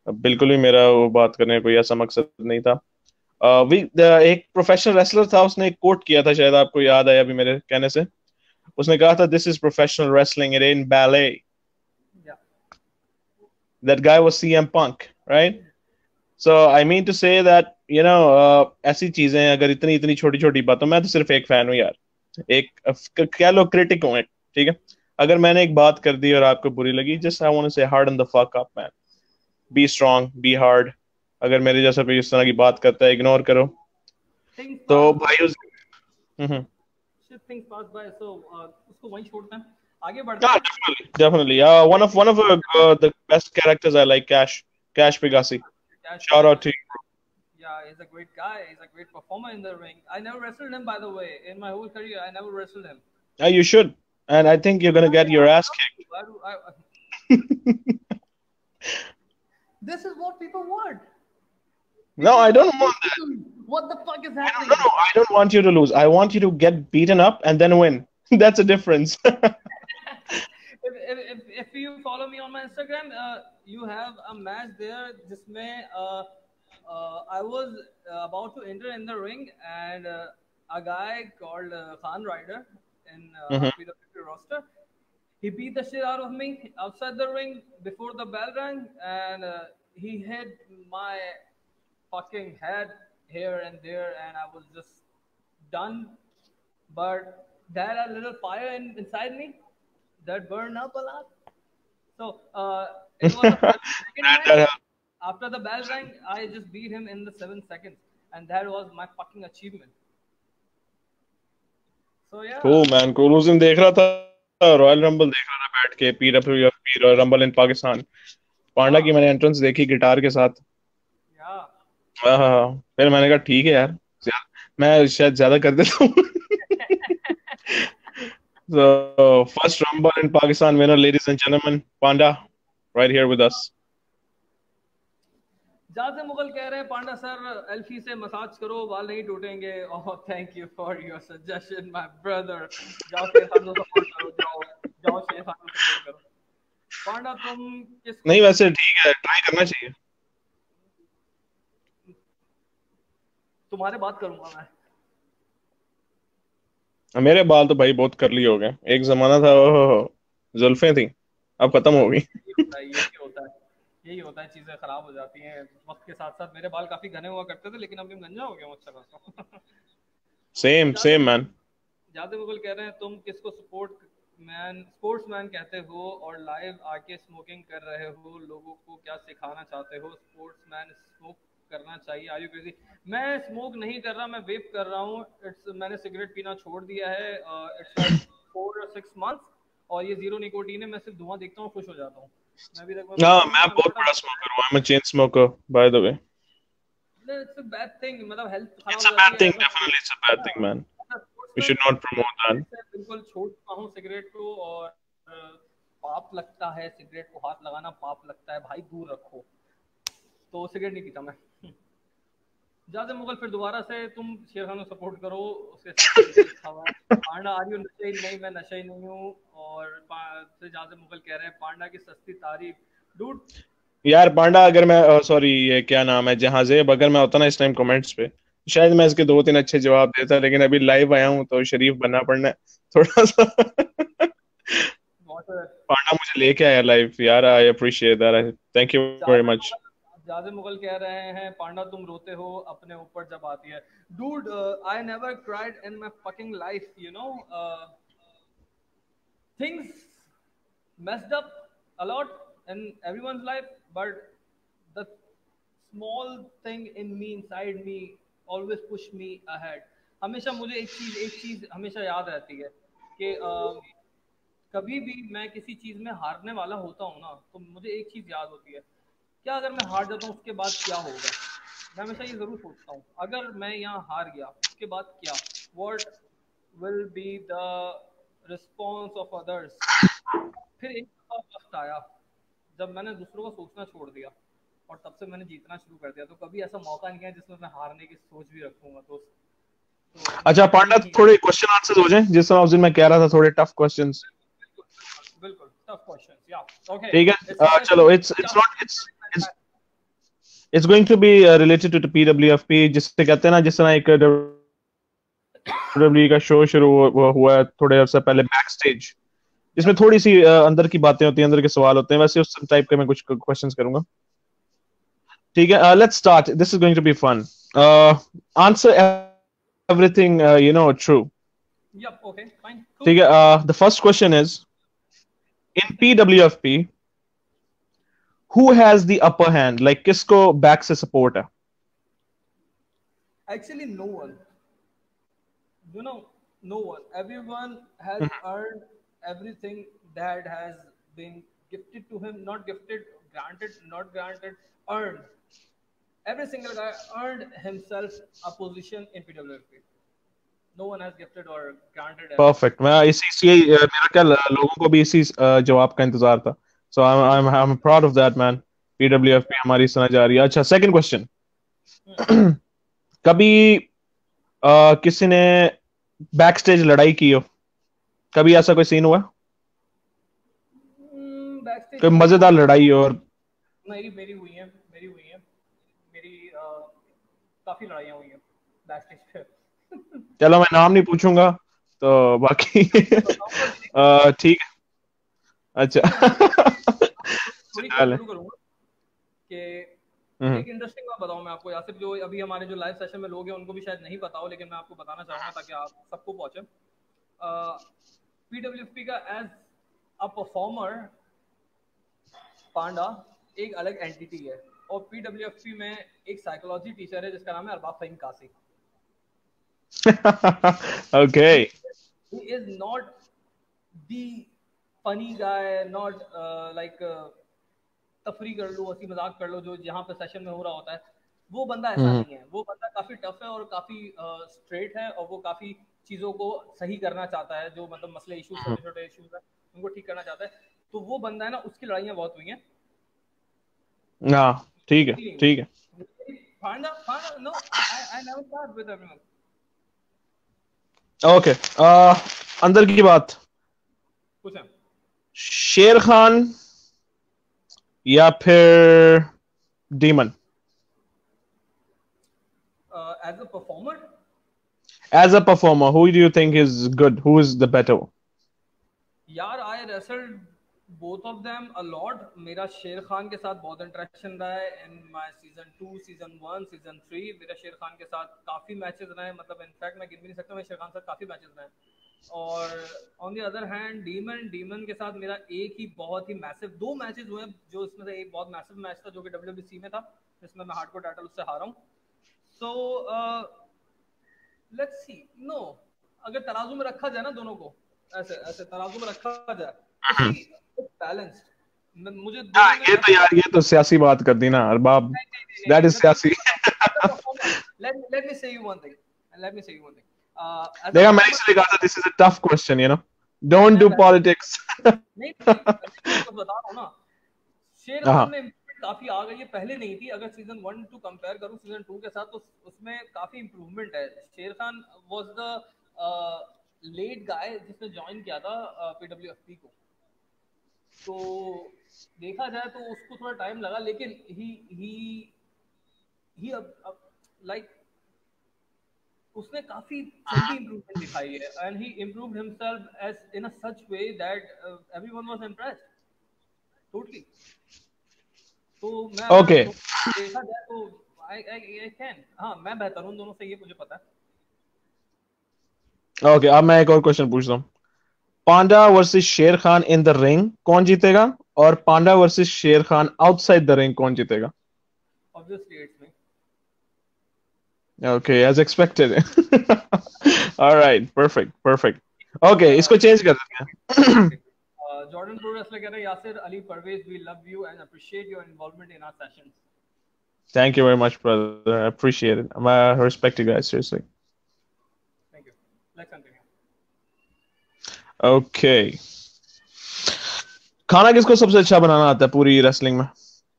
Uh, बिल्कुल भी मेरा वो बात करने का कोई ऐसा मकसद नहीं था uh, we, the, एक प्रोफेशनल रेसलर था उसने एक कोट किया था शायद आपको याद आया अभी मेरे कहने से उसने कहा था this is professional wrestling it in ballet Yeah. that guy was CM Punk, right? So I mean to say you know uh, ऐसी चीज़ें अगर इतनी इतनी छोटी छोटी बातों मैं तो सिर्फ़ एक फ़ैन हूँ यार एक क- क्या लोग क्रिटिक हूँ ठीक है अगर मैंने एक बात कर दी और आपको बुरी लगी just I want to say hard in the fuck up man be strong be hard अगर मेरे जैसा कोई इस तरह की बात करता है इग्नोर करो तो भाई उस हम्म so uh, उसको वहीं छोड़ते हैं. आगे बढ़ते हैं. definitely. Uh, one of one of uh, the best characters I like, Cash, Cash Pegasi. Shout out to you. Yeah, he's a great guy. He's a great performer in the ring. I never wrestled him, by the way. In my whole career, I never wrestled him. Yeah, you should, and I think you're gonna get your ass kicked. Why do I, this is what people want. No, I don't want that. What the fuck is happening? no, I don't want you to lose. I want you to get beaten up and then win. That's a difference. if, if, if, if you follow me on my Instagram, uh, you have a match there. This uh, uh, I was uh, about to enter in the ring, and uh, a guy called uh, Khan Ryder in uh, Mhm. RPW roster. He beat the shit out of me outside the ring before the bell rang, and uh, he hit my fucking head here and there, and I was just done. But there had a little fire in, inside me that burned up a lot. So uh, it was a second That- that- After the bell rang, I just beat him in the seven seconds, and that was my fucking achievement. So yeah, cool, man. Cool. उस दिन देख रहा था royal rumble देख रहा था बैठ के PWFP royal rumble in Pakistan Panda की मैंने एंट्रेंस देखी गिटार के साथ yeah. हाँ हाँ, हाँ। फिर मैंने कहा ठीक है यार मैं शायद ज़्यादा कर देता हूँ so first rumble in Pakistan winner ladies and gentlemen Panda right here with us जाते मुगल कह रहे हैं पांडा सर एल्फी से मसाज करो बाल नहीं टूटेंगे। ओह thank you for your suggestion my brother जाओ शेर खान को सपोर्ट करो जाओ जाओ शेर खान को सपोर्ट करो। पांडा तुम किस नहीं वैसे ठीक है ट्राई करना चाहिए। तुम्हारे बात करूँगा मैं। मेरे बाल तो भाई बहुत करली हो गए। एक जमाना था जुल्फें थी अब खत्म हो गई। होता है। यही होता है चीज़ें खराब हो जाती हैं। वक्त के साथ साथ मेरे बाल काफ़ी घने हुआ करते थे लेकिन अब गंजा हो गया अच्छा खासा सेम सेम मैन जाते मुगल कह रहे हैं तुम किसको सपोर्ट मैन स्पोर्ट्स मैन कहते हो और लाइव आके स्मोकिंग कर रहे हो? लोगों को क्या सिखाना चाहते हो? स्पोर्ट्स मैन स्मोक करना चाहिए। आयु क्रेजी मैं स्मोक नहीं कर रहा मैं वेप कर रहा हूँ। इट्स मैंने सिगरेट पीना छोड़ दिया है इट्स फोर सिक्स मंथ्स और ये ज़ीरो निकोटीन है मैं सिर्फ़ धुआँ देखता हूँ खुश हो जाता हूँ। हाँ मैं बहुत बड़ा स्मोकर हूँ I am a chain smoker by the way it's a bad thing मतलब health it's a bad thing definitely it's a bad thing man we should not promote that बिल्कुल छोड़ चुका हूँ सिगरेट को और पाप लगता है सिगरेट को हाथ लगाना पाप लगता है भाई दूर रखो। तो सिगरेट नहीं पीता मैं। ज़्यादा मुगल फिर दोबारा से तुम शेर खान को सपोर्ट करो उसके साथ पांडा आर्यू नशे ही नहीं मैं नशे ही नहीं हूँ। और ज़्यादा मुगल कह रहे हैं पांडा की सस्ती तारीफ़। डूड यार पांडा अगर मैं सॉरी ये क्या नाम है जहाँ जेब अगर मैं होता ना इस टाइम कमेंट्स पे शायद मैं इसके दो तीन अच्छे जवाब देता लेकिन अभी लाइव आया हूँ तो शरीफ बनना पड़ना है थोड़ा सा। पांडा मुझे लेके आया लाइव यार I appreciate that thank you very much जाजे Mughal कह रहे हैं पांडा तुम रोते हो अपने ऊपर जब आती है। Dude I never cried in my fucking life you know things messed up a lot in everyone's life but the small thing in me inside me always push me ahead. हमेशा मुझे एक चीज़ एक चीज़ हमेशा याद रहती है कि uh, कभी भी मैं किसी चीज़ में हारने वाला होता हूँ ना तो मुझे एक चीज़ याद होती है। क्या अगर मैं हार जाता हूँ उसके बाद क्या होगा? मैं हमेशा ये ज़रूर सोचता हूँ अगर मैं यहाँ हार गया उसके बाद क्या? What will be the response of others फिर एक वक्त आया जब मैंने दूसरों का सोचना छोड़ दिया और तब से मैंने जीतना शुरू कर दिया। तो कभी ऐसा मौका नहीं है जिसमें मैं हारने की सोच भी रखूँगा तो, तो अच्छा पांडा थोड़े क्वेश्चन आंसर हो जाए जिस तरह उस दिन मैं कह रहा था थोड़े टफ क्वेश्चंस बिल्कुल टफ क्वेश्चंस या ओके ठीक है चलो it's it's not it's it's going to be uh, related to PWFP जिससे कहते हैं ना जिस तरह एक WWE का शो शुरू हुआ है थोड़े अर्से पहले बैक स्टेज जिसमें थोड़ी सी uh, अंदर की बातें होती हैं अंदर के सवाल होते हैं वैसे उस टाइप के मैं कुछ क्वेश्चंस करूँगा। ठीक है let's start this is going to be fun answer everything you know true ठीक है the first question is in PWFP who has the upper hand like kisko back se support hai actually no one you know no one everyone has mm-hmm. earned everything that has been gifted to him not gifted granted not granted earned every single guy earned himself a position in pwp no one has gifted or granted perfect मैं इसी इसी मेरा क्या लोगों को भी इसी जवाब का इंतज़ार था So I'm I'm I'm proud of that man. PWFP हमारी सुना जा रही है। अच्छा सेकंड क्वेश्चन कभी आ, किसी ने बैक स्टेज लड़ाई की हो? कभी ऐसा कोई सीन हुआ? कोई मज़ेदार लड़ाई हो और मेरी मेरी हुई है मेरी हुई है। मेरी आ, काफ़ी लड़ाइयाँ हुई हैं बैक स्टेज पे। चलो मैं नाम नहीं पूछूँगा तो बाकी ठीक हम्म। एक इंटरेस्टिंग बात बताऊँ मैं आपको या फिर जो अभी हमारे जो लाइव सेशन में लोग हैं उनको भी शायद नहीं पता हो लेकिन मैं आपको बताना चाहूँगा ताकि आप सबको पहुँचे। पीडब्ल्यूएफपी का एज अ परफॉर्मर पांडा एक अलग एंटिटी है और पीडब्ल्यूएफपी में एक साइकोलॉजी टीचर है जिसका नाम है Arbab Faheem Kasi. Okay he is not the funny guy not like तफरी कर लो हँसी मज़ाक कर लो जो जहाँ पे सेशन में हो रहा होता है। वो बंदा ऐसा हम्म। नहीं है। वो बंदा काफ़ी टफ है और काफ़ी स्ट्रेट है और वो काफ़ी चीज़ों को सही करना चाहता है जो मतलब मसले इश्यूज़ हम्म। छोटे छोटे इश्यूज़ है उनको ठीक करना चाहता है। तो वो बंदा है ना उसकी लड़ाइयाँ बहुत हुई हैं। हाँ ठीक है ठीक है। out find out no I, I never start okay अंदर की बात। शेर खान या फिर Demon as a performer as a performer who do you think is good who is the better यार I wrestled both of them a मेरा शेर खान के साथ बहुत इंटरेक्शन रहा है. In my season two season one season three मेरा शेर खान के साथ काफ़ी मैचेस रहे हैं. मतलब इनफैक्ट मैं गिन भी नहीं सकता मैं शेर खान के साथ काफ़ी मैचेस रहे हैं. और on the other hand Demon Demon के साथ मेरा एक ही बहुत ही मैसिव दो मैचेस हुए जो इसमें से एक बहुत मैसिव मैच था, जो कि डब्ल्यू में था, जिसमें मैं हार्डकोर टाइटल उससे हारा हूँ. सो लेट्स सी नो अगर तराजू में रखा जाए ना दोनों को, ऐसे ऐसे तराजू में रखा जाए बैलेंस्ड मुझे हाँ, ये तो यार ये तो सियासी बात कर दी ना अरबाब दैट इज़ सियासी let let me say you one thing let me say you one thing uh, देखा मैंने इसलिए कहा था this is a tough question you know don't do politics नहीं तो बता रहा हूँ ना शेर खान में काफ़ी आ गई है पहले नहीं थी अगर सीज़न वन टू कंपेयर करूँ सीज़न टू के साथ तो उसमें काफ़ी इंप्रूवमेंट है Sher Khan was the late guy जिसने ज्वाइन किया था पीडब्ल्यूएफपी को तो देखा जाए तो उसको थोड़ा टाइम लगा लेकिन ही ही ही अब, अब लाइक उसने काफ़ी जल्दी इंप्रूवमेंट दिखाई है and he improved himself as in a such way that everyone was impressed totally तो मैं okay. देखा जाए तो आई आई आई कैन हाँ मैं बेहतर हूँ दोनों से ये मुझे पता है। ओके okay, अब मैं एक और क्वेश्चन पूछता हूँ। पांडा वर्सेस शेर खान इन द रिंग कौन जीतेगा और पांडा वर्सेस शेर खान आउटसाइड द रिंग कौन जीतेगा obviously it's me Okay, as expected. All right, perfect, perfect. Okay, इसको चेंज कर देते हैं. Jordan Pro Wrestler कह रहे हैं Yasir Ali Parvez, we love you and appreciate your involvement in our sessions. Thank you very much, brother. I appreciate it. I respect you guys seriously. Thank you. Let's continue. Okay. खाना किसको सबसे अच्छा बनाना आता है पूरी रेसलिंग में?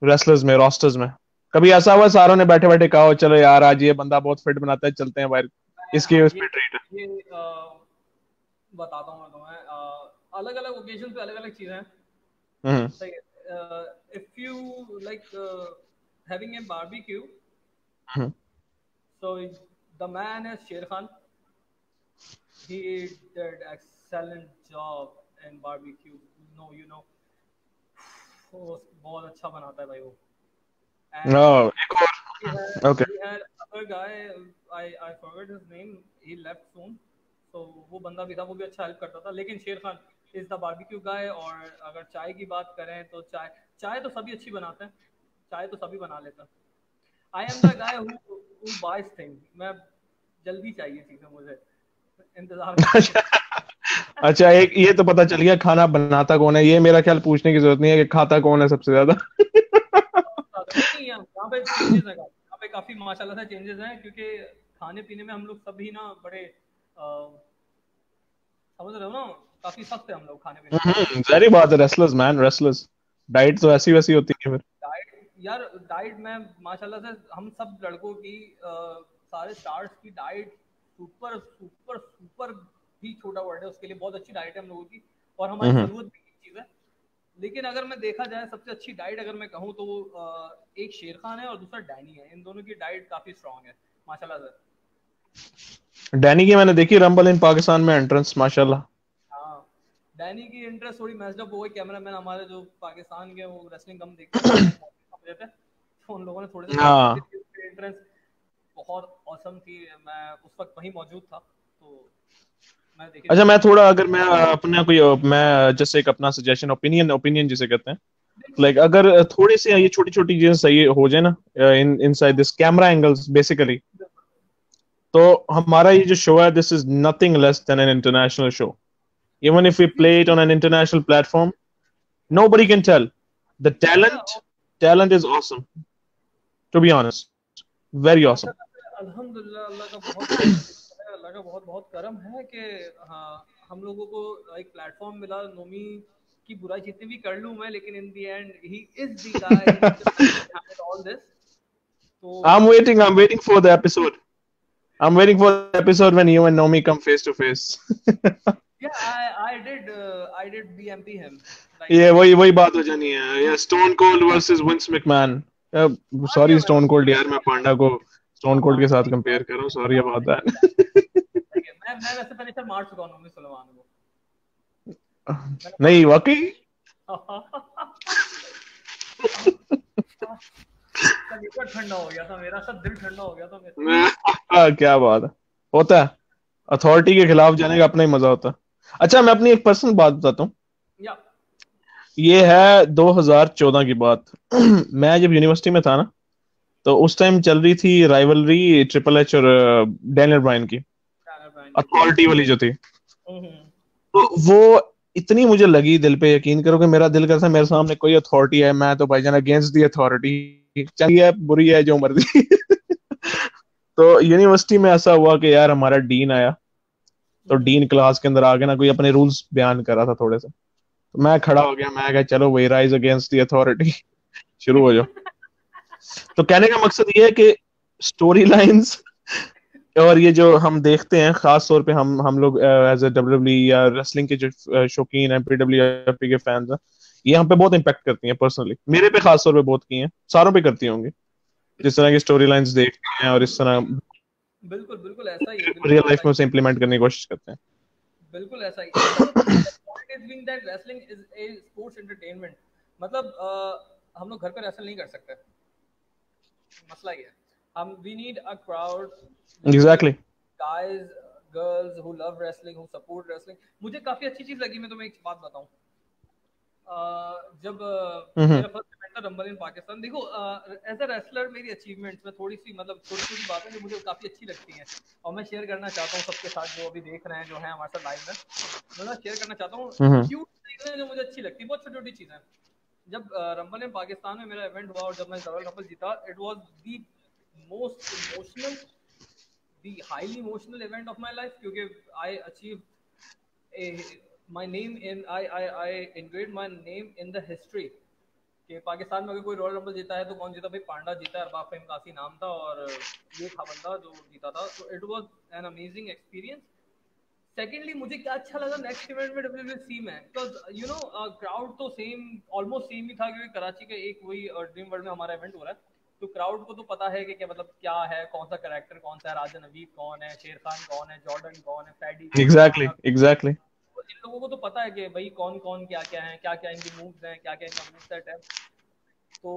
Wrestlers में roasters में? कभी ऐसा हुआ सारों ने बैठे बैठे कहा चलो यार आज ये बंदा बहुत फिट बनाता है चलते हैं बाहर इसकी उस पे ट्रीट ये बताता हूँ मैं तुम्हें अलग अलग ओकेजन पे अलग अलग चीज़ें हैं। हम्म। If you like having a barbecue so the man is Sher Khan. He did job in barbecue. No, you know, वो बहुत अच्छा बनाता है भाई वो And no, एक और he had, Okay. he had other guy, I I forgot his name. He left soon. So वो बंदा भी था वो भी अच्छा हेल्प करता था लेकिन Sher Khan is the barbecue guy और अगर चाय की बात करें तो चाय चाय तो सभी अच्छी बनाते हैं चाय तो सभी बना लेता I am the guy who who buys thing मैं जल्दी चाहिए चीज़ें मुझे इंतज़ार अच्छा एक ये तो पता चल गया खाना बनाता कौन है? ये मेरा ख्याल पूछने की ज़रूरत नहीं है कि खाता कौन है सबसे ज़्यादा। यहाँ पे चेंजेस है यहाँ पे काफ़ी माशाल्लाह से चेंजेस हैं क्योंकि खाने पीने में हम लोग सभी ना बड़े समझ रहे हो ना काफ़ी सख्त है हम लोग खाने पीने में जारी बात है रेसलर्स मैन रेसलर्स डाइट तो ऐसी वैसी होती है फिर। डाइट यार डाइट में माशाल्लाह से हम सब लड़कों की अ, सारे स्टार्स की डाइट सुपर सुपर सुपर भी छोटा वर्ड है उसके लिए बहुत अच्छी डाइट है हम लोगों की और हमारी। ज़रूरत भी की चीज़ है। लेकिन अगर मैं देखा जाए सबसे अच्छी डाइट अगर मैं कहूँ तो एक शेर खान है और दूसरा डैनी है। इन दोनों की डाइट काफ़ी स्ट्रांग है माशाल्लाह से। डैनी की मैंने देखी रंबल इन पाकिस्तान में एंट्रेंस माशाल्लाह। हाँ डैनी की इंटरेस्ट थोड़ी मैच्ड अप हो गई कैमरामैन हमारे जो पाकिस्तान के वो रेसलिंग कम देखते हैं तो उन लोगों ने थोड़े हाँ। से इंटरेस्ट बहुत औसम थी मैं उस वक्त वहीं मौजूद था तो अच्छा मैं थोड़ा अगर मैं अपना कोई मैं जैसे एक अपना सजेशन ओपिनियन ओपिनियन जिसे कहते हैं। लाइक अगर थोड़े से ये छोटी छोटी चीज़ें सही हो जाए ना in inside this camera angles basically तो हमारा ये जो शो है this is nothing less than an international show even if we play it on an international platform nobody can tell. The talent talent is awesome to be honest. Very awesome. अल्हम्दुलिल्लाह अल्लाह का बहुत बहुत करम है कि हाँ हम लोगों को एक प्लेटफॉर्म मिला नोमी की बुराई जितनी भी कर लूँ मैं लेकिन in the end he is the guy all this तो i'm waiting i'm waiting for the episode. I'm waiting for the episode when you and nomi come face to face. Yeah I I did uh, I did BMP him. Like ये वही वही बात हो जानी है। ये Stone Cold versus Vince McMahon sorry Stone Cold यार मैं पांडा को स्टोन कोल्ड के साथ कंपेयर कर रहा हूँ सॉरी अबाउट दैट है, मैं मैं वैसे फिनिशर मार चुका हूँ सलमान को। नहीं वाकई? ठंडा हो गया था मेरा सब दिल ठंडा हो गया था मेरा। हाँ, क्या बात है। होता है। अथॉरिटी के खिलाफ जाने का अपना ही मज़ा होता है। अच्छा मैं अपनी एक पर्सनल बात बताता हूँ। ये। है 2014 की बात। मैं जब यूनिवर्सिटी में था ना तो उस टाइम चल रही थी राइवलरी ट्रिपल एच और डैनियल ब्रायन की। अथॉरिटी वाली जो थी। हम्म, तो वो इतनी मुझे लगी दिल पे यकीन करो कि मेरा दिल करता है मेरे सामने कोई अथॉरिटी है मैं तो भाईजान अगेंस्ट दी अथॉरिटी चंगी है बुरी है जो मर्ज़ी। तो यूनिवर्सिटी में ऐसा हुआ कि यार हमारा डीन आया। तो डीन क्लास के अंदर आके ना कोई अपने रूल्स बयान कर रहा था थोड़े से। तो मैं खड़ा हो गया मैं कहा चलो वही राइज अगेंस्ट दी अथॉरिटी शुरू हो जाओ। तो कहने का मकसद ये है कि स्टोरी लाइंस और ये जो हम देखते हैं खास तौर पे हम हम लोग एज ए डब्ल्यू या रेसलिंग के जो शौकीन हैं पीडब्ल्यू के फैंस हैं ये हम पे बहुत इम्पेक्ट करती हैं पर्सनली मेरे पे खास तौर पे बहुत की हैं सारों पे करती होंगी। जिस तरह की स्टोरी लाइंस देखते हैं और इस तरह बिल्कुल बिल्कुल ऐसा ही रियल लाइफ में उसे इम्प्लीमेंट करने की कोशिश करते हैं। बिल्कुल ऐसा ही point is being that wrestling is a sports entertainment मतलब हम लोग घर पर रेसल नहीं कर सकते। मसला ये है? हम we need a crowd exactly guys girls who love wrestling who support wrestling. मुझे काफ़ी अच्छी चीज़ लगी मैं तुम्हें एक बात बताऊँ। जब हम्म। मेरा फ़र्स्ट इवेंट था रंबल इन पाकिस्तान देखो एज अ रेसलर मेरी अचीवमेंट्स में थोड़ी सी मतलब छोटी छोटी बातें जो मुझे काफ़ी अच्छी लगती हैं और मैं शेयर करना चाहता हूँ सबके साथ जो अभी देख रहे हैं जो है हमारे साथ लाइव में। मैं शेयर करना चाहता हूँ। क्यूट चीज़ें जो मुझे अच्छी लगती है बहुत छोटी छोटी चीज़ें। जब रंबल इन पाकिस्तान में मेरा इवेंट हुआ और जब मैं रॉयल रंबल जीता it was the most emotional the highly emotional event of my life क्योंकि I achieve a name in, I I I engraved my name in the history कि पाकिस्तान में अगर कोई रॉयल रंबल जीता है तो कौन जीता? भाई पांडा जीता है अरबाब फहीम कासी नाम था और ये था बंदा जो जीता था। तो it was an amazing experience secondly मुझे क्या अच्छा लगा नेक्स्ट इवेंट में डब्ल्यूडब्ल्यूसी में? बिकॉज़ यू नो क्राउड तो सेम ऑलमोस्ट सेम ही था क्योंकि कराची का एक वही ड्रीम वर्ल्ड में हमारा इवेंट हो रहा है। तो क्राउड को तो पता है कि क्या मतलब क्या है कौन सा कैरेक्टर कौन सा है राजा नवीब कौन है शेर खान कौन है जॉर्डन कौन है फैडी एग्जैक्टली एग्जैक्टली इन लोगों को तो पता है कि भाई कौन कौन क्या क्या है क्या क्या इनके मूव्स हैं क्या क्या इनका मूव सेट है। तो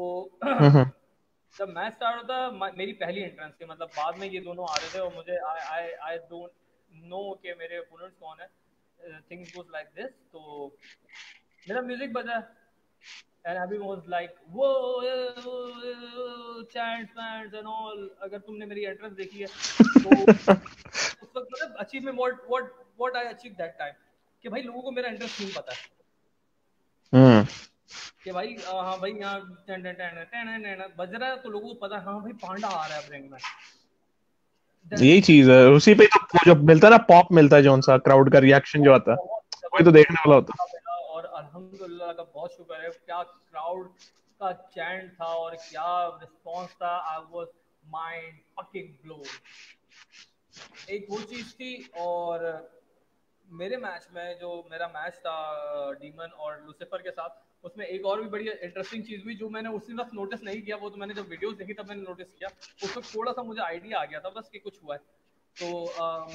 जब मैच स्टार्ट होता मेरी पहली एंट्रेंस थी मतलब बाद में ये दोनों आ रहे थे और मुझे आई आई आई डोंट नो कि मेरे ओपोनेंट्स कौन है। थिंग्स गोस लाइक दिस तो मेरा म्यूज़िक बजा। एंड अभी वाज लाइक वो चैंट्स एंड ऑल अगर तुमने मेरी एंट्रेंस देखी है तो उस वक्त मतलब achievement what what what I achieve that time कि भाई लोगों को मेरा एंट्रेंस नहीं पता। है हम्म। कि भाई अ, हाँ भाई यहाँ टन टन टन टन टन टन बज रहा है तो लोगों को पता है हाँ भाई पांडा आ रहा है रिंग में। यही चीज़ है। उसी पे तो जो मिलता ना पॉप मिलता है जौन सा क्राउड का रिएक्शन जो आता है, वही तो देखने वाला होता और अल्हम्दुलिल्लाह का बहुत शुक्र है, क्या क्राउड का चैंट था और क्या रिस्पांस था I was mind fucking blow एक वो चीज़ थी और मेरे मैच में जो मेरा मैच था डीमन और लूसीफर के साथ उसमें एक और भी बड़ी इंटरेस्टिंग चीज़ हुई जो मैंने उसी वक्त नोटिस नहीं किया वो तो मैंने जब वीडियोस देखी तब मैंने नोटिस किया। उस वक्त थोड़ा सा मुझे आइडिया आ गया था बस कि कुछ हुआ है। तो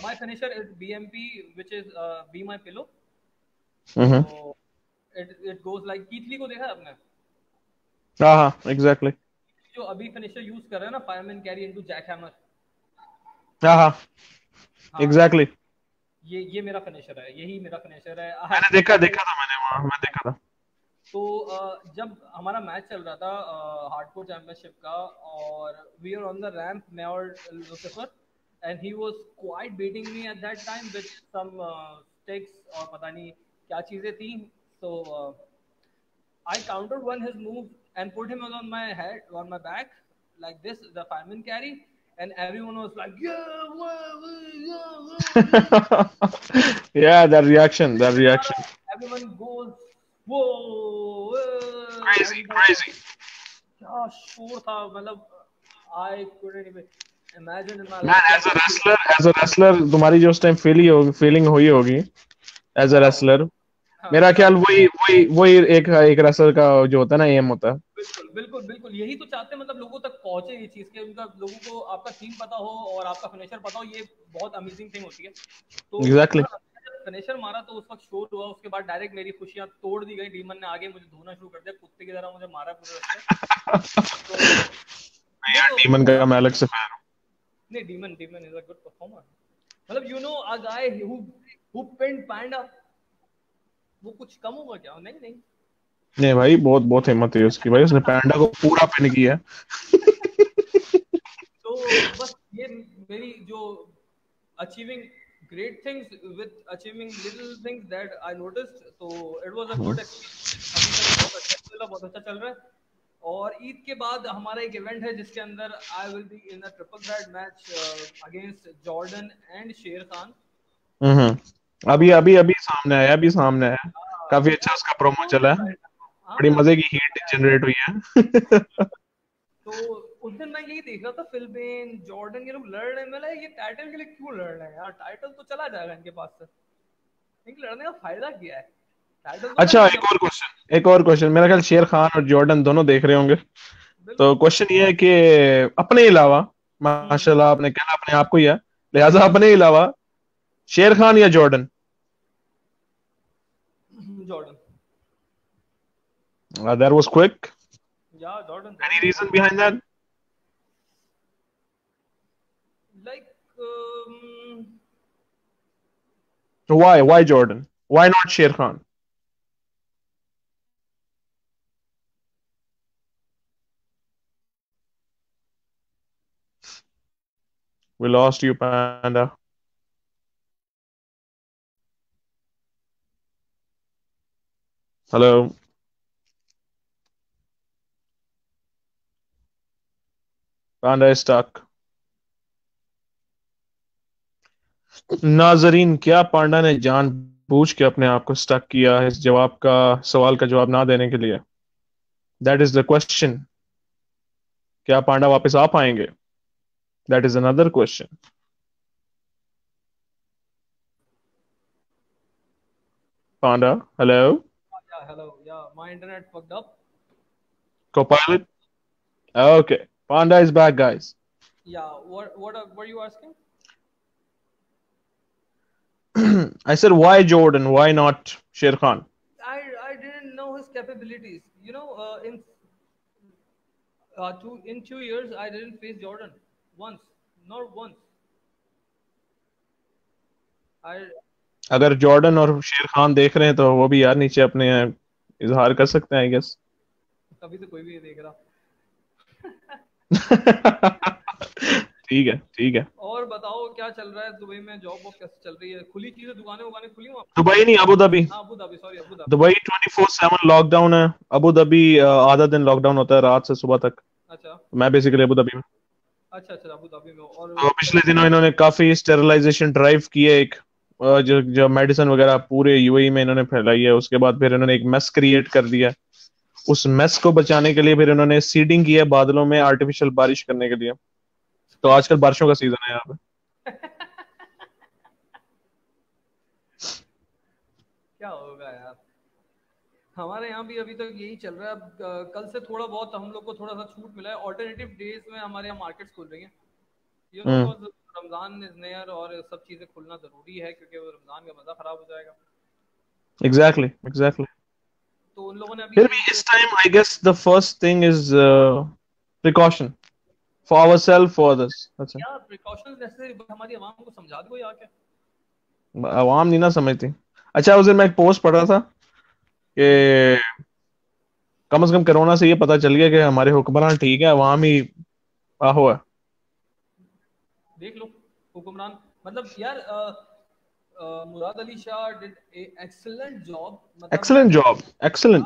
my finisher is BMP which is be my pillow तो it it goes like Keith Lee को देखा है आपने? हाँ हाँ एग्जैक्टली जो अभी फिनिशर यूज़ कर रहे हैं ना fireman carry into jackhammer हाँ हाँ, एग्जैक्टली ये ये मेरा फिनिशर है यही मेरा फिनिशर है। मैंने देखा देखा था मैंने वहाँ मैं देखा था। तो जब हमारा मैच चल रहा था हार्डकोर चैंपियनशिप का और we are on the ramp मैं और Lucifer and he was quite beating me at that time with some sticks और पता नहीं क्या चीज़ें थी so I countered one his move and put him on my head on my back like this the fireman carry and everyone was like yeah, wah, wah, yeah, wah, wah." yeah that reaction that reaction everyone goes whoa whoa, crazy crazy. क्या शोर था मतलब आई couldn't imagine man as a wrestler as a wrestler तुम्हारी जो उस time feeling होगी feeling हुई होगी एज अ रेसलर मेरा ख्याल वही वही वही एक एक रेसलर का जो होता है ना एम होता है। बिल्कुल बिल्कुल बिल्कुल। यही तो चाहते हैं मतलब लोगों तक पहुँचे ये चीज़ के उनका लोगों को आपका थीम पता हो और आपका फिनिशर पता हो ये बहुत अमेजिंग थिंग होती है। तो Exactly. फिनिशर मारा तो उस वक्त शोर हुआ उसके बाद डायरेक्ट मेरी खुशियाँ तोड़ दी गई। डीमन ने आगे मुझे धोना शुरू कर दिया कुत्ते की तरह मुझे मारा पूरे रास्ते तो यार डीमन का मैं अलग से फ़ैन हूँ नहीं demon demon is a good performer मतलब you know a guy who who pinned Panda वो कुछ कम होगा क्या? नहीं नहीं। नहीं भाई बहुत बहुत हिम्मत है उसकी। भाई उसने पैंडा को पूरा पिन किया। तो बस ये मेरी जो achieving great things with achieving little things that I noticed. So it was a good experience. बहुत अच्छा चल रहा है। और ईद के बाद हमारा एक इवेंट है जिसके अंदर I will be in a triple threat match against Jordan and Sher Khan hmm अभी अभी अभी सामने आया अभी सामने आया। काफ़ी अच्छा उसका प्रोमो चला। है। बड़ी मज़े की हीट जनरेट हुई है। तो उस दिन मैं यही देख रहा था फिलबेन जॉर्डन ये लोग लड़ रहे हैं। मैं ये टाइटल के लिए क्यों लड़ रहे हैं यार? टाइटल तो चला जाएगा इनके पास से। इनके लड़ने का फ़ायदा क्या है? तो अच्छा एक और क्वेश्चन एक और क्वेश्चन मेरा ख्याल शेर खान और जॉर्डन दोनों देख रहे होंगे। तो क्वेश्चन ये है कि अपने अलावा माशाल्लाह आपने कहना अपने आप को ही है लिहाजा अपने अलावा शेर खान या Jordan? Jordan. Uh, that was quick. Yeah, Jordan. Any reason behind why? Why Jordan? Why not Sher Khan? We lost you, Panda. Hello. Panda is stuck. नाजरीन क्या पांडा ने जान पूछ के अपने आप को स्टक किया है जवाब का सवाल का जवाब ना देने के लिए? दैट इज़ द क्वेश्चन क्या पांडा वापस आ पाएँगे? That is another question Panda hello hello my internet copilot okay Panda is back guys yeah what what are you asking I said, why Jordan? Why not Sher Khan? I I didn't know his capabilities. You know, uh, in uh, two in two years, I didn't face Jordan once, not once. I अगर Jordan और शेर खान देख रहे हैं तो वो भी यार नीचे अपने इजहार कर सकते हैं आई गेस कभी तो कोई भी नहीं देख रहा ठीक है ठीक है। और बताओ क्या चल रहा है दुबई में? जॉब वॉब कैसे चल रही है? खुली चीज़ें दुकानें उगाने खुली वहाँ दुबई नहीं Abu Dhabi Abu Dhabi sorry Abu Dhabi Dubai twenty four seven lockdown है अबू धाबी आधा दिन लॉकडाउन होता है रात से सुबह तक। अच्छा। मैं बेसिकली अबू धाबी में। अच्छा अच्छा अबू धाबी में और तो पिछले दिनों इन्होंने काफ़ी स्टेरिलाइजेशन ड्राइव की है एक जो जो मेडिसिन वगैरह पूरे यूएई में इन्होंने फैलाई है। उसके बाद फिर इन्होंने एक मेस क्रिएट कर दिया उस मेस को बचाने के लिए फिर इन्होंने सीडिंग की है बादलों में आर्टिफिशियल बारिश करने के लिए। तो आजकल बारिशों का सीज़न है यहाँ पे। क्या होगा यार? हमारे यहाँ भी अभी तक तो यही चल रहा है। अब कल से थोड़ा बहुत हम लोग को थोड़ा सा छूट मिला है। ऑल्टरनेटिव डेज़ में हमारे यहाँ मार्केट्स खुल रही हैं। You know. Ramzan is near और सब चीज़ें खुलना ज़रूरी है क्योंकि वो रमज़ान का मज़ा खराब हो जाएगा। Exactly exactly, exactly exactly. तो उन लोगों ने अभी फिर भी इस time I guess the first thing is precaution for ourselves for others अच्छा। क्या प्रिकॉशंस नेसेसरी हमारी आवाम को समझा दो आके आवाम नहीं ना समझती। अच्छा उस दिन मैं एक पोस्ट पढ़ रहा था कि कम से कम कोरोना से ये पता चल गया कि हमारे हुक्मरान ठीक है अवाम ही आहो है। देख लो हुक्मरान। मतलब यार अ, अ, Murad Ali Shah did excellent job excellent job excellent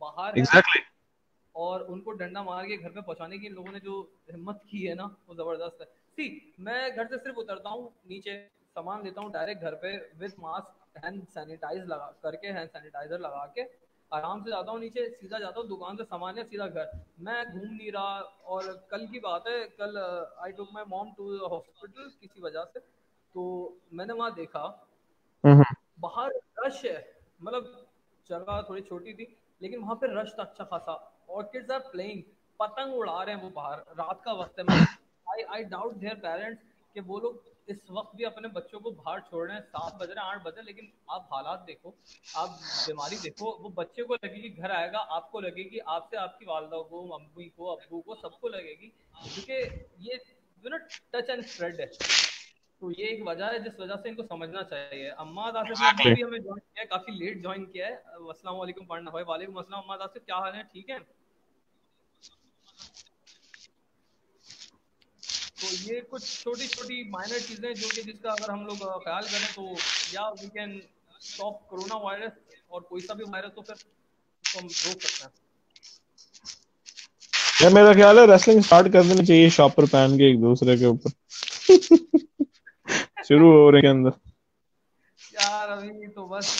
बाहर exactly. और उनको डंडा मार के घर पे पहुँचाने की इन लोगों ने जो हिम्मत की है ना वो ज़बरदस्त है। सी मैं घर से सिर्फ़ उतरता हूँ नीचे सामान लेता हूँ डायरेक्ट घर पे विद मास्क हैंड सैनिटाइज लगा करके हैंड सैनिटाइजर लगा के आराम से जाता हूँ नीचे सीधा जाता हूँ दुकान से सामान या सीधा घर। मैं घूम नहीं रहा और कल की बात है कल I took my mom to hospital किसी वजह से तो मैंने वहाँ देखा हम्म। बाहर रश है मतलब जगह थोड़ी छोटी थी लेकिन वहाँ पे रश था अच्छा खासा। और किड्स आर प्लेइंग पतंग उड़ा रहे हैं वो बाहर। रात का वक्त है। I I doubt their parents कि वो लोग इस वक्त भी अपने बच्चों को बाहर छोड़ रहे हैं। सात बज रहे हैं, आठ बज बजे लेकिन आप हालात देखो। आप बीमारी देखो। वो बच्चे को लगेगी घर आएगा, आपको लगेगी आपसे आपकी वालदा को मम्मी को, अब्बू को, सबको लगेगी। क्योंकि ये you know touch and spread है। तो ये एक वजह है जिस वजह से इनको समझना चाहिए। अम्मा आसिफ ने भी हमें ज्वाइन किया है काफ़ी लेट ज्वाइन किया है। अस्सलाम वालेकुम पढ़ना भाई वालेकुम अस्सलाम। अम्मा आसिफ क्या हाल है? ठीक है? तो ये कुछ छोटी छोटी माइनर चीज़ें जो कि जिसका अगर हम लोग ख्याल करें तो yeah we can stop corona virus और कोई सा भी वायरस हो फिर तो हम रोक सकते हैं। यार मेरा ख्याल है रेसलिंग स्टार्ट कर देनी चाहिए शॉपर पहन के एक दूसरे के ऊपर। शुरू हो रहे के अंदर। यार अभी तो बस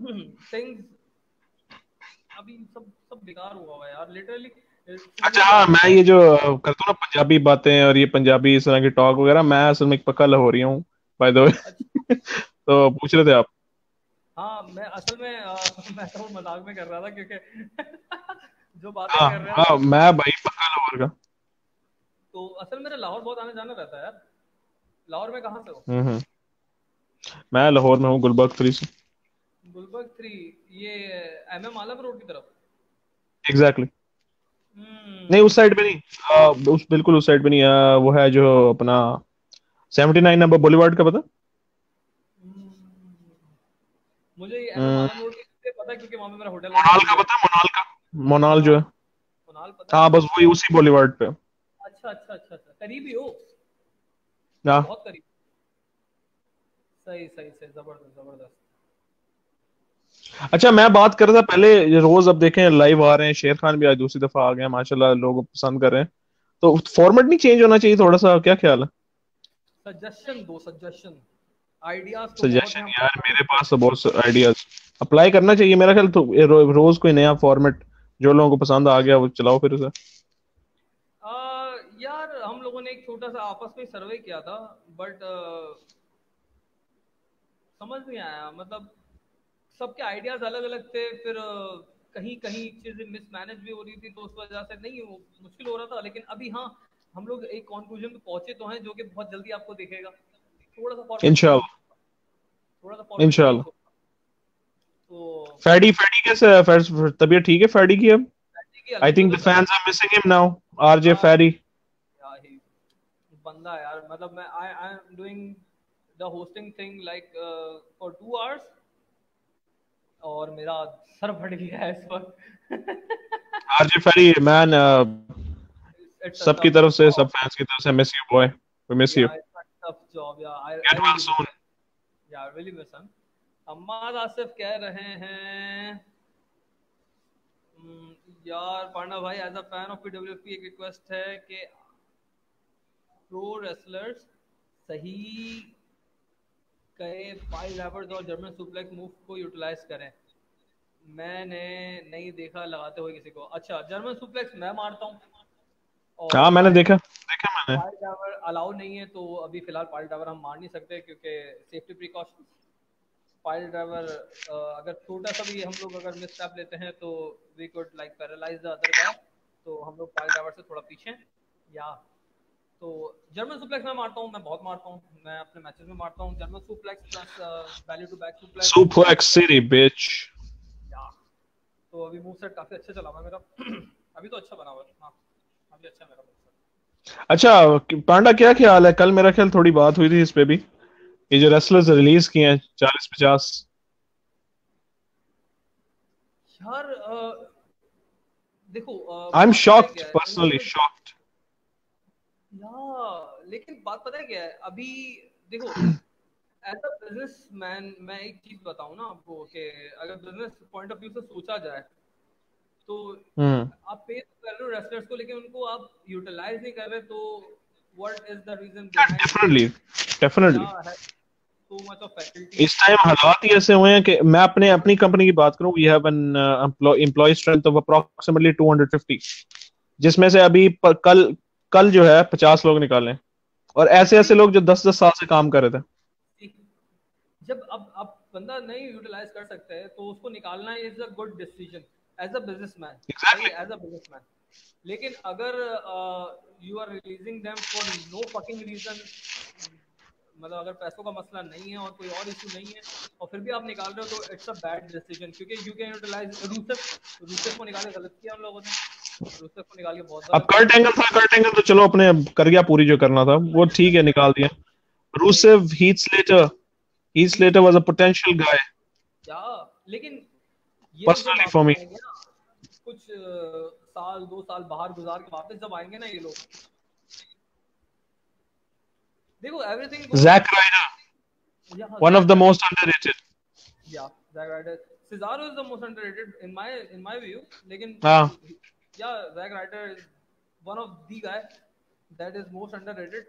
थिंग्स अभी सब सब बेकार हुआ हुआ है यार लिटरली अच्छा हाँ मैं ये जो करता हूँ ना पंजाबी बातें और ये पंजाबी इस तरह की टॉक वगैरह मैं असल में एक पक्का लाहौरी हूँ बाय द वे तो पूछ रहे थे आप? हाँ मैं असल में अ, मैं तो मज़ाक में कर रहा था क्योंकि जो बातें हाँ कर रहे हैं हाँ मैं भाई पक्का लाहौर का। तो असल में मेरा लाहौर बहुत आने जाना रहता है यार। लाहौर में कहाँ से हो? हम्म हम्म। मैं लाहौर में हूँ गुलबर्ग थ्री से। गुलबर्ग थ्री ये एम एम आलम रोड की तरफ़? Exactly hmm. नहीं उस साइड पे नहीं। आ, उस बिल्कुल उस साइड पे नहीं आ, वो है जो अपना 79 नंबर बुलेवार्ड का पता? मुझे ये पता है क्योंकि वहाँ पे मेरा होटल मोनाल का पता मोनाल का। मोनाल जो है। कुनाल पता है? हाँ बस वही उसी बुलेवार्ड पे। अच्छा अच्छा अच्छा अच्छा। करीब ही? हाँ बहुत करीब। सही सही सही ज़बरदस्त ज़बरदस्त। अच्छा मैं बात कर रहा था पहले रोज अब देखें लाइव आ रहे हैं शेर खान भी आज दूसरी दफ़ा आ गए हैं माशाल्लाह लोग पसंद कर रहे हैं। तो फॉर्मेट नहीं चेंज होना चाहिए थोड़ा सा क्या ख्याल है? सजेशन दो सजेशन आइडियाज़ सजेशन यार मेरे पास तो बहुत आइडियाज़ अप्लाई करना चाहिए मेरा ख्याल तो रोज कोई नया फॉर्मेट जो लोगों को पसंद आ गया वो चलाओ फिर उसे। ने एक छोटा सा आपस में सर्वे किया था बट समझ नहीं आया। मतलब सबके आइडियाज़ अलग अलग थे फिर अ, कहीं कहीं चीज़ें मिसमैनेज भी हो रही थी तो उस वजह से नहीं वो मुश्किल हो रहा था। लेकिन अभी हाँ हम लोग एक कंक्लूजन पे पहुँचे तो हैं जो कि बहुत जल्दी आपको दिखेगा। थोड़ा सा इंशाल्लाह थोड़ा सा इंशाल्लाह। तो फैडी फैडी कैसे तबीयत ठीक है फैडी की अब? I think the fans are missing him now RJ Faddy बंदा यार मतलब मैं I I am doing the hosting thing like for two hours और मेरा सर फट गया है इस वक्त। आरजे फैडी मैन सबकी तरफ़ से सब फैंस की तरफ़ से miss you boy we miss you tough job. Yeah, I, get well soon I really miss him. Ammad Asif कह रहे हैं हम्म, यार पांडा भाई as a fan of PWFP एक रिक्वेस्ट है कि प्रो रेसलर्स सही कहे पाइल रैपर्स और जर्मन सुप्लेक्स मूव को यूटिलाइज करें। मैंने नहीं देखा लगाते हुए किसी को। अच्छा जर्मन सुप्लेक्स मैं मारता हूँ। हाँ मैंने देखा। देखा मैंने। पाइल टावर अलाउ नहीं है तो अभी फ़िलहाल पाइल टावर हम मार नहीं सकते क्योंकि सेफ्टी प्रिकॉशन पाइल ड्राइवर अगर छोटा सा भी हम लोग अगर मिस स्टेप लेते हैं तो we could like paralyze the other guy तो हम लोग पाइल ड्राइवर से थोड़ा पीछे। या तो जर्मन सुप्लेक्स मैं मारता हूँ मैं बहुत मारता हूँ मैं अपने मैचेस में मारता हूँ। German suplex plus value two back suplex suplex city bitch तो अभी मूव सेट काफ़ी अच्छा चला हुआ है मेरा। अभी तो अच्छा बना हुआ है। हाँ अभी अच्छा मेरा अच्छा पांडा क्या ख्याल है? कल मेरा ख्याल थोड़ी बात हुई थी इस पे भी। ये जो रेसलर्स रिलीज़ किए हैं चालीस पचास यार अ, देखो I am shocked personally shocked yeah लेकिन बात पता है क्या है? अभी देखो एज अ बिज़नेस मैन मैं एक चीज़ बताऊँ ना आपको कि अगर बिज़नेस पॉइंट ऑफ़ व्यू से सोचा जाए तो हम्म। आप पे तो कर रहे हो रेसलर्स को लेकिन उनको आप यूटिलाइज नहीं कर रहे तो what is the reason definitely definitely इस टाइम हालात ही ऐसे हुए हैं कि मैं अपने अपनी कंपनी की बात करूँ we have an employ strength of approximately 250 जिसमें से अभी पर, कल कल जो है 50 लोग निकाले। और ऐसे ऐसे लोग जो दस दस साल से काम कर रहे थे। जब अब अब बंदा नहीं यूटिलाइज कर सकते हैं तो उसको निकालना is a good decision as a businessman. As a businessman लेकिन अगर you are releasing them for no fucking reason मतलब अगर पैसों का मसला नहीं है और कोई और इशू नहीं है और फिर भी आप निकाल रहे हो तो इट्स अ बैड डिसीज़न क्योंकि you can utilize Rusev Rusev को निकाल गलत किया हम लोगों ने। अब कर्ट एंगल था कर्ट एंगल तो चलो अपने कर गया पूरी जो करना था वो ठीक है निकाल दिया। Rusev Heath Slater Heath Slater was a potential guy yeah लेकिन ये me. आएँगे ना, कुछ साल दो साल बाहर गुजार के वापस जब आएँगे ना ये लोग। देखो everything Zack Ryder one of the most underrated yeah Zack Ryder Cesaro is the most underrated in my in my view लेकिन हाँ। yeah, Zack Ryder is one of the guys that is most underrated.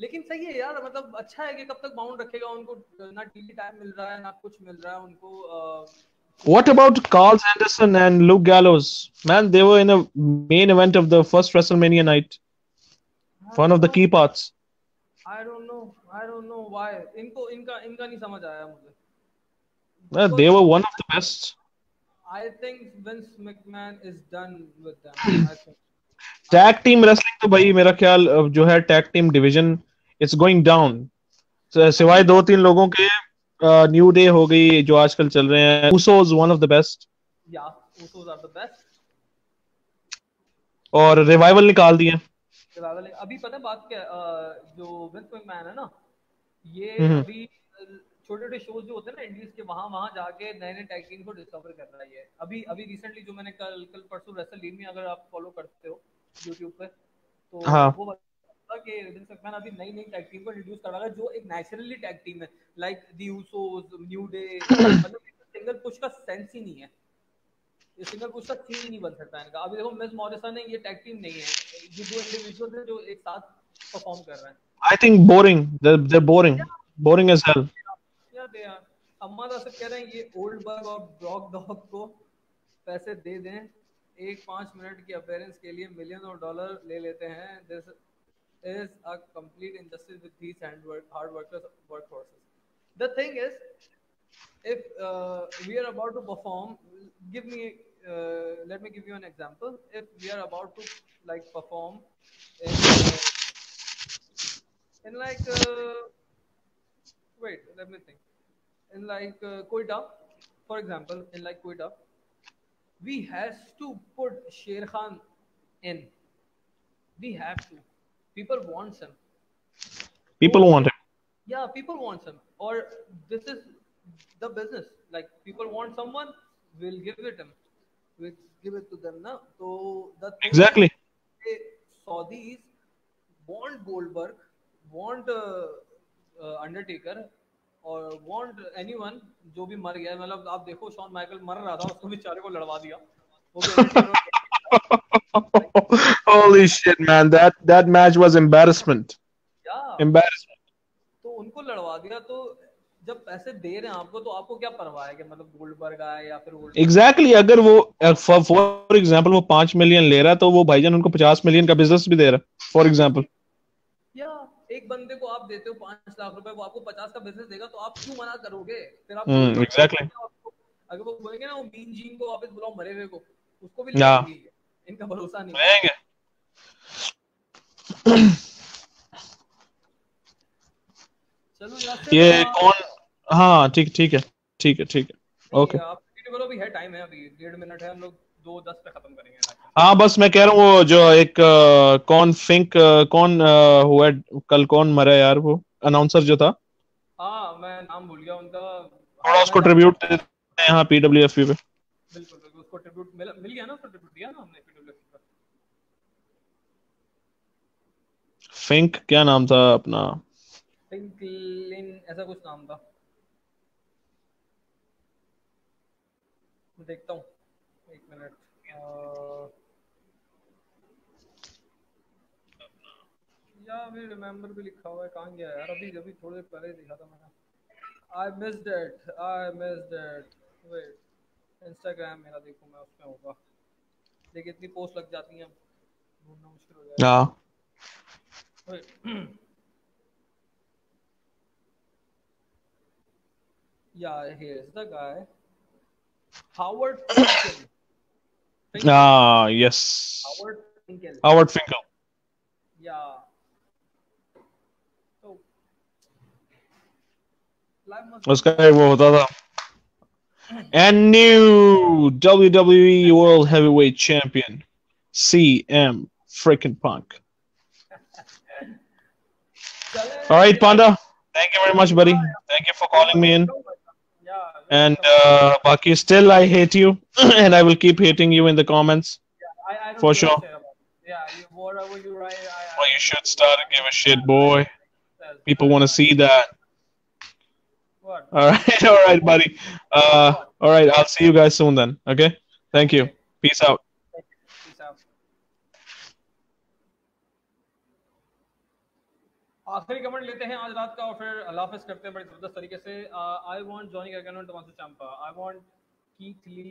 लेकिन सही है यार मतलब अच्छा है कि कब तक बाउंड रखेगा उनको ना टीवी टाइम मिल रहा है ना कुछ मिल रहा है उनको What about Carl Anderson and Luke Gallows? Man, they were in a main event of the first WrestleMania night. One of the key parts. I don't know. I don't know why. इनको इनका इनका नहीं समझ आया मुझे. They were one of the best. I think Vince McMahon is done with them. I think. Tag team wrestling तो भाई मेरा ख्याल जो है tag team division it's going down सिवाय दो तीन लोगों के न्यू डे हो गई जो आजकल चल रहे हैं Usos one of the best Yeah, Usos are the best. और रिवाइवल निकाल दिए रिवाइवल अभी पता है बात क्या जो विंस मैकमैन है ना ये हम्म। अभी छोटे छोटे शोज़ जो होते हैं ना इंडीज के वहाँ वहाँ जाके नए नए टैग टीम को डिस्कवर कर रहा है अभी अभी रिसेंटली जो मैंने कल कल परसों रेसल में अगर आप फॉलो करते हो यूट्यूब पे तो हाँ। वो बता कि विंस मैकमैन अभी नई नई टैग टीम को इंट्रोड्यूस कर रहा है जो एक नेचुरली टैग टीम है। Like the Usos New Day मतलब सिंगल पुश का सेंस ही नहीं है। ये सिंगल पुश का सीन ही नहीं बन सकता इनका। अभी देखो मिस मॉरिसन है ये टैग टीम नहीं है। ये दो इंडिविजुअल्स हैं जो एक साथ परफॉर्म कर रहे हैं। I think boring they are boring boring as hell they यार। अम्मा दासर कह रहे हैं, ये ओल्ड बर्ग और ब्रॉक डॉग को पैसे दे दें। एक पाँच मिनट की अपेयरेंस के लिए मिलियन और डॉलर ले लेते हैं। This is a complete industry with these hand work hard workers work forces the thing is if we are about to perform give me let me give you an example if we are about to like perform in like wait let me think in like uh, Quetta, for example, in like Quetta, we has to put Sher Khan in. We have to. People wants him. People want him. Yeah, people wants him. Or this is the business. Like people want someone, we'll give it him. We'll give it to them now. So the exactly. They saw these want Goldberg, want uh, uh, Undertaker, और want anyone जो भी मर गया मतलब आप देखो Shawn Michael मर रहा था उसको बेचारे को लड़वा दिया वो भी Undertaker Holy shit, man! That that match was embarrassment. तो उनको लड़वा दिया तो जब पैसे दे रहे हैं आपको तो आपको क्या परवाह है कि मतलब गोल्डबर्ग आए या फिर गोल्ड Exactly. अगर वो फॉर एग्जांपल वो पाँच मिलियन ले रहा है तो वो भाईजान उनको पचास मिलियन का बिज़नेस भी दे रहा है फॉर एग्जांपल एक बंदे को आप देते हो पाँच लाख रुपए वो आपको पचास का बिज़नेस देगा तो आप क्यों मना करोगे फिर आप हम्म, exactly. अगर वो बोलेंगे ना वो मीन जीन को वापस बुलाओ मरे हुए को उसको भी Yeah. इनका भरोसा नहीं रहेंगे चलो यार ये कौन हाँ ठीक ठीक है ठीक है ठीक है ओके आप कंटिन्यू करो अभी है टाइम है अभी डेढ़ मिनट है हम लोग दो दस पे खत्म करेंगे हाँ बस मैं कह रहा हूँ वो जो एक अ, कौन फिंक अ, कौन अ, हुआ कल कौन मरा यार वो? अनाउंसर जो था। हाँ मैं नाम भूल गया उनका। थोड़ा उसको ट्रिब्यूट देते हैं यहाँ पीडब्ल्यूएफपी पे। बिल्कुल बिल्कुल उसको ट्रिब्यूट मिल मिल गया ना उसको ट्रिब्यूट दिया ना हमने PWF का फिंक क्या नाम था अपना? पिंकलिन ऐसा कुछ नाम था। देखता हूँ। एक मिनट या अभी रिमेम्बर भी लिखा हुआ है कहाँ गया यार अभी अभी थोड़े पहले देखा था मैंने I missed it. I missed it. Wait. Instagram मेरा देखो मैं उसमें होगा देखिए इतनी पोस्ट लग जाती हैं ढूंढना मुश्किल हो जाएगा हाँ yeah, here's the guy. Howard Finkel. Finkel. ah yes Howard Finkel. Howard Finkel Yeah. So, life must उसका वो होता था and new WWE World Heavyweight Champion CM freaking Punk all right Panda thank you very much buddy thank you for calling me in Yeah. and uh, Baki still I hate you and I will keep hating you in the comments. I, I don't for sure. shit about it. Yeah, you, whatever you write, I. I well you should start to give a shit boy. People want to see that. What? all right all right buddy. Uh all right I'll see you guys soon then okay? Thank you. Peace out आखिरी comment लेते हैं आज रात का और फिर हाफिज करते हैं बड़े ज़बरदस्त तरीके से। I want Johnny Gargano Tommaso Ciampa I want Keith Lee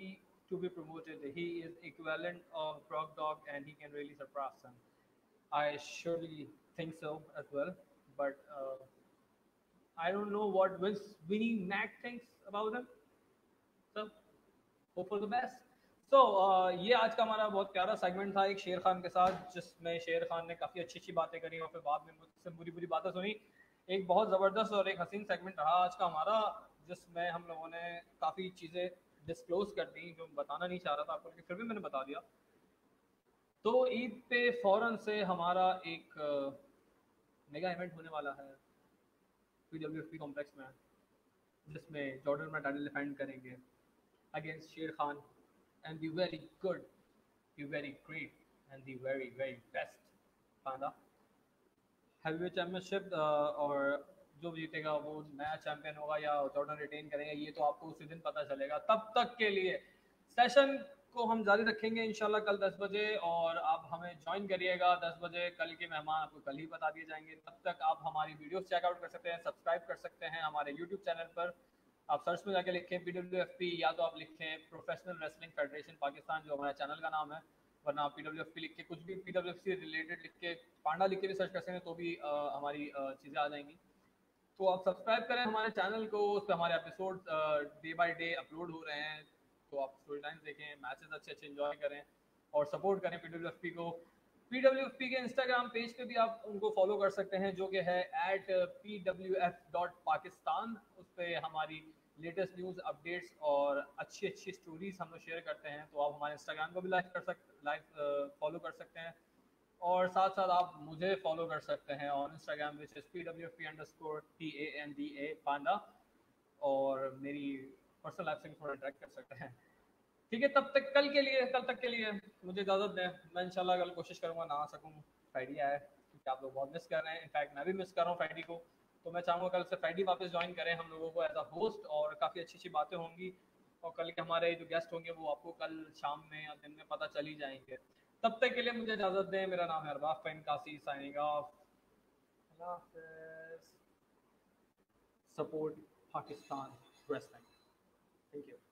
to be promoted he is equivalent of prock dog and he can really surprise some I surely think so as well but I don't know what Vince winning knack things about them so hope for the best best so uh, ये आज का हमारा बहुत प्यारा segment था एक शेर खान के साथ जिसमें शेर खान ने काफ़ी अच्छी अच्छी बातें करी और फिर बाद में मुझसे बुरी बुरी बातें सुनी। एक बहुत ज़बरदस्त और एक हसीन सेगमेंट रहा आज का हमारा जिसमें हम लोगों ने काफ़ी चीज़ें डिस्क्लोज कर दी जो बताना नहीं चाह रहा था आपको लेकिन फिर भी मैंने बता दिया। तो ईद पे फ़ौरन से हमारा एक मेगा इवेंट होने वाला है P W F P complex में जिसमें जॉर्डन में टाइटल डिफेंड करेंगे अगेंस्ट शेर Khan. And the very good, the very great, and the very very best. Panda. Heavyweight Championship uh, और जो भी जीतेगा वो नया चैंपियन होगा या जॉर्डन रिटेन करेंगे ये तो आपको उसी दिन पता चलेगा। तब तक के लिए सेशन को हम जारी रखेंगे इंशाल्लाह कल 10 बजे और आप हमें ज्वाइन करिएगा 10 बजे। कल के मेहमान आपको कल ही बता दिए जाएँगे। तब तक आप हमारी वीडियोस चेकआउट कर सकते हैं सब्सक्राइब कर सकते हैं हमारे यूट्यूब चैनल पर। आप सर्च में जाके लिखें पी डब्ल्यू एफ़ पी या तो आप लिखें प्रोफेशनल रेसलिंग फेडरेशन पाकिस्तान जो हमारा चैनल का नाम है वरना आप पी डब्ल्यू एफ़ पी लिख के कुछ भी पी डब्ल्यू एफ़ से रिलेटेड लिख के पांडा लिख के भी सर्च कर सकते हैं तो भी आ, हमारी चीज़ें आ जाएँगी। तो आप सब्सक्राइब करें हमारे चैनल को उस पर हमारे episode day by day upload हो रहे हैं तो आप स्टोरी लाइन देखें मैचेस अच्छे अच्छे इन्जॉय करें और सपोर्ट करें पी डब्ल्यू एफ़ पी को। पी डब्ल्यू एफ़ पी के इंस्टाग्राम पेज पे भी आप उनको फॉलो कर सकते हैं जो कि है at P W F dot Pakistan उस पर हमारी लेटेस्ट न्यूज़ अपडेट्स और अच्छी अच्छी स्टोरीज हम लोग शेयर करते हैं तो आप हमारे इंस्टाग्राम को भी लाइक कर सकते लाइक फॉलो कर सकते हैं। और साथ साथ आप मुझे फॉलो कर सकते हैं on Instagram which is P W P underscore T A N D A Panda. और मेरी पर्सनल लाइफ से भी थोड़ा इंटरेक्ट कर सकते हैं। ठीक है, तब तक, कल के लिए, कल तक के लिए मुझे इजाज़त दें। मैं इंशाल्लाह कल कोशिश करूँगा ना आ सकूँ। फ्राइडे आए क्योंकि आप लोग बहुत मिस कर रहे हैं। इनफैक्ट मैं भी मिस कर रहा हूँ फ्राइडे को। तो मैं चाहूँगा कल से फ्राइडे वापस ज्वाइन करें हम लोगों को एज अ होस्ट और काफ़ी अच्छी अच्छी बातें होंगी और कल के हमारे जो गेस्ट होंगे वो आपको कल शाम में या दिन में पता चल ही जाएँगे। तब तक के लिए मुझे इजाज़त दें। मेरा नाम है अरबाफ फ़ैन कासी। Signing off support Pakistan wrestling thank you